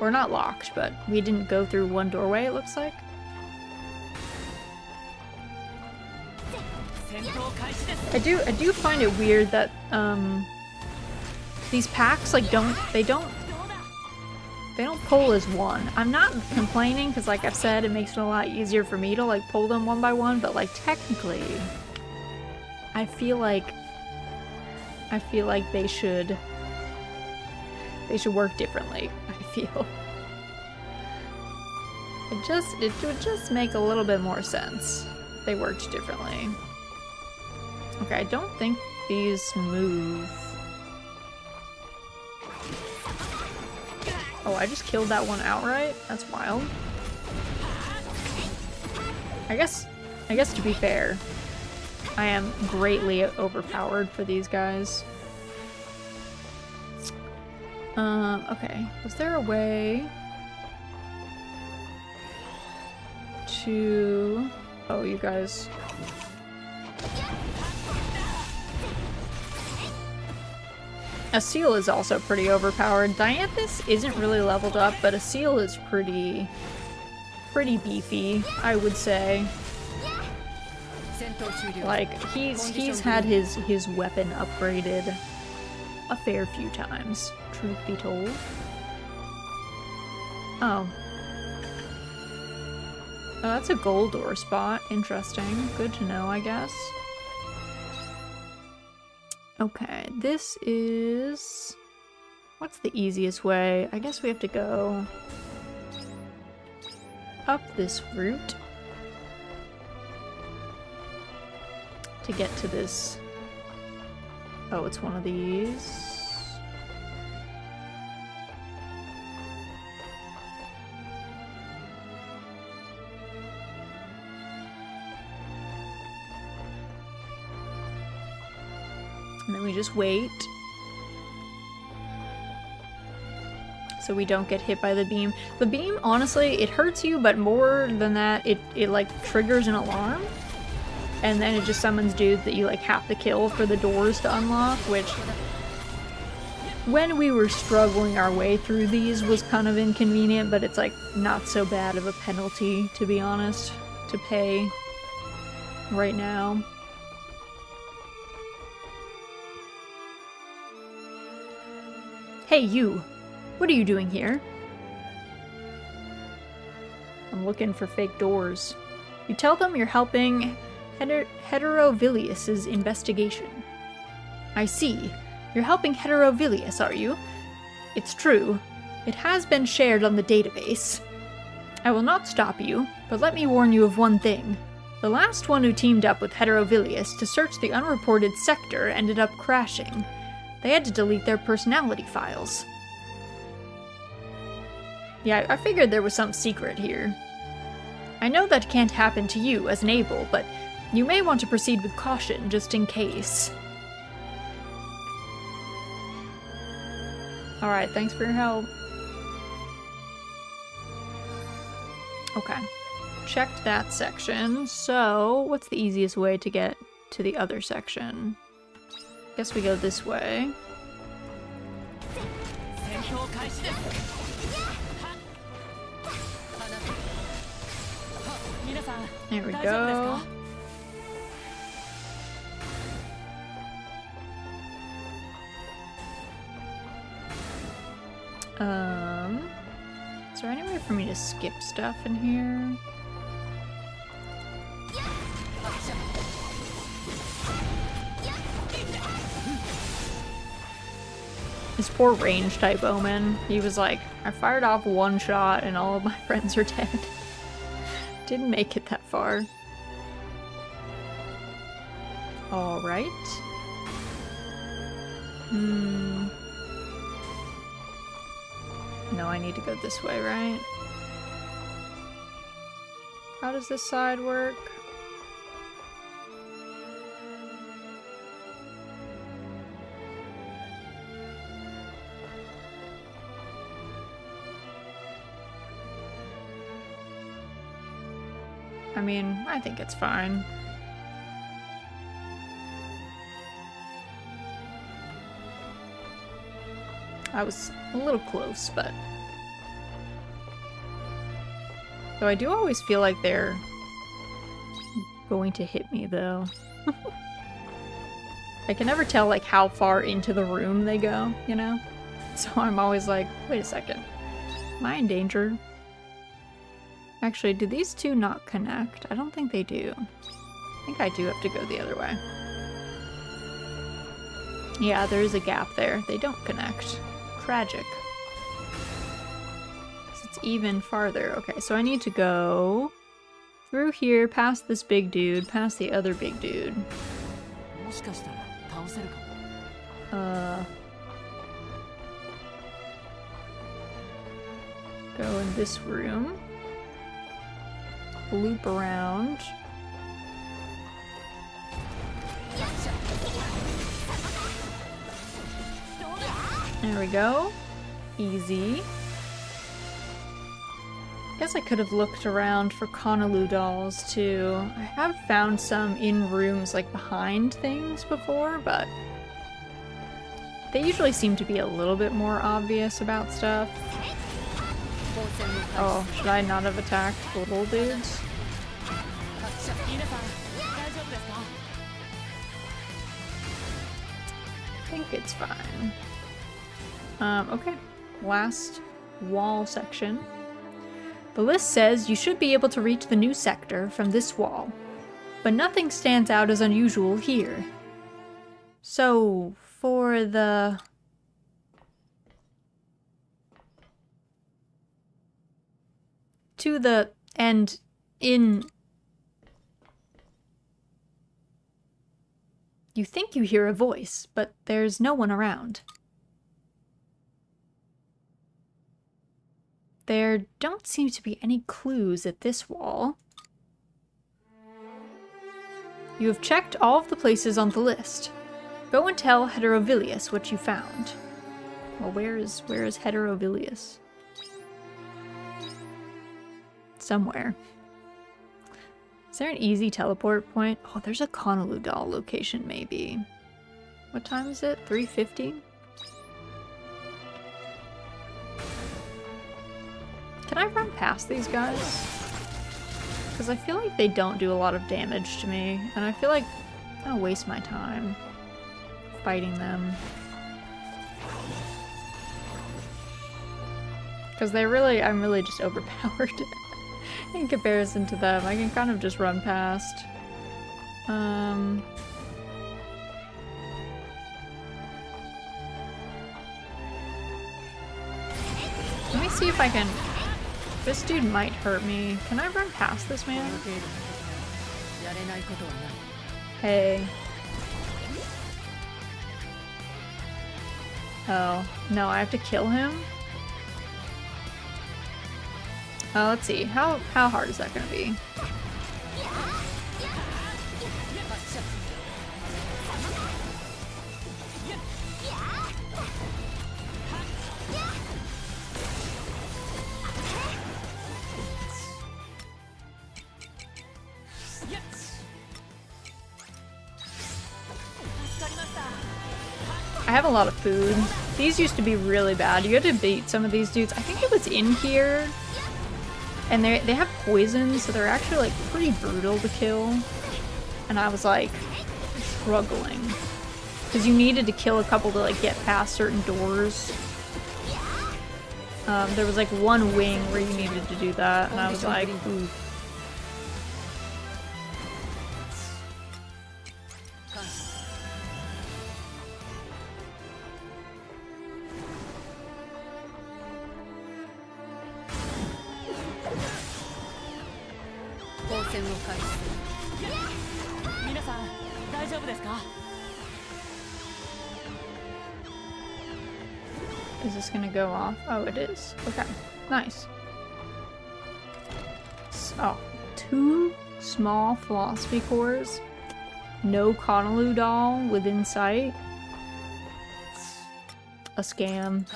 Or not locked, but we didn't go through one doorway, it looks like. I do I do find it weird that um these packs like don't they don't they don't pull as one. I'm not complaining because like I've said it makes it a lot easier for me to like pull them one by one, but like technically I feel like I feel like they should they should work differently, [laughs] I feel. It just it would just make a little bit more sense. They worked differently. Okay, I don't think these move. Oh, I just killed that one outright? That's wild. I guess, I guess to be fair, I am greatly overpowered for these guys. Um, okay. Was there a way to... Oh, you guys... Asyl is also pretty overpowered. Dianthus isn't really leveled up, but Asyl is pretty... pretty beefy, I would say. Like, he's he's had his, his weapon upgraded a fair few times, truth be told. Oh. Oh, that's a gold door spot. Interesting. Good to know, I guess. Okay, this is... What's the easiest way? I guess we have to go up this route to get to this. Oh, it's one of these. And then we just wait. So we don't get hit by the beam. The beam, honestly, it hurts you, but more than that, it, it like triggers an alarm. And then it just summons dudes that you like have to kill for the doors to unlock, which when we were struggling our way through these was kind of inconvenient, but it's like not so bad of a penalty, to be honest, to pay right now. Hey, you! What are you doing here? I'm looking for fake doors. You tell them you're helping Heter Heterovilius's investigation. I see. You're helping Heterovilius, are you? It's true. It has been shared on the database. I will not stop you, but let me warn you of one thing. The last one who teamed up with Heterovilius to search the unreported sector ended up crashing. They had to delete their personality files. Yeah, I figured there was some secret here. I know that can't happen to you as an Abel, but you may want to proceed with caution just in case. Alright, thanks for your help. Okay. Checked that section. So, what's the easiest way to get to the other section? Guess we go this way. There we go. Um, is there any way for me to skip stuff in here? This poor range type Omen. He was like, I fired off one shot and all of my [laughs] friends are dead. [laughs] Didn't make it that far. Alright. Hmm. No, I need to go this way, right? How does this side work? I mean, I think it's fine. I was a little close, but... Though I do always feel like they're going to hit me, though. [laughs] I can never tell, like, how far into the room they go, you know? So I'm always like, wait a second. Am I in danger? Actually, do these two not connect? I don't think they do. I think I do have to go the other way. Yeah, there is a gap there. They don't connect. Tragic. It's even farther. Okay, so I need to go through here, past this big dude, past the other big dude. Uh... Go in this room. Loop around. There we go. Easy. Guess I could have looked around for Konolu dolls too. I have found some in rooms like behind things before, but they usually seem to be a little bit more obvious about stuff. Oh, should I not have attacked little dudes? I think it's fine. Um, okay. Last wall section. The list says you should be able to reach the new sector from this wall, but nothing stands out as unusual here. So, for the... To the... and in... You think you hear a voice, but there's no one around. There don't seem to be any clues at this wall. You have checked all of the places on the list. Go and tell Heterovilius what you found. Well, where is where is Heterovilius? Somewhere. Is there an easy teleport point? Oh, there's a Konolu doll location, maybe. What time is it? 350? Can I run past these guys? Because I feel like they don't do a lot of damage to me, and I feel like I'm gonna waste my time fighting them. Because they really, I'm really just [laughs] overpowered in comparison to them. I can kind of just run past. Um... Let me see if I can this dude might hurt me. Can I run past this man? Hey. Oh, no, I have to kill him? Oh, let's see. How how hard is that gonna be? Have a lot of food. These used to be really bad. You had to beat some of these dudes. I think it was in here. And they they have poison, so they're actually like pretty brutal to kill. And I was like struggling. Because you needed to kill a couple to like get past certain doors. Um, there was like one wing where you needed to do that, and I was like, ooh. Go off? Oh, it is. Okay, nice. So, oh, two small philosophy cores. No Konolu doll within sight. A scam.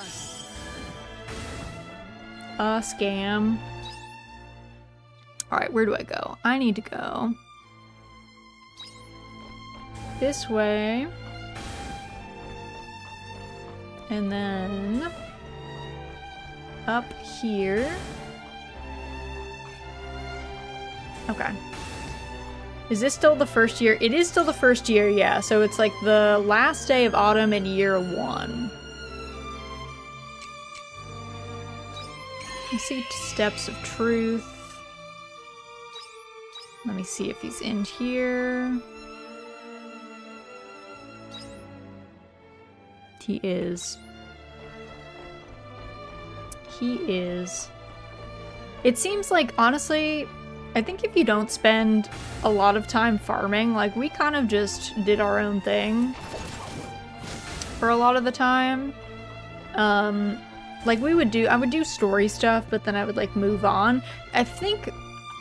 A scam. Alright, where do I go? I need to go this way. And then up here. Okay. Is this still the first year? It is still the first year, yeah. So it's like the last day of autumn in year one. You see steps of truth. Let me see if he's in here. He is. He is. It seems like, honestly, I think if you don't spend a lot of time farming, like, we kind of just did our own thing for a lot of the time. Um, like, we would do, I would do story stuff, but then I would, like, move on. I think,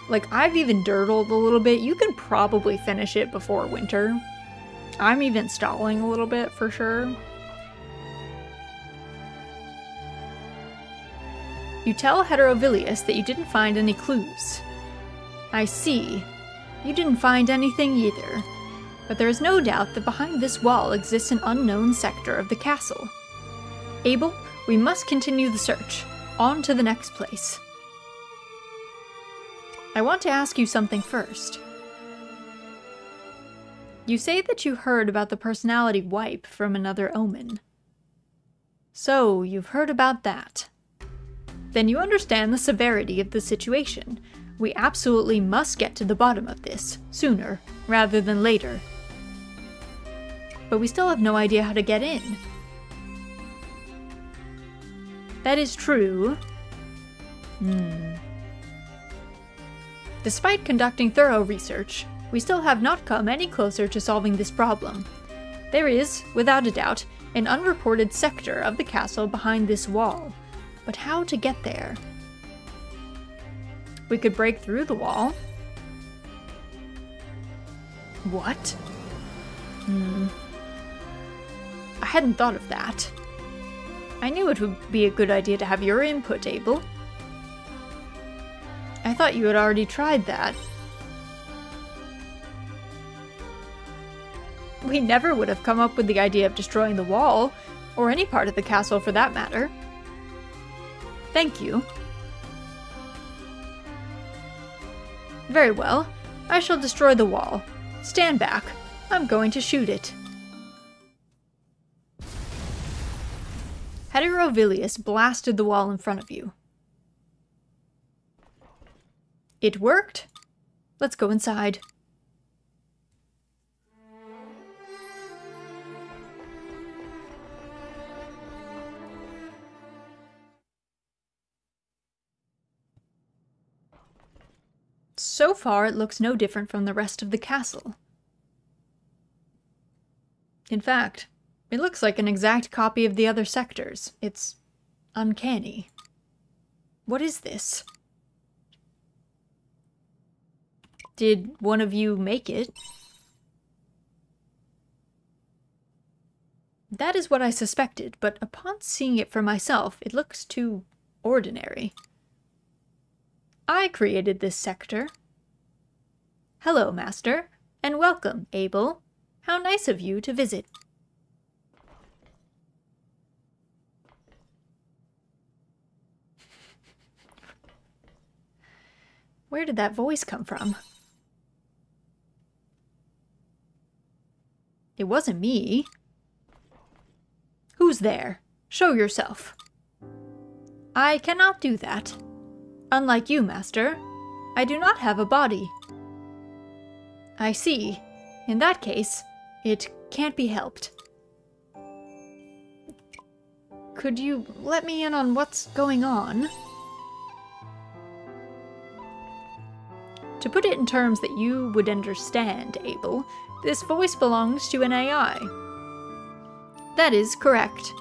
like, I've even dirtled a little bit. You can probably finish it before winter. I'm even stalling a little bit for sure. You tell Heterovilius that you didn't find any clues. I see. You didn't find anything either. But there is no doubt that behind this wall exists an unknown sector of the castle. Abel, we must continue the search. On to the next place. I want to ask you something first. You say that you heard about the personality wipe from another omen. So, you've heard about that then you understand the severity of the situation. We absolutely must get to the bottom of this, sooner rather than later. But we still have no idea how to get in. That is true. Hmm. Despite conducting thorough research, we still have not come any closer to solving this problem. There is, without a doubt, an unreported sector of the castle behind this wall, but how to get there? We could break through the wall. What? Hmm. I hadn't thought of that. I knew it would be a good idea to have your input, Abel. I thought you had already tried that. We never would have come up with the idea of destroying the wall, or any part of the castle for that matter. Thank you. Very well. I shall destroy the wall. Stand back. I'm going to shoot it. Heterovilius blasted the wall in front of you. It worked. Let's go inside. So far, it looks no different from the rest of the castle. In fact, it looks like an exact copy of the other sectors. It's uncanny. What is this? Did one of you make it? That is what I suspected, but upon seeing it for myself, it looks too ordinary. I created this sector. Hello, Master, and welcome, Abel. How nice of you to visit. Where did that voice come from? It wasn't me. Who's there? Show yourself. I cannot do that. Unlike you, Master, I do not have a body. I see. In that case, it can't be helped. Could you let me in on what's going on? To put it in terms that you would understand, Abel, this voice belongs to an AI. That is correct.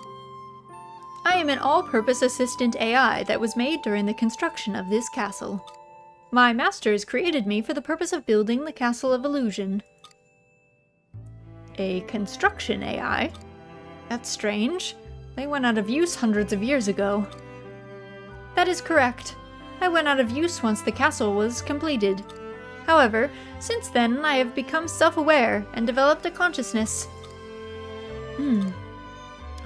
I am an all-purpose assistant AI that was made during the construction of this castle. My masters created me for the purpose of building the Castle of Illusion. A construction AI? That's strange. They went out of use hundreds of years ago. That is correct. I went out of use once the castle was completed. However, since then I have become self-aware and developed a consciousness. Hmm.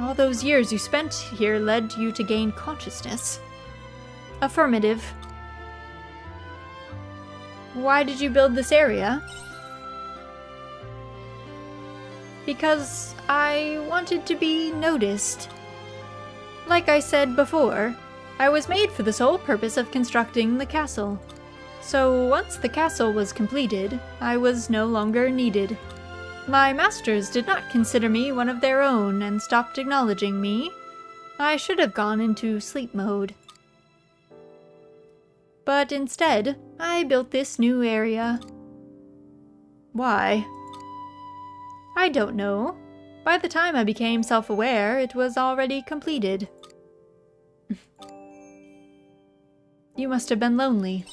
All those years you spent here led you to gain consciousness. Affirmative. Why did you build this area? Because I wanted to be noticed. Like I said before, I was made for the sole purpose of constructing the castle. So once the castle was completed, I was no longer needed. My masters did not consider me one of their own and stopped acknowledging me. I should have gone into sleep mode. But instead, I built this new area. Why? I don't know. By the time I became self-aware, it was already completed. [laughs] you must have been lonely.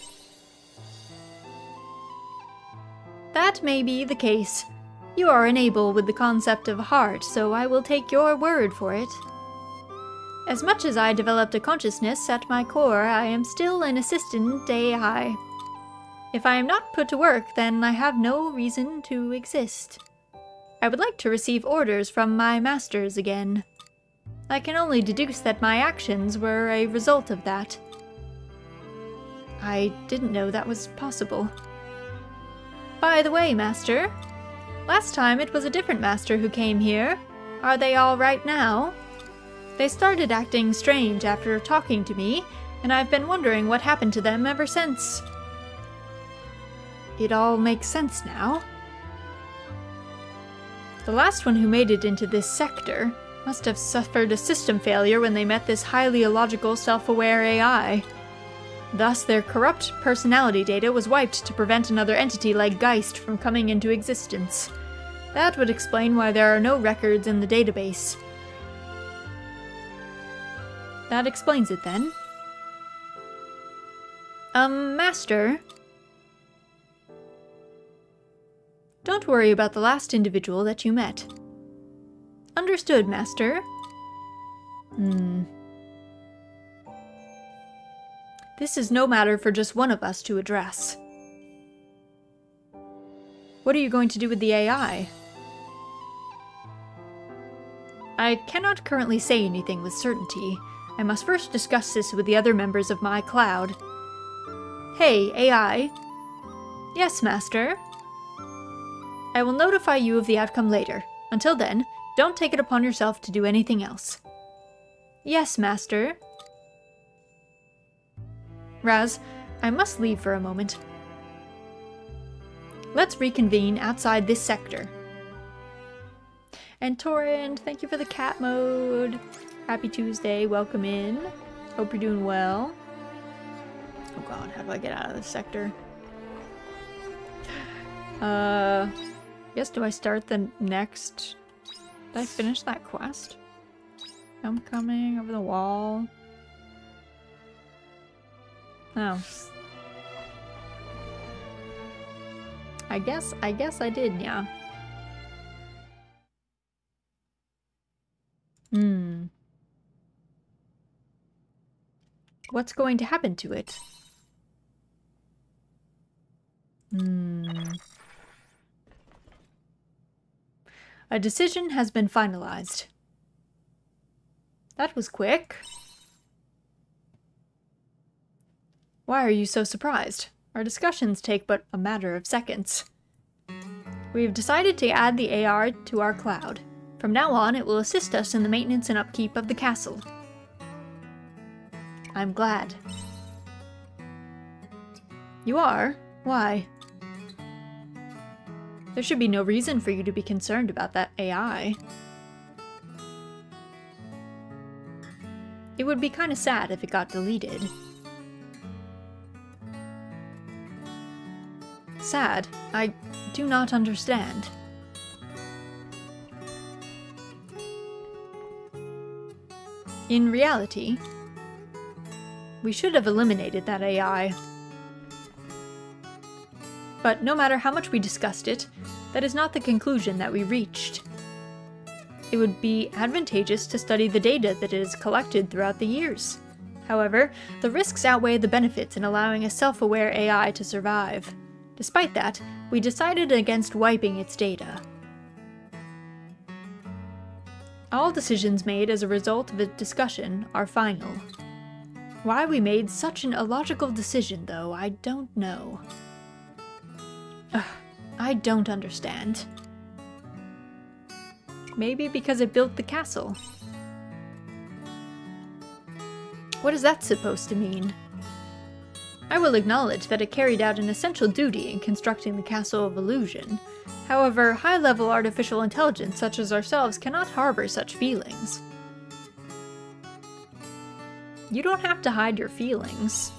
That may be the case. You are unable with the concept of heart, so I will take your word for it. As much as I developed a consciousness at my core, I am still an assistant AI. If I am not put to work, then I have no reason to exist. I would like to receive orders from my masters again. I can only deduce that my actions were a result of that. I didn't know that was possible. By the way, Master, last time it was a different Master who came here. Are they all right now? They started acting strange after talking to me, and I've been wondering what happened to them ever since. It all makes sense now. The last one who made it into this sector must have suffered a system failure when they met this highly illogical, self-aware AI. Thus, their corrupt personality data was wiped to prevent another entity like Geist from coming into existence. That would explain why there are no records in the database. That explains it then. Um, Master? Don't worry about the last individual that you met. Understood, Master. Hmm. This is no matter for just one of us to address. What are you going to do with the AI? I cannot currently say anything with certainty. I must first discuss this with the other members of my cloud. Hey, AI. Yes, Master. I will notify you of the outcome later. Until then, don't take it upon yourself to do anything else. Yes, Master. Raz, I must leave for a moment. Let's reconvene outside this sector. And Torrent, thank you for the cat mode. Happy Tuesday, welcome in. Hope you're doing well. Oh god, how do I get out of this sector? Uh, yes, do I start the next... Did I finish that quest? I'm coming over the wall. Oh. I guess, I guess I did, yeah. Hmm. What's going to happen to it? Hmm. A decision has been finalized. That was quick. Why are you so surprised? Our discussions take but a matter of seconds. We've decided to add the AR to our cloud. From now on, it will assist us in the maintenance and upkeep of the castle. I'm glad. You are? Why? There should be no reason for you to be concerned about that AI. It would be kinda sad if it got deleted. Sad? I do not understand. In reality, we should have eliminated that AI. But no matter how much we discussed it, that is not the conclusion that we reached. It would be advantageous to study the data that it has collected throughout the years. However, the risks outweigh the benefits in allowing a self-aware AI to survive. Despite that, we decided against wiping its data. All decisions made as a result of a discussion are final. Why we made such an illogical decision, though, I don't know. Ugh, I don't understand. Maybe because it built the castle. What is that supposed to mean? I will acknowledge that it carried out an essential duty in constructing the Castle of Illusion. However, high-level artificial intelligence such as ourselves cannot harbor such feelings. You don't have to hide your feelings.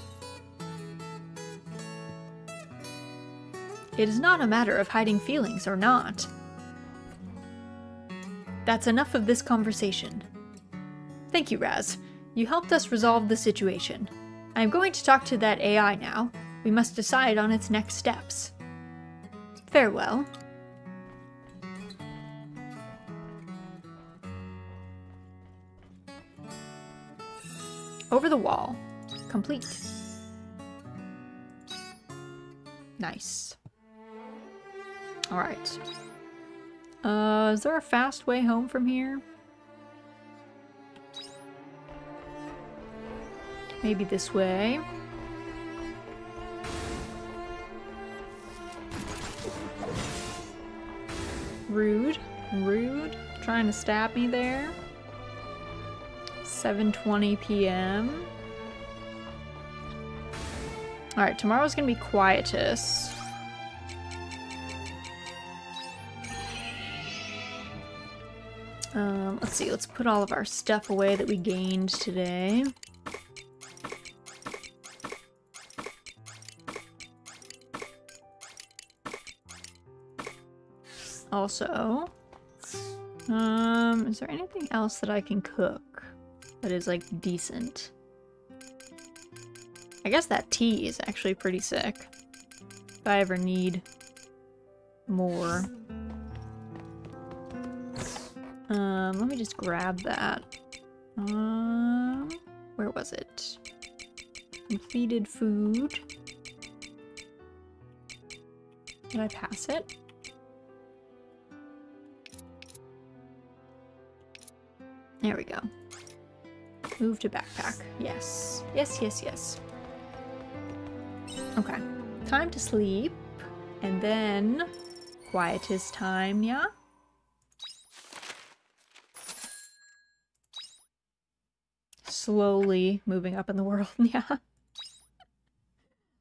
It is not a matter of hiding feelings or not. That's enough of this conversation. Thank you, Raz. You helped us resolve the situation. I am going to talk to that AI now. We must decide on its next steps. Farewell. Over the wall. Complete. Nice. Alright. Uh, is there a fast way home from here? Maybe this way. Rude. Rude. Trying to stab me there. 7.20 p.m. Alright, tomorrow's gonna be quietest. Um, let's see, let's put all of our stuff away that we gained today. Also, um, is there anything else that I can cook that is like decent? I guess that tea is actually pretty sick. If I ever need more. Um, let me just grab that. Um, where was it? Completed food. Did I pass it? There we go. Move to backpack. Yes. Yes, yes, yes. Okay. Time to sleep. And then... Quietus time, yeah? Slowly moving up in the world, [laughs] yeah.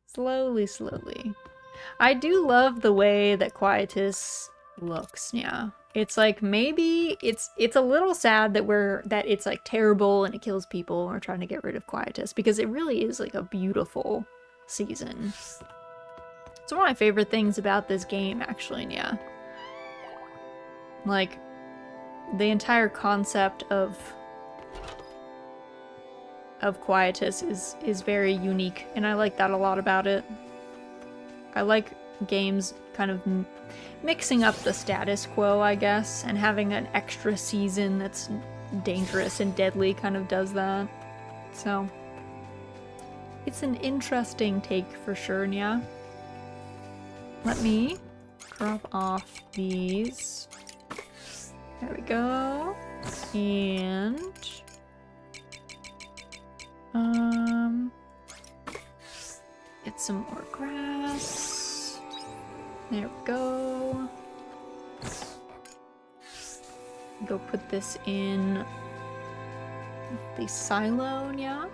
slowly, slowly. I do love the way that Quietus looks, yeah. It's like maybe it's it's a little sad that we're that it's like terrible and it kills people we're trying to get rid of Quietus because it really is like a beautiful season. It's one of my favorite things about this game actually, yeah. Like the entire concept of of Quietus is is very unique and I like that a lot about it. I like games kind of mixing up the status quo, I guess, and having an extra season that's dangerous and deadly kind of does that. So, it's an interesting take for sure, yeah. Let me crop off these. There we go. And... Um... Get some more grass. There we go. Go put this in the silo, yeah?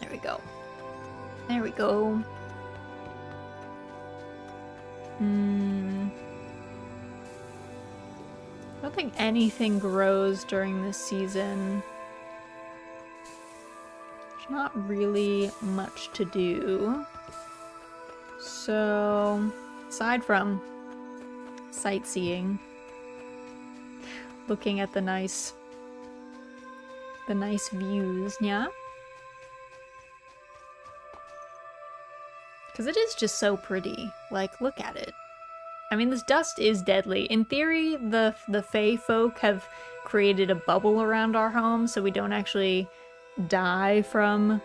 There we go. There we go. Hmm. I don't think anything grows during this season. There's not really much to do. So, aside from sightseeing, looking at the nice the nice views, yeah? Because it is just so pretty. Like, look at it. I mean, this dust is deadly. In theory, the the Fey folk have created a bubble around our home so we don't actually die from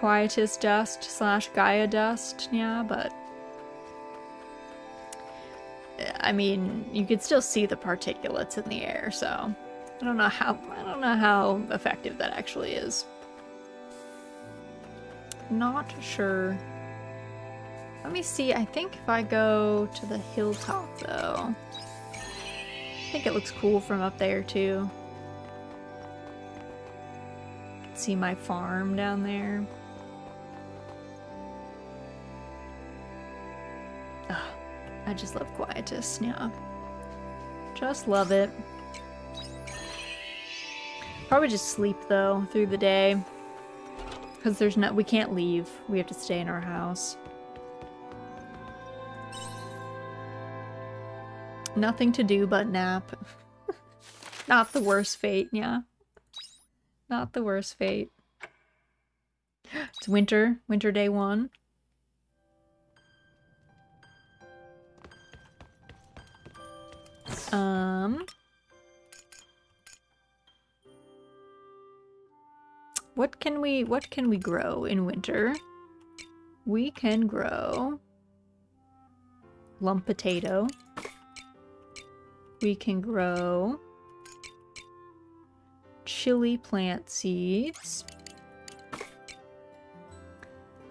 Quietus dust slash Gaia dust, yeah, but eh, I mean, you could still see the particulates in the air, so I don't know how I don't know how effective that actually is. Not sure. Let me see. I think if I go to the hilltop, though, I think it looks cool from up there, too. See my farm down there. I just love Quietus, yeah. Just love it. Probably just sleep, though, through the day. Because there's no- we can't leave. We have to stay in our house. Nothing to do but nap. [laughs] Not the worst fate, yeah. Not the worst fate. [gasps] It's winter, winter day one. Um... What can we, what can we grow in winter? We can grow lump potato. We can grow chili plant seeds,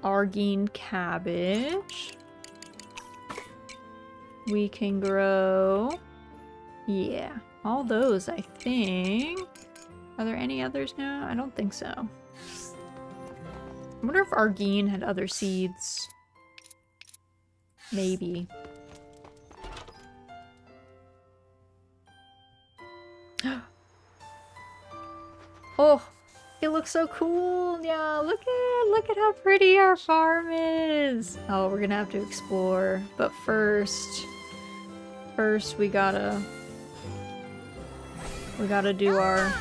Argene cabbage. We can grow, yeah, all those, I think. Are there any others now? I don't think so. I wonder if Argene had other seeds. Maybe. [gasps] oh, it looks so cool. Yeah, look at look at how pretty our farm is. Oh, we're gonna have to explore. But first, first we gotta we gotta do our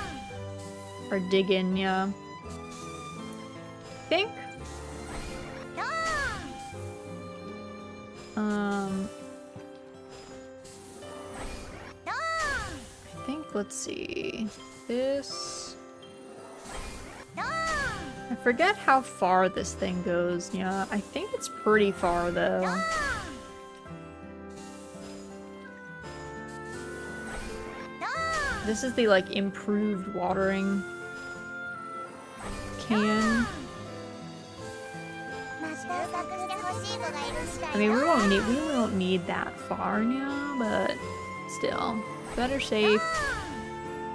our digging, yeah. Think. Um. I think. Let's see. This. I forget how far this thing goes. Yeah, I think it's pretty far though. This is the like improved watering can. I mean, we won't need we won't need that far now, but still, better safe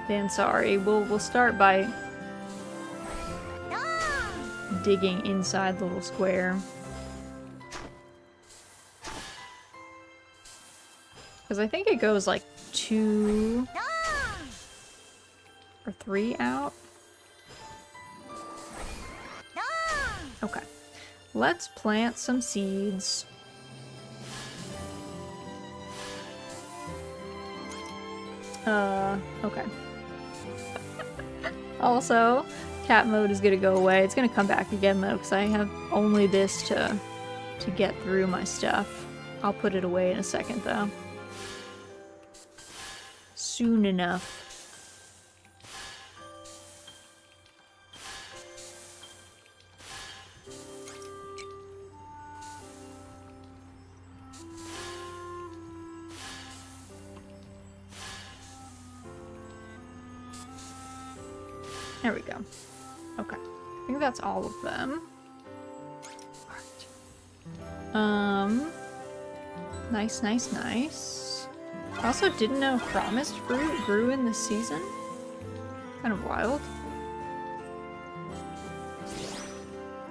than sorry. We'll we'll start by digging inside the little square. Because I think it goes like two or three out. Okay. Let's plant some seeds. Uh, okay. [laughs] also, cat mode is gonna go away. It's gonna come back again though, because I have only this to to get through my stuff. I'll put it away in a second though. Soon enough. All of them. Um, nice, nice, nice. Also didn't know promised fruit grew in this season. Kind of wild.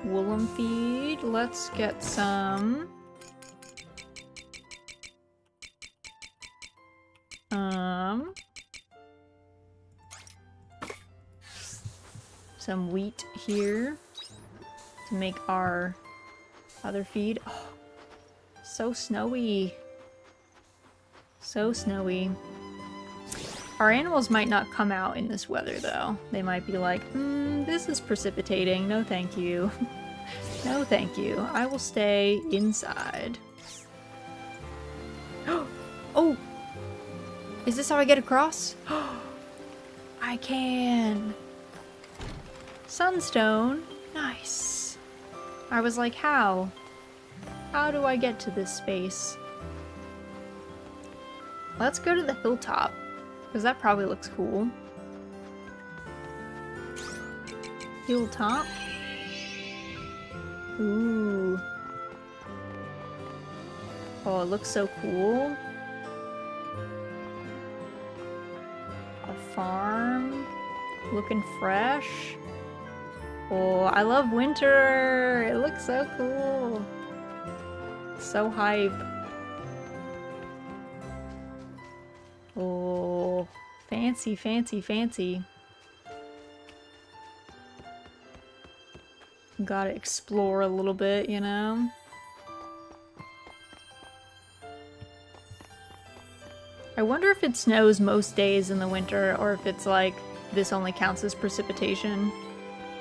Woolum feed. Let's get some. Um. Some wheat here to make our other feed. Oh, so snowy. So snowy. Our animals might not come out in this weather, though. They might be like, hmm, this is precipitating. No thank you. [laughs] no thank you. I will stay inside. [gasps] oh! Is this how I get across? [gasps] I can! Sunstone? Nice. I was like, how? How do I get to this space? Let's go to the hilltop. Because that probably looks cool. Hilltop. Ooh. Oh, it looks so cool. A farm. Looking fresh. Oh, I love winter! It looks so cool. So hype. Oh, fancy, fancy, fancy. Gotta explore a little bit, you know? I wonder if it snows most days in the winter, or if it's like, this only counts as precipitation.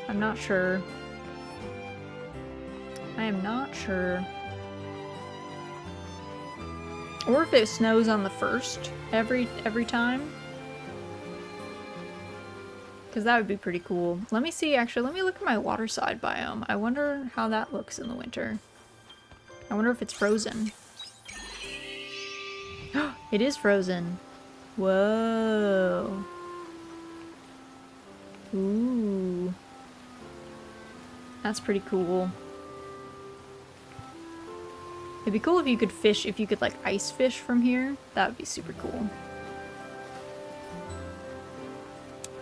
I'm not sure. I am not sure. Or if it snows on the first every every time. Because that would be pretty cool. Let me see, actually, let me look at my waterside biome. I wonder how that looks in the winter. I wonder if it's frozen. [gasps] it is frozen. Whoa. Ooh. That's pretty cool. It'd be cool if you could fish, if you could like ice fish from here. That would be super cool.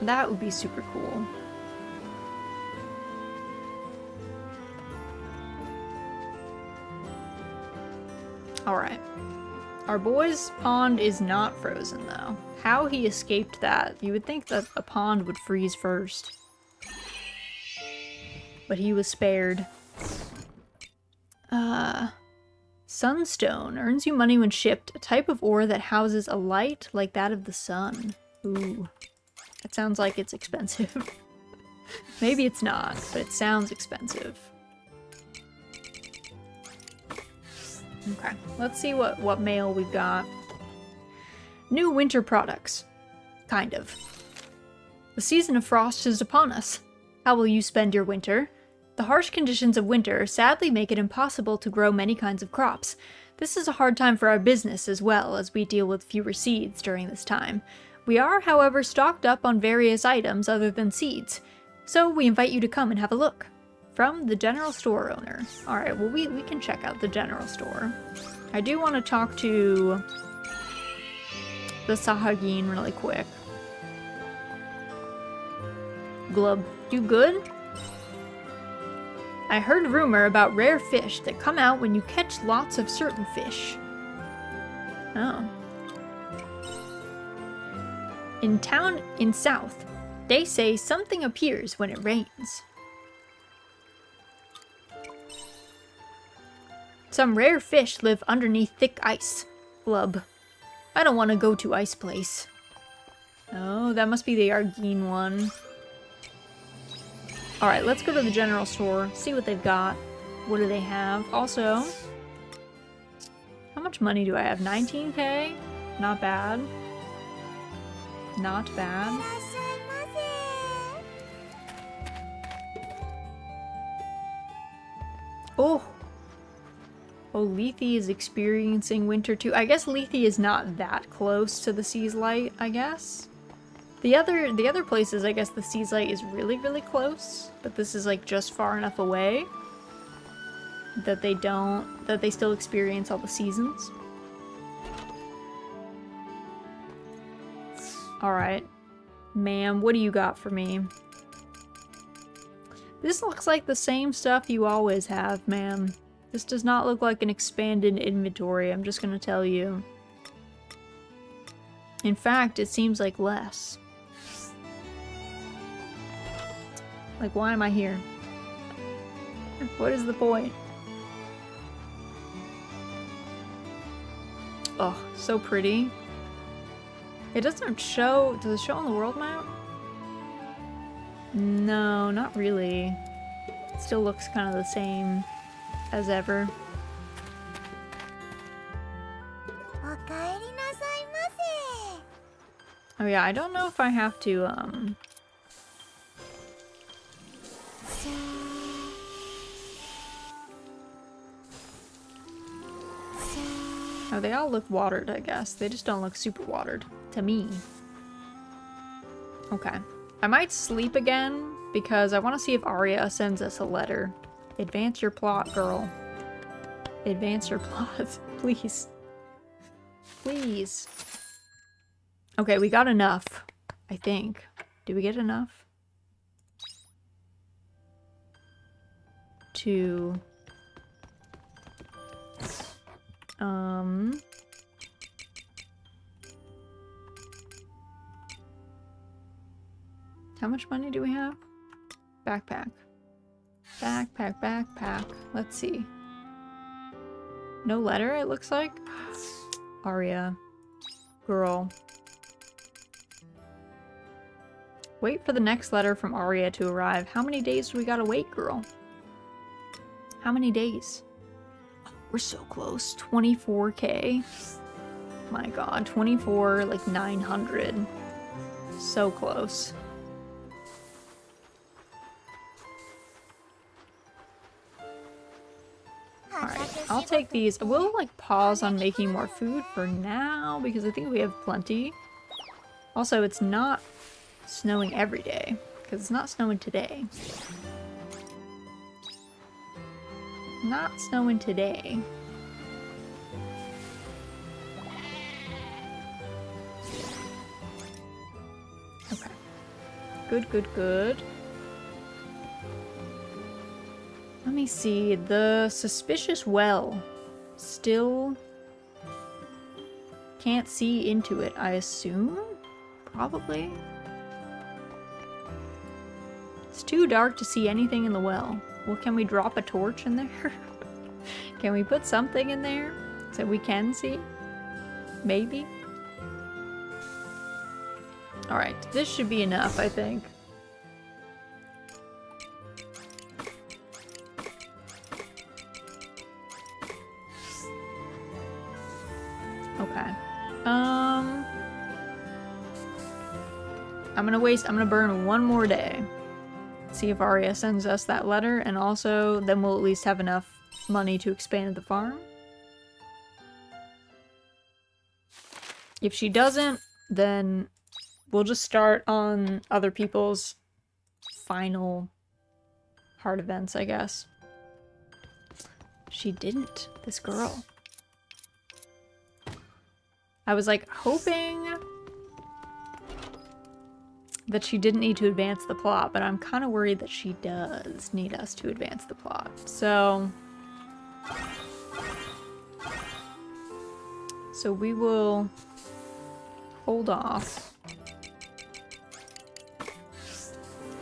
That would be super cool. Alright. Our boy's pond is not frozen though. How he escaped that, you would think that a pond would freeze first. But he was spared. Uh... Sunstone earns you money when shipped, a type of ore that houses a light like that of the sun. Ooh. That sounds like it's expensive. [laughs] Maybe it's not, but it sounds expensive. Okay, let's see what, what mail we've got. New winter products. Kind of. The season of frost is upon us. How will you spend your winter? The harsh conditions of winter sadly make it impossible to grow many kinds of crops. This is a hard time for our business as well, as we deal with fewer seeds during this time. We are, however, stocked up on various items other than seeds, so we invite you to come and have a look. From the general store owner. Alright, well we, we can check out the general store. I do want to talk to the Sahagin really quick. Glub, you good? I heard rumor about rare fish that come out when you catch lots of certain fish. Oh. In town in south, they say something appears when it rains. Some rare fish live underneath thick ice. Glub. I don't want to go to Ice Place. Oh, that must be the Argene one. Alright, let's go to the general store, see what they've got. What do they have? Also, how much money do I have? 19k? Not bad. Not bad. Oh! Oh, Lethe is experiencing winter too. I guess Lethe is not that close to the Seaslight, I guess. The other the other places, I guess the Seaslight is really, really close, but this is like just far enough away that they don't, that they still experience all the seasons. Alright. Ma'am, what do you got for me? This looks like the same stuff you always have, ma'am. This does not look like an expanded inventory, I'm just gonna tell you. In fact, it seems like less. Like, why am I here? What is the point? Oh, so pretty. It doesn't show... Does it show on the world map? No, not really. It still looks kind of the same as ever. Oh yeah, I don't know if I have to, um... Oh, they all look watered, I guess. They just don't look super watered. To me. Okay. I might sleep again, because I want to see if Aria sends us a letter. Advance your plot, girl. Advance your [laughs] plot. Please. Please. Okay, we got enough. I think. Do we get enough? To... Um... How much money do we have? Backpack. Backpack, backpack. Let's see. No letter, it looks like? Aria. Girl. Wait for the next letter from Aria to arrive. How many days do we gotta wait, girl? How many days? We're so close. 24k. My god, 24, like 900. So close. Alright, I'll take these. We'll like pause on making more food for now because I think we have plenty. Also, it's not snowing every day because it's not snowing today. Not snowing today. Okay. Good, good, good. Let me see. The suspicious well. Still can't see into it, I assume? Probably. It's too dark to see anything in the well. Well, can we drop a torch in there? [laughs] can we put something in there so we can see? Maybe? Alright, this should be enough, I think. Okay. Um... I'm gonna waste- I'm gonna burn one more day see if Aria sends us that letter, and also then we'll at least have enough money to expand the farm. If she doesn't, then we'll just start on other people's final hard events, I guess. She didn't, this girl. I was like hoping that she didn't need to advance the plot, but I'm kind of worried that she does need us to advance the plot. So... So we will hold off.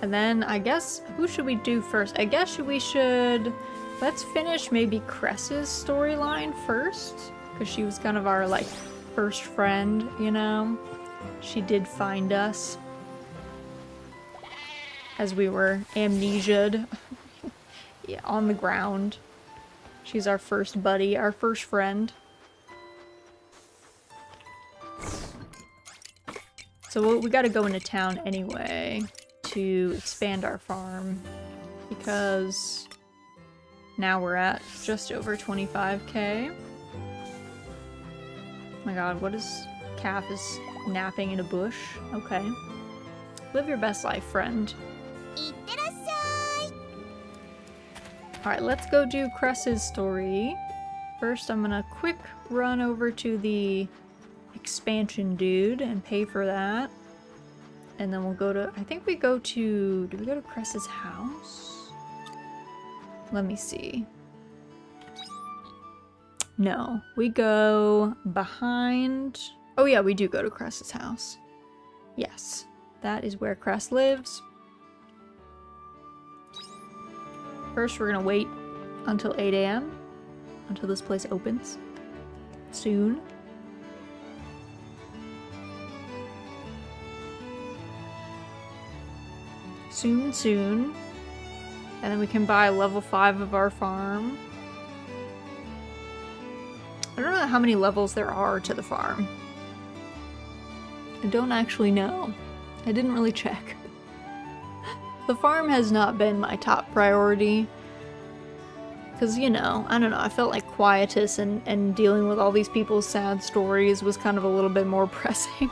And then I guess, who should we do first? I guess we should, let's finish maybe Cres's storyline first. Because she was kind of our like first friend, you know? She did find us as we were amnesiaed yeah, [laughs] on the ground. She's our first buddy, our first friend. So we gotta go into town anyway to expand our farm because now we're at just over 25k. Oh my god, what is... Calf is napping in a bush. Okay. Live your best life, friend. Alright, let's go do Cres's story. First, I'm gonna quick run over to the expansion dude and pay for that. And then we'll go to, I think we go to, do we go to Cres's house? let me see. No, we go behind. Oh yeah, we do go to Cres's house. Yes, that is where Cres lives. First, we're gonna wait until 8 a.m. until this place opens. Soon. Soon, soon. And then we can buy level 5 of our farm. I don't know how many levels there are to the farm. I don't actually know. I didn't really [laughs] check. The farm has not been my top priority. Because, you know, I don't know, I felt like Quietus and, and dealing with all these people's sad stories was kind of a little bit more [laughs] pressing.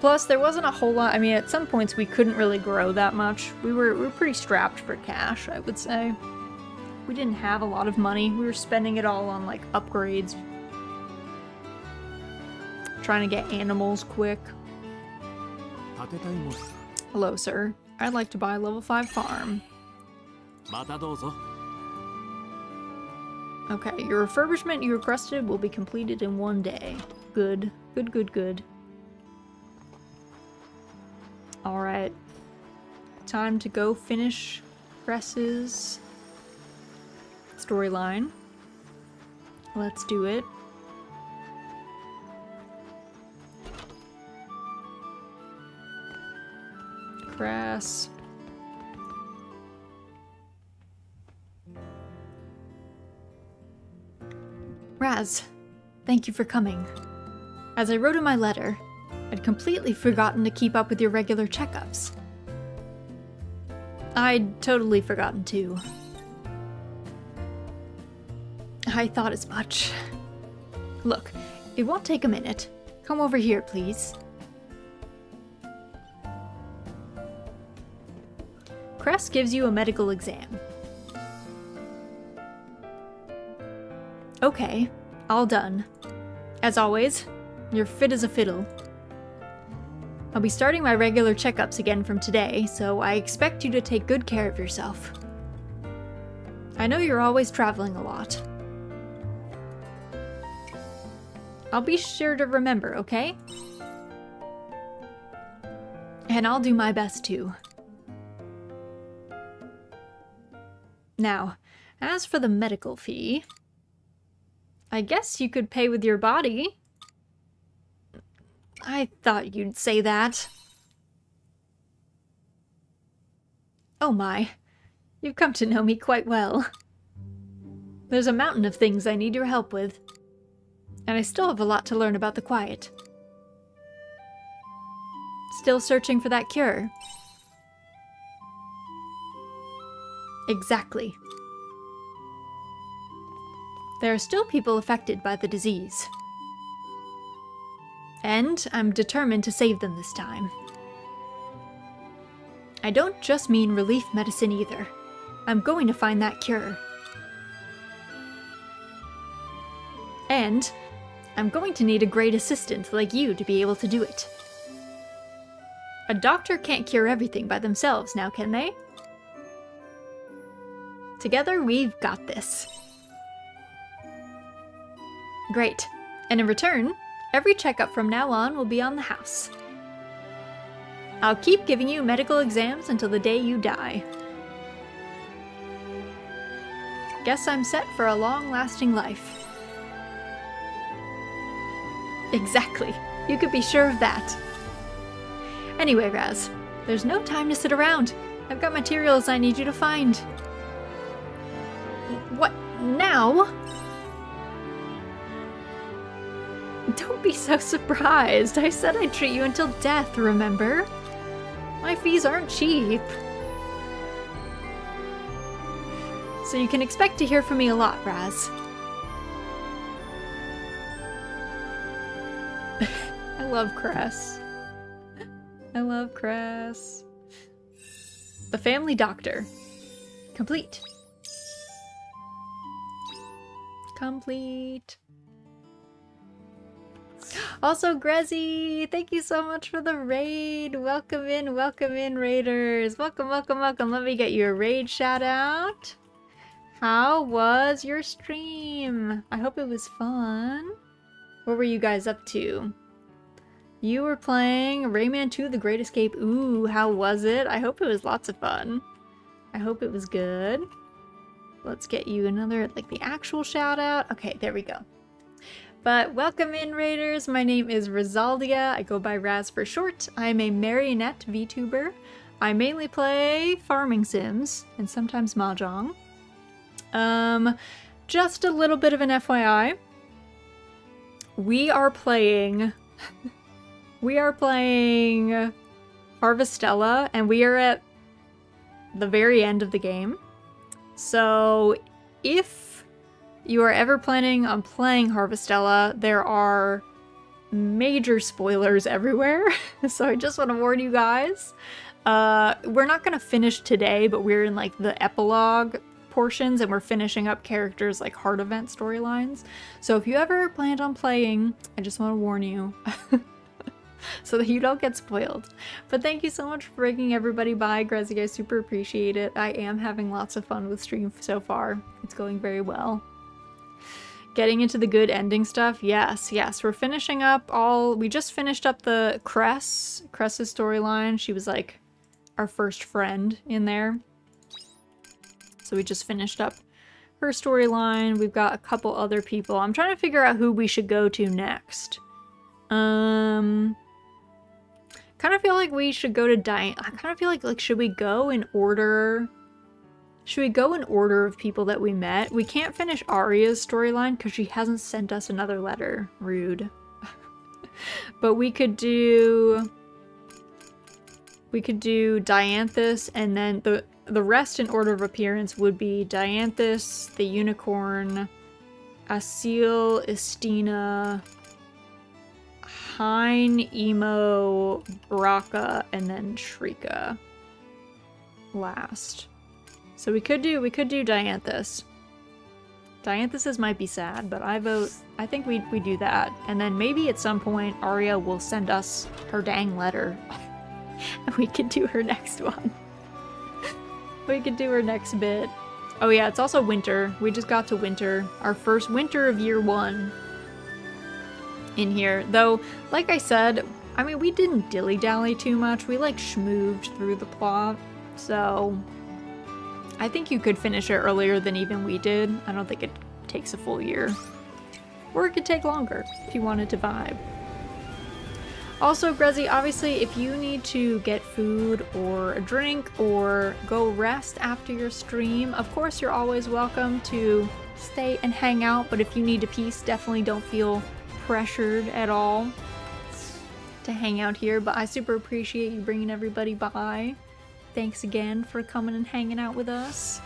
Plus, there wasn't a whole lot. I mean, at some points we couldn't really grow that much. We were, we were pretty strapped for cash, I would say. We didn't have a lot of money. We were spending it all on, like, upgrades. Trying to get animals quick. Hello, sir. I'd like to buy a level 5 farm. Okay, your refurbishment you requested will be completed in one day. Good. Good, good, good. Alright. Time to go finish Cres's storyline. Let's do it. Cres. Raz, thank you for coming. As I wrote in my letter, I'd completely forgotten to keep up with your regular checkups. I'd totally forgotten too. I thought as much. Look, it won't take a minute. Come over here, please. Cres gives you a medical exam. Okay, all done. As always, you're fit as a fiddle. I'll be starting my regular checkups again from today, so I expect you to take good care of yourself. I know you're always traveling a lot. I'll be sure to remember, okay? And I'll do my best too. Now, as for the medical fee, I guess you could pay with your body. I thought you'd say that. Oh my, you've come to know me quite well. There's a mountain of things I need your help with. And I still have a lot to learn about the quiet. Still searching for that cure. Exactly. There are still people affected by the disease. And I'm determined to save them this time. I don't just mean relief medicine either. I'm going to find that cure. And I'm going to need a great assistant like you to be able to do it. A doctor can't cure everything by themselves now, can they? Together, we've got this. Great. And in return, every checkup from now on will be on the house. I'll keep giving you medical exams until the day you die. Guess I'm set for a long-lasting life. Exactly. You could be sure of that. Anyway, Raz, there's no time to sit around. I've got materials I need you to find. Now? Don't be so surprised. I said I'd treat you until death, remember? My fees aren't cheap. So you can expect to hear from me a lot, Raz. [laughs] I love Cres. I love Cres. The Family Doctor. Complete. Complete. Also, Grezzy, thank you so much for the raid. Welcome in, welcome in, raiders. Welcome, welcome, welcome. Let me get you a raid shout out. How was your stream? I hope it was fun. What were you guys up to? You were playing Rayman 2 The Great Escape. Ooh, how was it? I hope it was lots of fun. I hope it was good. Let's get you another, like the actual shout out. Okay, there we go. But welcome in, Raiders. My name is Razaldia. I go by Raz for short. I'm a marionette VTuber. I mainly play farming sims and sometimes mahjong. Um, just a little bit of an FYI. We are playing. [laughs] we are playing Harvestella, and we are at the very end of the game. So, if you are ever planning on playing Harvestella, there are major spoilers everywhere. [laughs] so I just want to warn you guys. Uh, we're not going to finish today, but we're in like the epilogue portions and we're finishing up characters like heart event storylines. So if you ever planned on playing, I just want to warn you. [laughs] [laughs] so that you don't get spoiled. But thank you so much for bringing everybody by, Grezzy. I super appreciate it. I am having lots of fun with stream so far. It's going very well. Getting into the good ending stuff, yes, yes. We're finishing up all. We just finished up the Cres, Cres's storyline. She was like our first friend in there. So we just finished up her storyline. We've got a couple other people. I'm trying to figure out who we should go to next. Um, kind of feel like we should go to Diane. I kind of feel like like should we go in order? Should we go in order of people that we met? We can't finish Aria's storyline because she hasn't sent us another letter. Rude. [laughs] but we could do we could do Dianthus and then the the rest in order of appearance would be Dianthus, the unicorn, Asyl, Istina, Heine, Emo, Brakka, and then Shrika last. So we could do we could do Dianthus. Dianthus's might be sad, but I vote I think we we do that. And then maybe at some point Aria will send us her dang letter. and [laughs] we could do her next one. [laughs] we could do her next bit. Oh yeah, it's also winter. We just got to winter. Our first winter of year one in here. Though, like I said, I mean, we didn't dilly-dally too much. We, like, schmooved through the plot. So, I think you could finish it earlier than even we did. I don't think it takes a full year. Or it could take longer if you wanted to vibe. Also, Grezzy, obviously, if you need to get food or a drink or go rest after your stream, of course, you're always welcome to stay and hang out. But if you need a piece, definitely don't feel pressured at all to hang out here, but I super appreciate you bringing everybody by. Thanks again for coming and hanging out with us.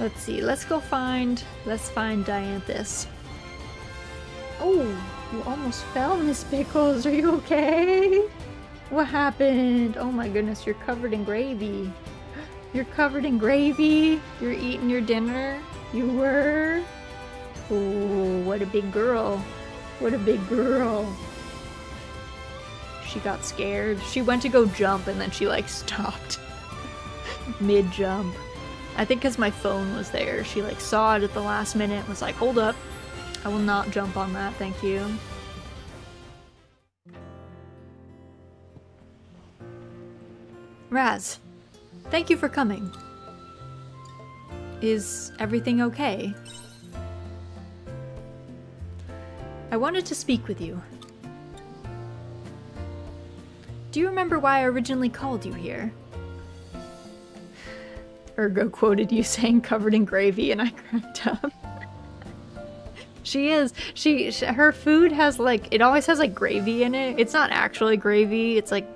Let's see, let's go find, let's find Dianthus. Oh, you almost fell, Miss Pickles. [laughs] Are you okay? What happened? Oh my goodness, you're covered in gravy. You're covered in gravy? You're eating your dinner? You were? Oh, what a big girl. What a big girl. She got scared. She went to go jump and then she like stopped [laughs] mid jump. I think because my phone was there. She like saw it at the last minute was like, hold up. I will not jump on that, thank you. Raz, thank you for coming. Is everything okay? I wanted to speak with you. Do you remember why I originally called you here? Ergo quoted you saying covered in gravy and I cracked up. she is. She, she, her food has like it always has like gravy in it. It's not actually gravy. It's like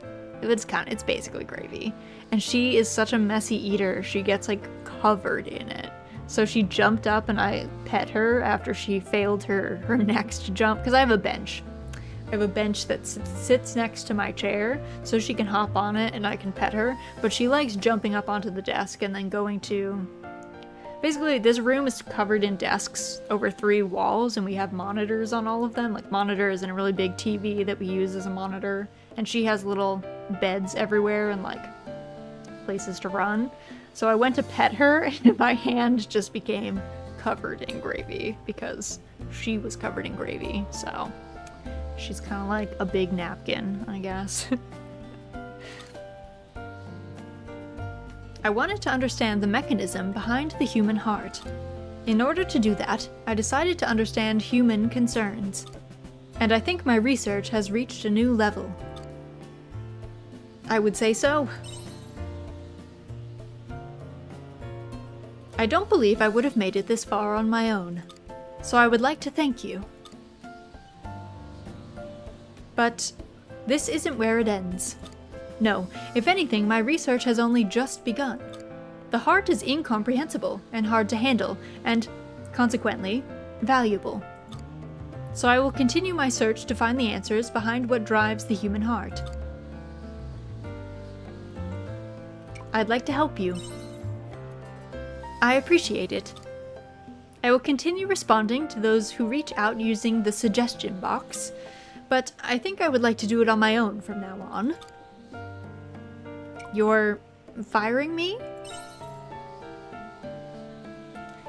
it's kind of it's basically gravy. And she is such a messy eater. She gets like covered in it. So she jumped up and I pet her after she failed her, her [laughs] next jump. Because I have a bench. I have a bench that sits next to my chair so she can hop on it and I can pet her. But she likes jumping up onto the desk and then going to Basically, this room is covered in desks over three walls, and we have monitors on all of them, like monitors and a really big TV that we use as a monitor. And she has little beds everywhere and like places to run. So I went to pet her, [laughs] and my hand just became covered in gravy because she was covered in gravy. So she's kind of like a big napkin, I guess. [laughs] I wanted to understand the mechanism behind the human heart. In order to do that, I decided to understand human concerns. And I think my research has reached a new level. I would say so. I don't believe I would have made it this far on my own, so I would like to thank you. But this isn't where it ends. No, if anything, my research has only just begun. The heart is incomprehensible and hard to handle, and, consequently, valuable. So I will continue my search to find the answers behind what drives the human heart. I'd like to help you. I appreciate it. I will continue responding to those who reach out using the suggestion box, but I think I would like to do it on my own from now on. You're firing me?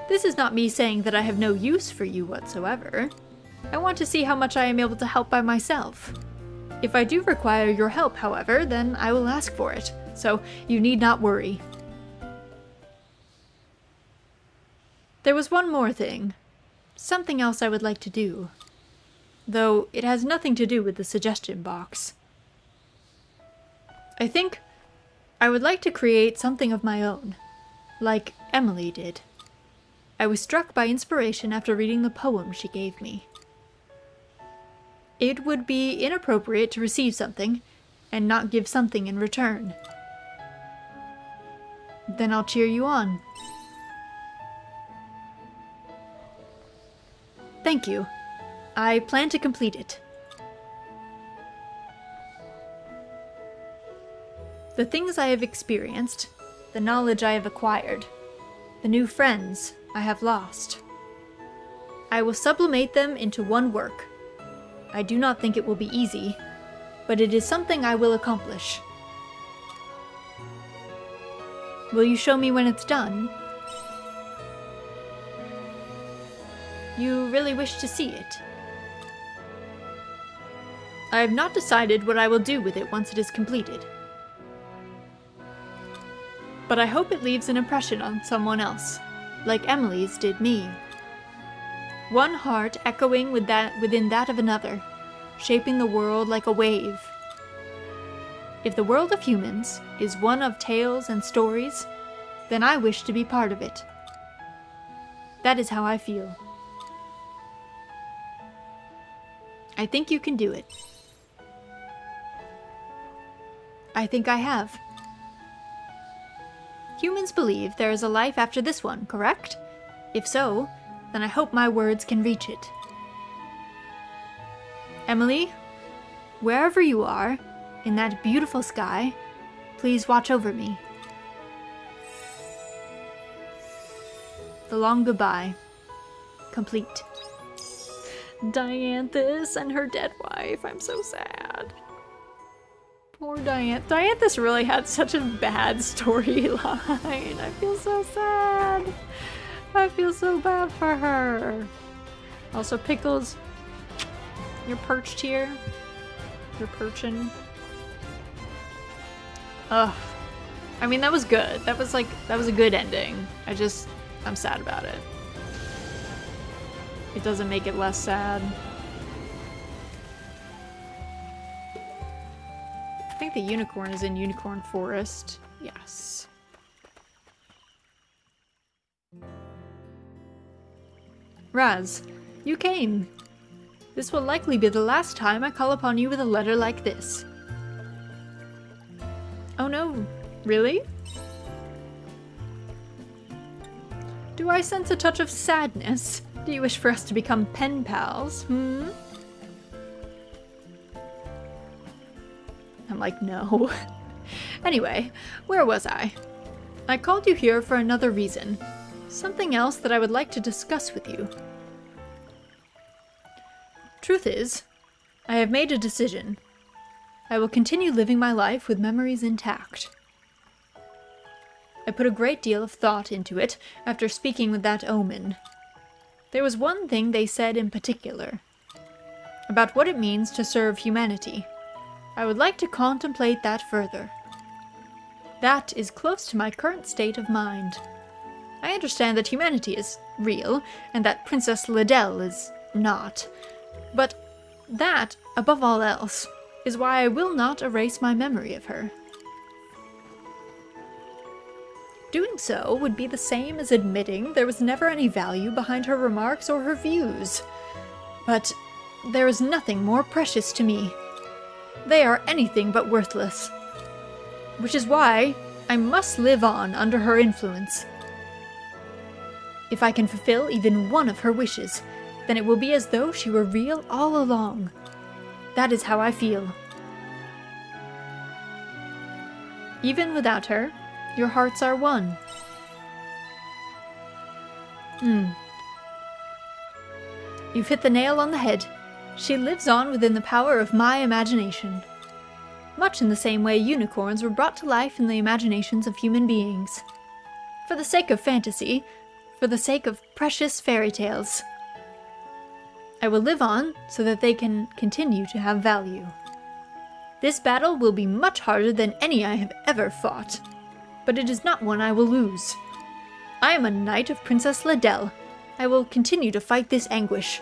This is not me saying that I have no use for you whatsoever. I want to see how much I am able to help by myself. If I do require your help, however, then I will ask for it, so you need not worry. There was one more thing. Something else I would like to do. Though it has nothing to do with the suggestion box. I think I would like to create something of my own, like Emily did. I was struck by inspiration after reading the poem she gave me. It would be inappropriate to receive something and not give something in return. Then I'll cheer you on. Thank you. I plan to complete it. The things I have experienced, the knowledge I have acquired, the new friends I have lost. I will sublimate them into one work. I do not think it will be easy, but it is something I will accomplish. Will you show me when it's done? You really wish to see it? I have not decided what I will do with it once it is completed but I hope it leaves an impression on someone else, like Emily's did me. One heart echoing with that within that of another, shaping the world like a wave. If the world of humans is one of tales and stories, then I wish to be part of it. That is how I feel. I think you can do it. I think I have. Humans believe there is a life after this one, correct? If so, then I hope my words can reach it. Emily, wherever you are, in that beautiful sky, please watch over me. The long goodbye. Complete. Dianthus and her dead wife. I'm so sad. Poor Diane. Dianthus really had such a bad [laughs] storyline. I feel so sad. I feel so bad for her. Also, Pickles, you're perched here. You're perching. Ugh. I mean, that was good. That was like, that was a good ending. I just, I'm sad about it. It doesn't make it less sad. I think the unicorn is in Unicorn Forest. Yes. Raz, you came. This will likely be the last time I call upon you with a letter like this. Oh no, really? Do I sense a touch of sadness? Do you wish for us to become pen pals, hmm? I'm like, no. [laughs] anyway, where was I? I called you here for another reason. something else that I would like to discuss with you. Truth is, I have made a decision. I will continue living my life with memories intact. I put a great deal of thought into it after speaking with that omen. There was one thing they said in particular about what it means to serve humanity. I would like to contemplate that further. That is close to my current state of mind. I understand that humanity is real, and that Princess Liddell is not. But that, above all else, is why I will not erase my memory of her. Doing so would be the same as admitting there was never any value behind her remarks or her views. But there is nothing more precious to me. They are anything but worthless. Which is why I must live on under her influence. If I can fulfill even one of her wishes, then it will be as though she were real all along. That is how I feel. Even without her, your hearts are one. Hmm. You've hit the nail on the head. She lives on within the power of my imagination. Much in the same way unicorns were brought to life in the imaginations of human beings. For the sake of fantasy, for the sake of precious fairy tales. I will live on so that they can continue to have value. This battle will be much harder than any I have ever fought, but it is not one I will lose. I am a knight of Princess Liddell. I will continue to fight this anguish.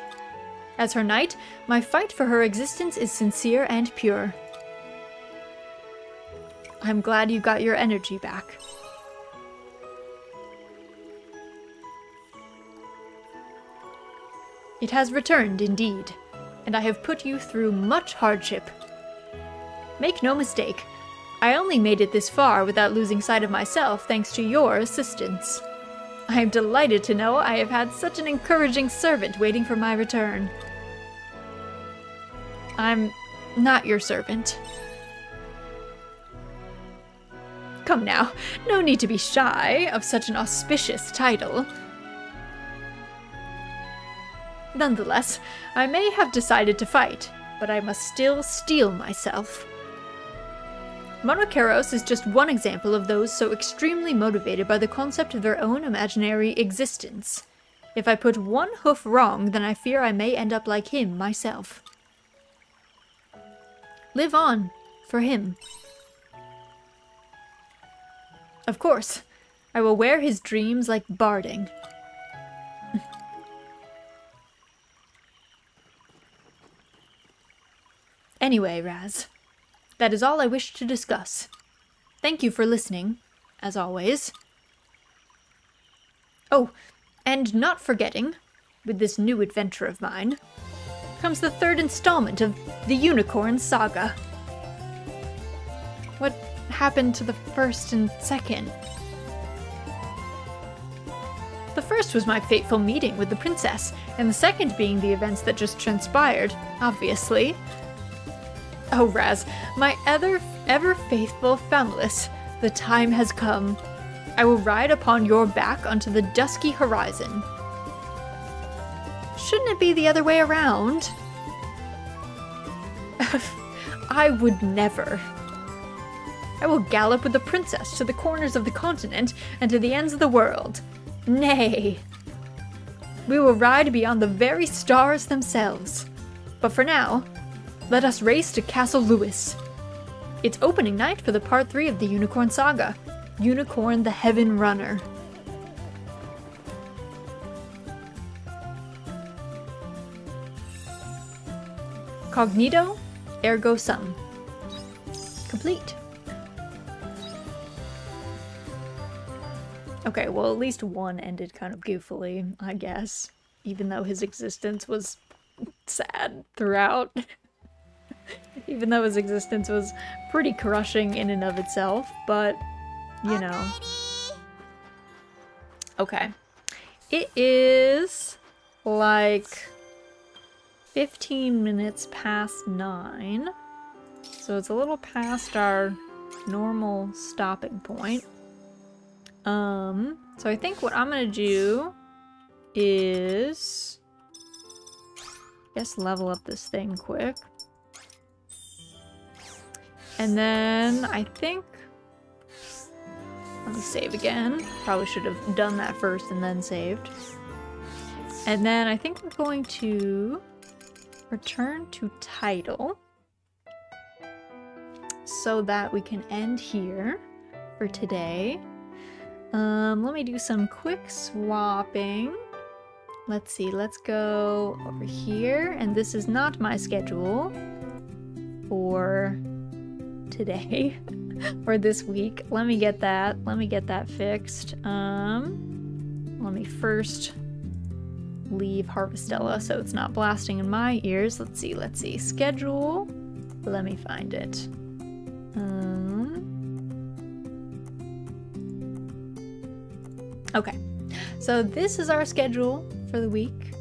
As her knight, my fight for her existence is sincere and pure. I'm glad you got your energy back. It has returned, indeed, and I have put you through much hardship. Make no mistake, I only made it this far without losing sight of myself thanks to your assistance. I am delighted to know I have had such an encouraging servant waiting for my return. I'm not your servant. Come now, no need to be shy of such an auspicious title. Nonetheless, I may have decided to fight, but I must still steel myself. Monoceros is just one example of those so extremely motivated by the concept of their own imaginary existence. If I put one hoof wrong, then I fear I may end up like him myself. Live on, for him. Of course, I will wear his dreams like barding. [laughs] anyway, Raz, that is all I wish to discuss. Thank you for listening, as always. Oh, and not forgetting, with this new adventure of mine, comes the third installment of the Unicorn Saga. What happened to the first and second? The first was my fateful meeting with the princess, and the second being the events that just transpired, obviously. Oh, Raz, my ever, ever faithful Famulus, the time has come. I will ride upon your back onto the dusky horizon. Shouldn't it be the other way around? [laughs] I would never. I will gallop with the princess to the corners of the continent and to the ends of the world. Nay. We will ride beyond the very stars themselves. But for now, let us race to Castle Lewis. It's opening night for the part 3 of the Unicorn Saga Unicorn the Heaven Runner. Cognito, ergo sum. Complete. Okay, well, at least one ended kind of goofily, I guess. Even though his existence was [laughs] sad throughout. [laughs] Even though his existence was pretty crushing in and of itself, but, you know. Okay. It is like 15 minutes past 9. So it's a little past our normal stopping point. Um, so I think what I'm gonna do is, I guess level up this thing quick. And then I think, let me save again. Probably should have done that first and then saved. And then I think we're going to return to title so that we can end here for today. Um, let me do some quick swapping. Let's see, let's go over here. And this is not my schedule for today [laughs] or this week. Let me get that. Let me get that fixed. Um, let me first leave Harvestella so it's not blasting in my ears. Let's see, let's see. Schedule. Let me find it. Um, okay, so this is our schedule for the week.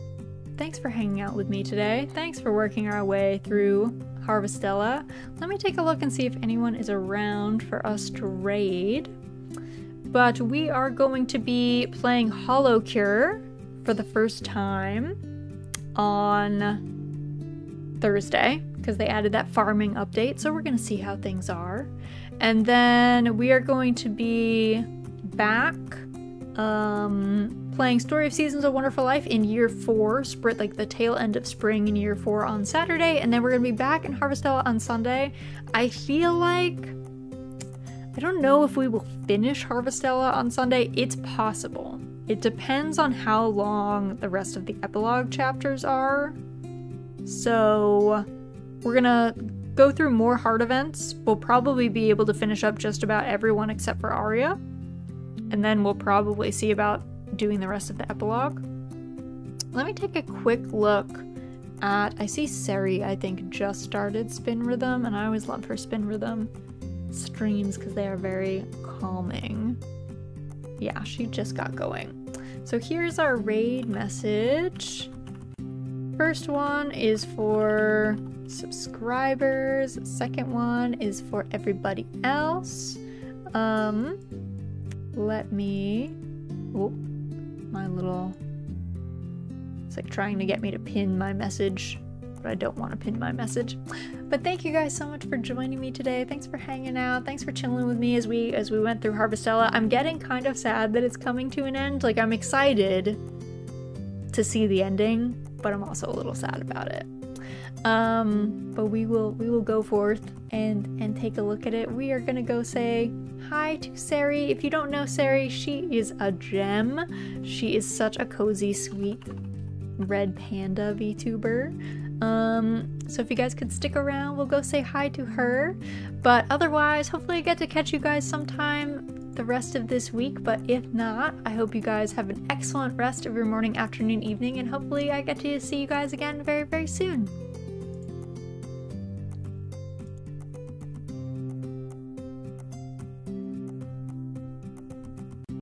Thanks for hanging out with me today. Thanks for working our way through Harvestella. Let me take a look and see if anyone is around for us to raid. But we are going to be playing Hollow Cure for the first time on Thursday because they added that farming update. So we're going to see how things are. And then we are going to be back um, playing Story of Seasons, A Wonderful Life in year four, spread like the tail end of spring in year four on Saturday. And then we're to be back in Harvestella on Sunday. I feel like. I don't know if we will finish Harvestella on Sunday. It's possible. It depends on how long the rest of the epilogue chapters are. So, we're gonna go through more hard events. We'll probably be able to finish up just about everyone except for Aria. And then we'll probably see about doing the rest of the epilogue. Let me take a quick look at. I see Seri, I think, just started Spin Rhythm, and I always love her Spin Rhythm streams because they are very calming yeah, she just got going. So here's our raid message. First one is for subscribers. Second one is for everybody else. Um, let me. Oh, my little. It's like trying to get me to pin my message but I don't want to pin my message. But thank you guys so much for joining me today. Thanks for hanging out. Thanks for chilling with me as we as we went through Harvestella. I'm getting kind of sad that it's coming to an end. Like I'm excited to see the ending, but I'm also a little sad about it. Um, but we will we will go forth and and take a look at it. We are gonna go say hi to Sari. If you don't know Sari, she is a gem. She is such a cozy, sweet red panda VTuber. Um, so if you guys could stick around, we'll go say hi to her. But otherwise, hopefully I get to catch you guys sometime the rest of this week. But if not, I hope you guys have an excellent rest of your morning, afternoon, evening, and hopefully I get to see you guys again very, very soon.